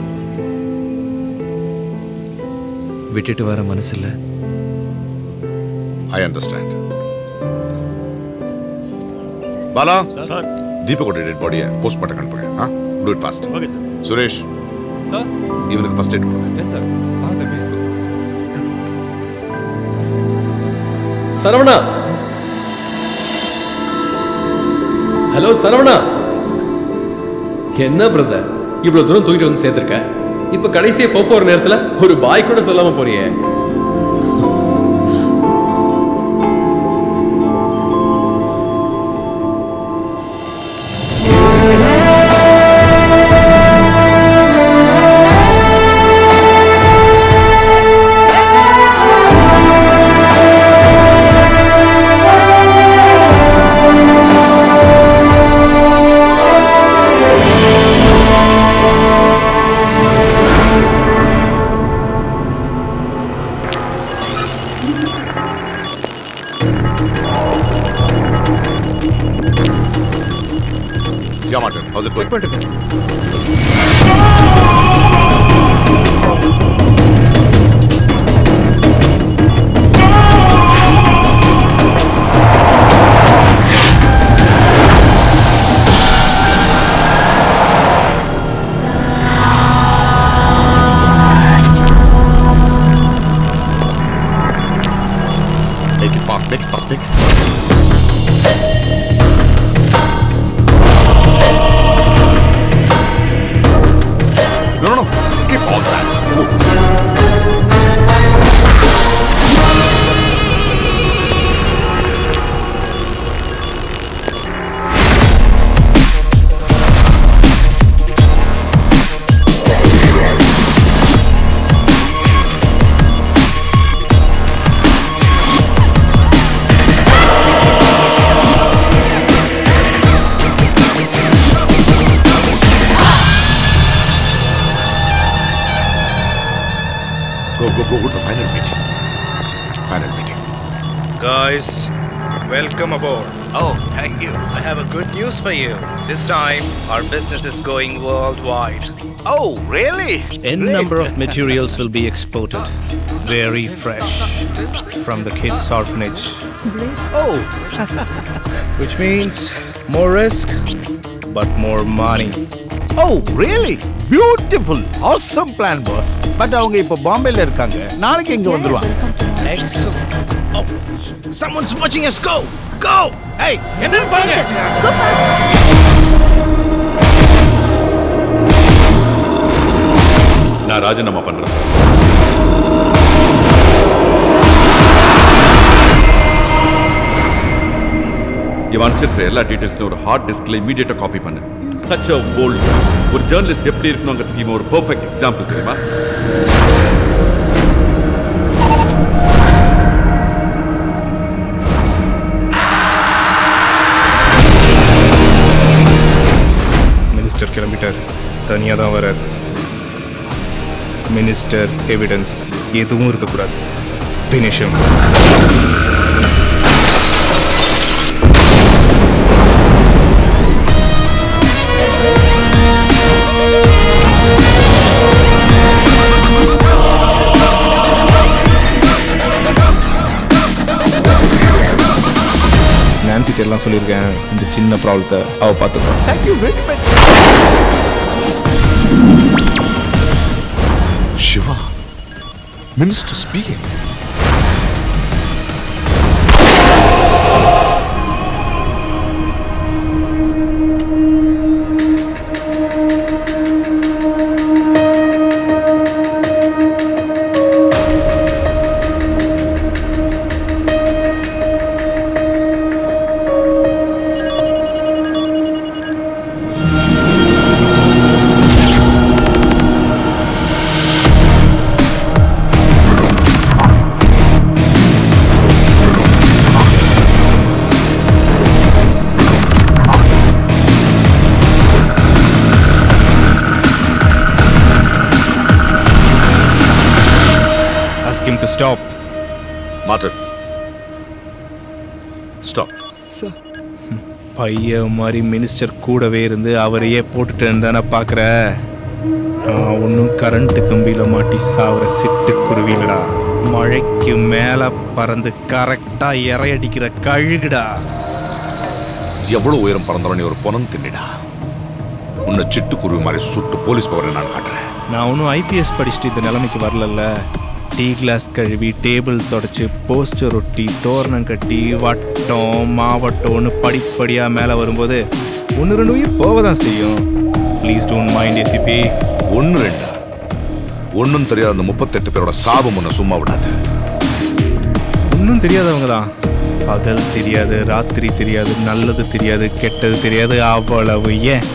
[SPEAKER 31] விட்டுட்டு வர மனசு இல்லை
[SPEAKER 50] ஐ அண்டர்ஸ்டாண்ட் பாலா?
[SPEAKER 62] சார்
[SPEAKER 50] தீபக்கோட டெட் பாடியை போஸ்ட் பண்ண அனுப்புங்க. ஆ? Do it fast
[SPEAKER 62] okay sir
[SPEAKER 50] Suresh.
[SPEAKER 31] Sir
[SPEAKER 50] இவனுக்கு ஃபர்ஸ்ட் எய்ட் கொடுங்க.
[SPEAKER 31] Yes sir Saravana?
[SPEAKER 13] Hello Saravana? என்ன பிரதர் இவ்வளவு தூரம் தூக்கிட்டு வந்து சேர்த்திருக்க? இப்ப கடைசியா போக போற நேரத்துல ஒரு பாய் கூட சொல்லாம போறியே.
[SPEAKER 60] This time, our business is going worldwide.
[SPEAKER 62] Oh, really?
[SPEAKER 60] N number of materials will be exported. Very fresh. From the kids' orphanage.
[SPEAKER 62] Oh,
[SPEAKER 60] Which means more risk, but more money.
[SPEAKER 5] Oh really beautiful awesome plan boss but அவங்க இப்போ பாம்பேல இருக்காங்க நாளைக்கு இங்க வந்துருவாங்க
[SPEAKER 60] Excellent.
[SPEAKER 5] Oh, someone's watching us go. Go. Hey, என்னன்னு பாருங்க.
[SPEAKER 2] நான் ராஜினாமா பண்றேன். இவன் அனுப்பிச்சிருக்கிற எல்லா டீட்டெயில்ஸ்லையும் ஒரு ஹார்ட் டிஸ்கில் இமீடியட்டாக காப்பி பண்ணு. சச் அ போல்ட் ஒரு ஜேர்னலிஸ்ட் எப்படி இருக்கணுங்கிறதுக்கு இவன் ஒரு பெர்ஃபெக்ட் எக்ஸாம்பிள் தெரியுமா?
[SPEAKER 60] மினிஸ்டர் கிளம்பிட்டார். தனியாக தான் வரார். மினிஸ்டர் எவிடன்ஸ் எதுவும் இருக்கக்கூடாது. ஃபினிஷம் எல்லாம் சொல்லியிருக்கேன். இந்த சின்ன ப்ராப்ளத்தை அவ பார்த்துக்கோ
[SPEAKER 5] Thank you very much.
[SPEAKER 50] Shiva, Minister
[SPEAKER 60] பையன் மாதிரி மினிஸ்டர் கூடவே இருந்து அவரையே போட்டுட்டேன்னு தானே பார்க்குற? நான் ஒன்றும் கரண்ட் கம்பியில் மாட்டி சாவர சிட்டுக்குருவிலடா மழைக்கு மேலே பறந்து கரெக்டாக இறையடிக்கிற கழுகுடா.
[SPEAKER 50] எவ்வளவு உயரம் பறந்தவன் ஒரு பொணம் தின்னிடா. உன்னை சிட்டுக்குருவி மாதிரி சுட்டு போலீஸ் பவரை நான் காட்டுறேன்.
[SPEAKER 60] நான் ஒன்றும் ஐபிஎஸ் படிச்சுட்டு இந்த நிலைமைக்கு வரலல்ல. டீ கிளாஸ் கழுவி டேபிள் தொடச்சி போஸ்டர் ஒட்டி தோரணம் கட்டி வட்டம் மாவட்டம்னு படிப்படியாக மேலே வரும்போது ஒன்று ரெண்டு உயிர் போக தான் செய்யும் ப்ளீஸ் டோன்ட் மைண்ட் ஏசிபி
[SPEAKER 50] ஒன்று ரெண்டா? ஒன்றும் தெரியாத அந்த முப்பத்தெட்டு பேரோட சாபம் உன்னை சும்மா விடாது.
[SPEAKER 60] ஒன்றும் தெரியாதவங்க தான் பகல் தெரியாது ராத்திரி தெரியாது நல்லது தெரியாது கெட்டது தெரியாது அவ்வளவு ஏன்?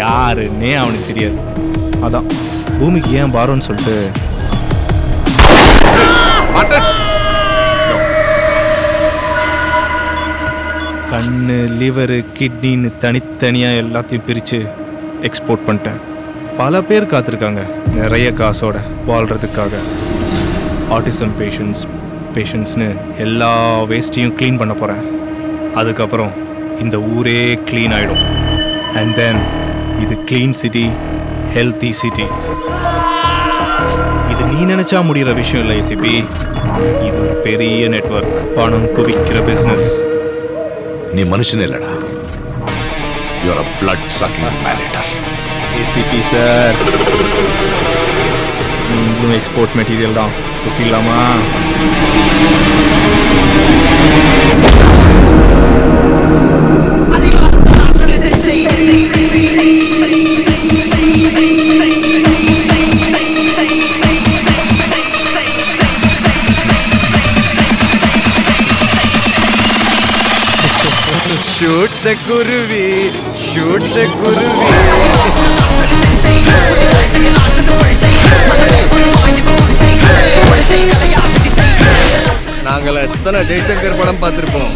[SPEAKER 60] யாருன்னே அவனுக்கு தெரியாது. அதான் பூமிக்கு ஏன் பாரோன்னு சொல்லிட்டு கண்ணு லிவரு கிட்னின்னு தனித்தனியாக எல்லாத்தையும் பிரித்து எக்ஸ்போர்ட் பண்ணிட்டேன். பல பேர் காத்திருக்காங்க. நிறைய காசோட வாழ்கிறதுக்காக ஆட்டிசம் பேஷண்ட்ஸ் பேஷண்ட்ஸ்னு எல்லா வேஸ்ட்டையும் க்ளீன் பண்ண போகிறேன் அதுக்கப்புறம் இந்த ஊரே க்ளீன் ஆகிடும் அண்ட் தென் இது க்ளீன் சிட்டி ஹெல்த்தி சிட்டி இது நீ நினச்சா முடிகிற விஷயம் இல்லை ஏசிபி இது ஒரு பெரிய நெட்வொர்க் பணம் குவிக்கிற பிஸ்னஸ்
[SPEAKER 50] நீ மனுஷனே இல்லடா you are a blood sucking
[SPEAKER 60] maneater ACP sir நீங்களும் எக்ஸ்போர்ட் மெட்டீரியல் தான் தூக்கிடலாமா
[SPEAKER 20] Shoot the kuruvi, shoot the kuruvi. நாங்கள் எத்தனை ஜெய்சங்கர் படம் பார்த்திருப்போம்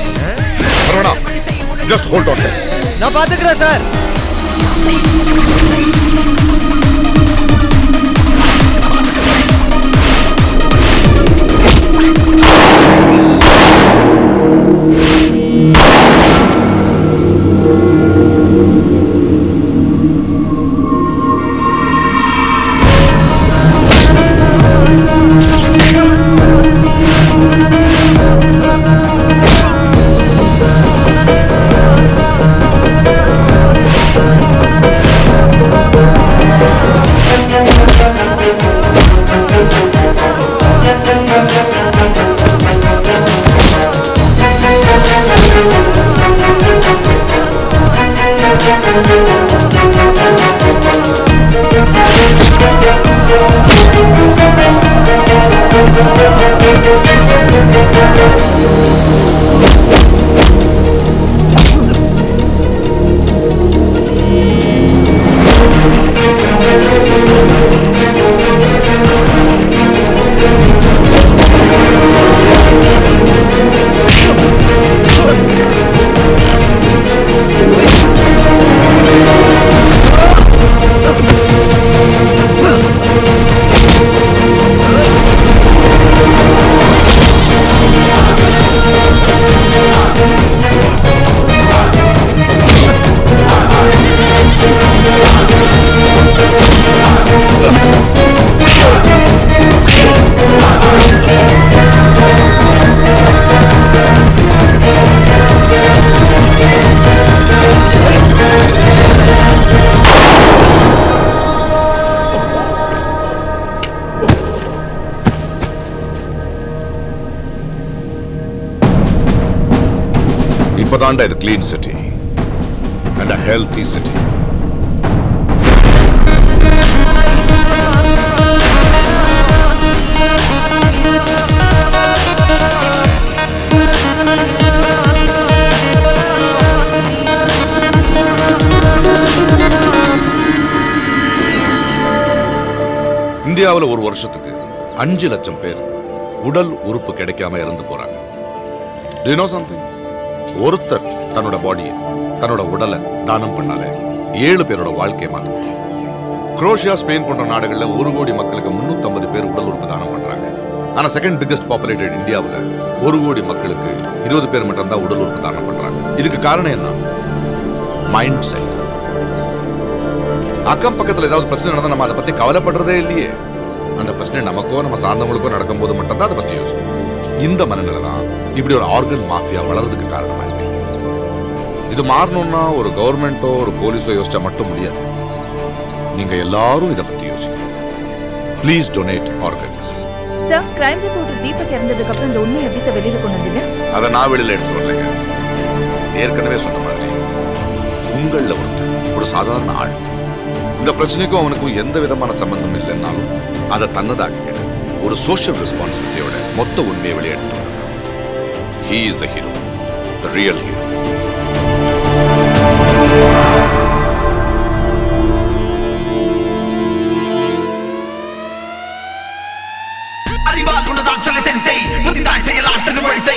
[SPEAKER 50] ஜஸ்ட் ஹோல்ட் ஆன்
[SPEAKER 20] நான் பாத்துக்கிறேன் sir.
[SPEAKER 50] Demand a clean city and a healthy city இந்தியாவில் ஒரு வருஷத்துக்கு அஞ்சு லட்சம் பேர் உடல் உறுப்பு கிடைக்காம இறந்து போறாங்க Do you know something? ஒருத்தர் தன்னோட பாடியை தன்னோட உடலை தானம் பண்ணாலே ஏழு பேரோட வாழ்க்கையை மாற்ற முடியும் குரோஷியா ஸ்பெயின் போன்ற நாடுகள்ல ஒரு கோடி மக்களுக்கு 350 பேர் உடல் உறுப்பு தானம் பண்றாங்க. ஆனா செகண்ட் பிக்கஸ்ட் பாப்புலேட்டட் இந்தியாவுல ஒரு கோடி மக்களுக்கு இருபது பேர் மட்டும் தான் உடல் உறுப்பு தானம் பண்றாங்க. இதுக்கு காரணம் என்ன? மைண்ட் செட் அக்கம் பக்கத்துல ஏதாவது பிரச்சனை நடந்தா நம்ம அதை பத்தி கவலைப்படுறதே இல்லையே. அந்த பிரச்சனை நமக்கோ நம்ம சார்ந்தவங்களுக்கோ நடக்கும்போது மட்டும்தான் அதை பத்தி யோசிக்கும் இந்த மனநிலை தான் இப்படி ஒரு ஆர்கன் மாஃபியா வளர்றதுக்கு காரணம் இது மாறணும்னா ஒரு கவர்மெண்ட்டோ ஒரு போலீஸோ யோசிச்சா மட்டும் முடியாது. நீங்க எல்லாரும் இதை பத்தி யோசிக்கணும் please donate organs
[SPEAKER 63] sir crime reporter Deepak இறந்ததுக்கு அப்புறம் இந்த உண்மையை எப்படி சார் வெளியில கொண்டு வந்தீங்க?
[SPEAKER 50] அதை நான் வெளியில எடுத்து வரலைங்க. ஏற்கனவே சொன்ன மாதிரி உங்கள ஒருத்தர் ஒரு சாதாரண ஆள். இந்த பிரச்சனைக்கும் அவனுக்கும் எந்த விதமான சம்பந்தம் இல்லைன்னாலும் அதை தன்னதாக்கிக்கிட்டு ஒரு சோஷியல் ரெஸ்பான்சிபிலிட்டியோட மொத்த உண்மையை வெளியே எடுத்து வந்திருக்கான்.
[SPEAKER 51] He is the hero the real hero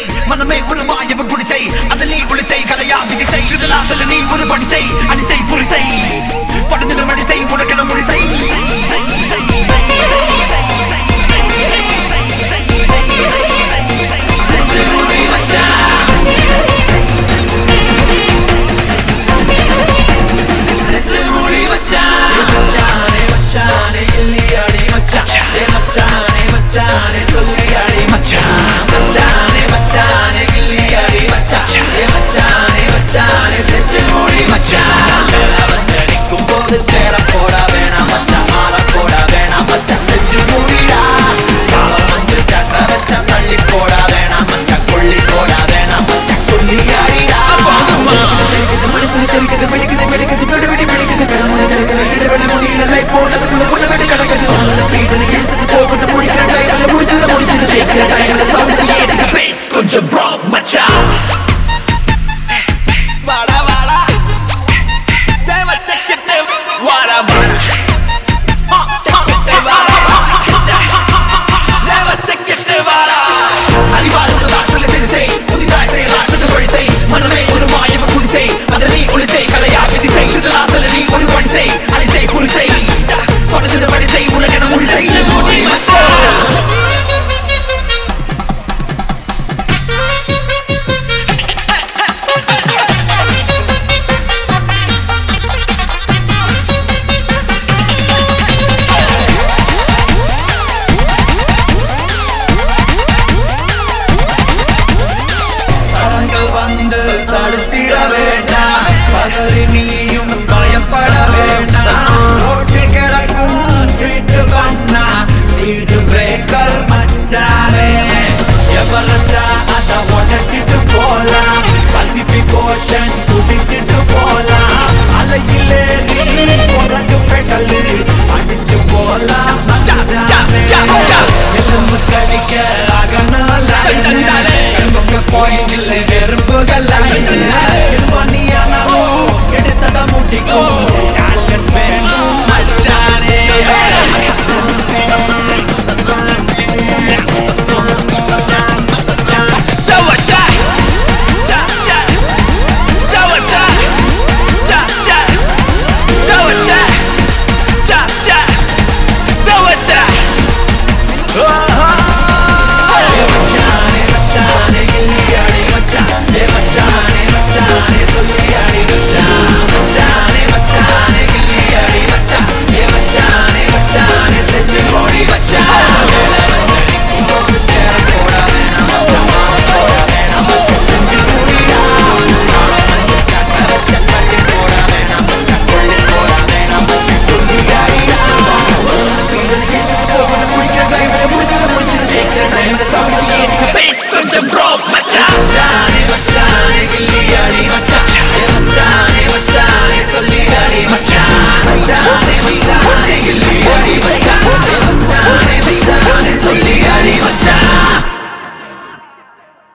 [SPEAKER 51] செல்லும் வழி செய் மனமே ஒரு மாயவன் குடி செய் அதில் நீ ஒளி செய் கலையா விதி சொல்லி அடி மச்சான். நீ ஒரு படி செய் அடி செய் புரி செய் படுதின மடி செய் உனக்கென மொழி செய் கொஞ்சம் ப்ராப் மச்சான் உனக்கென மொழி செய்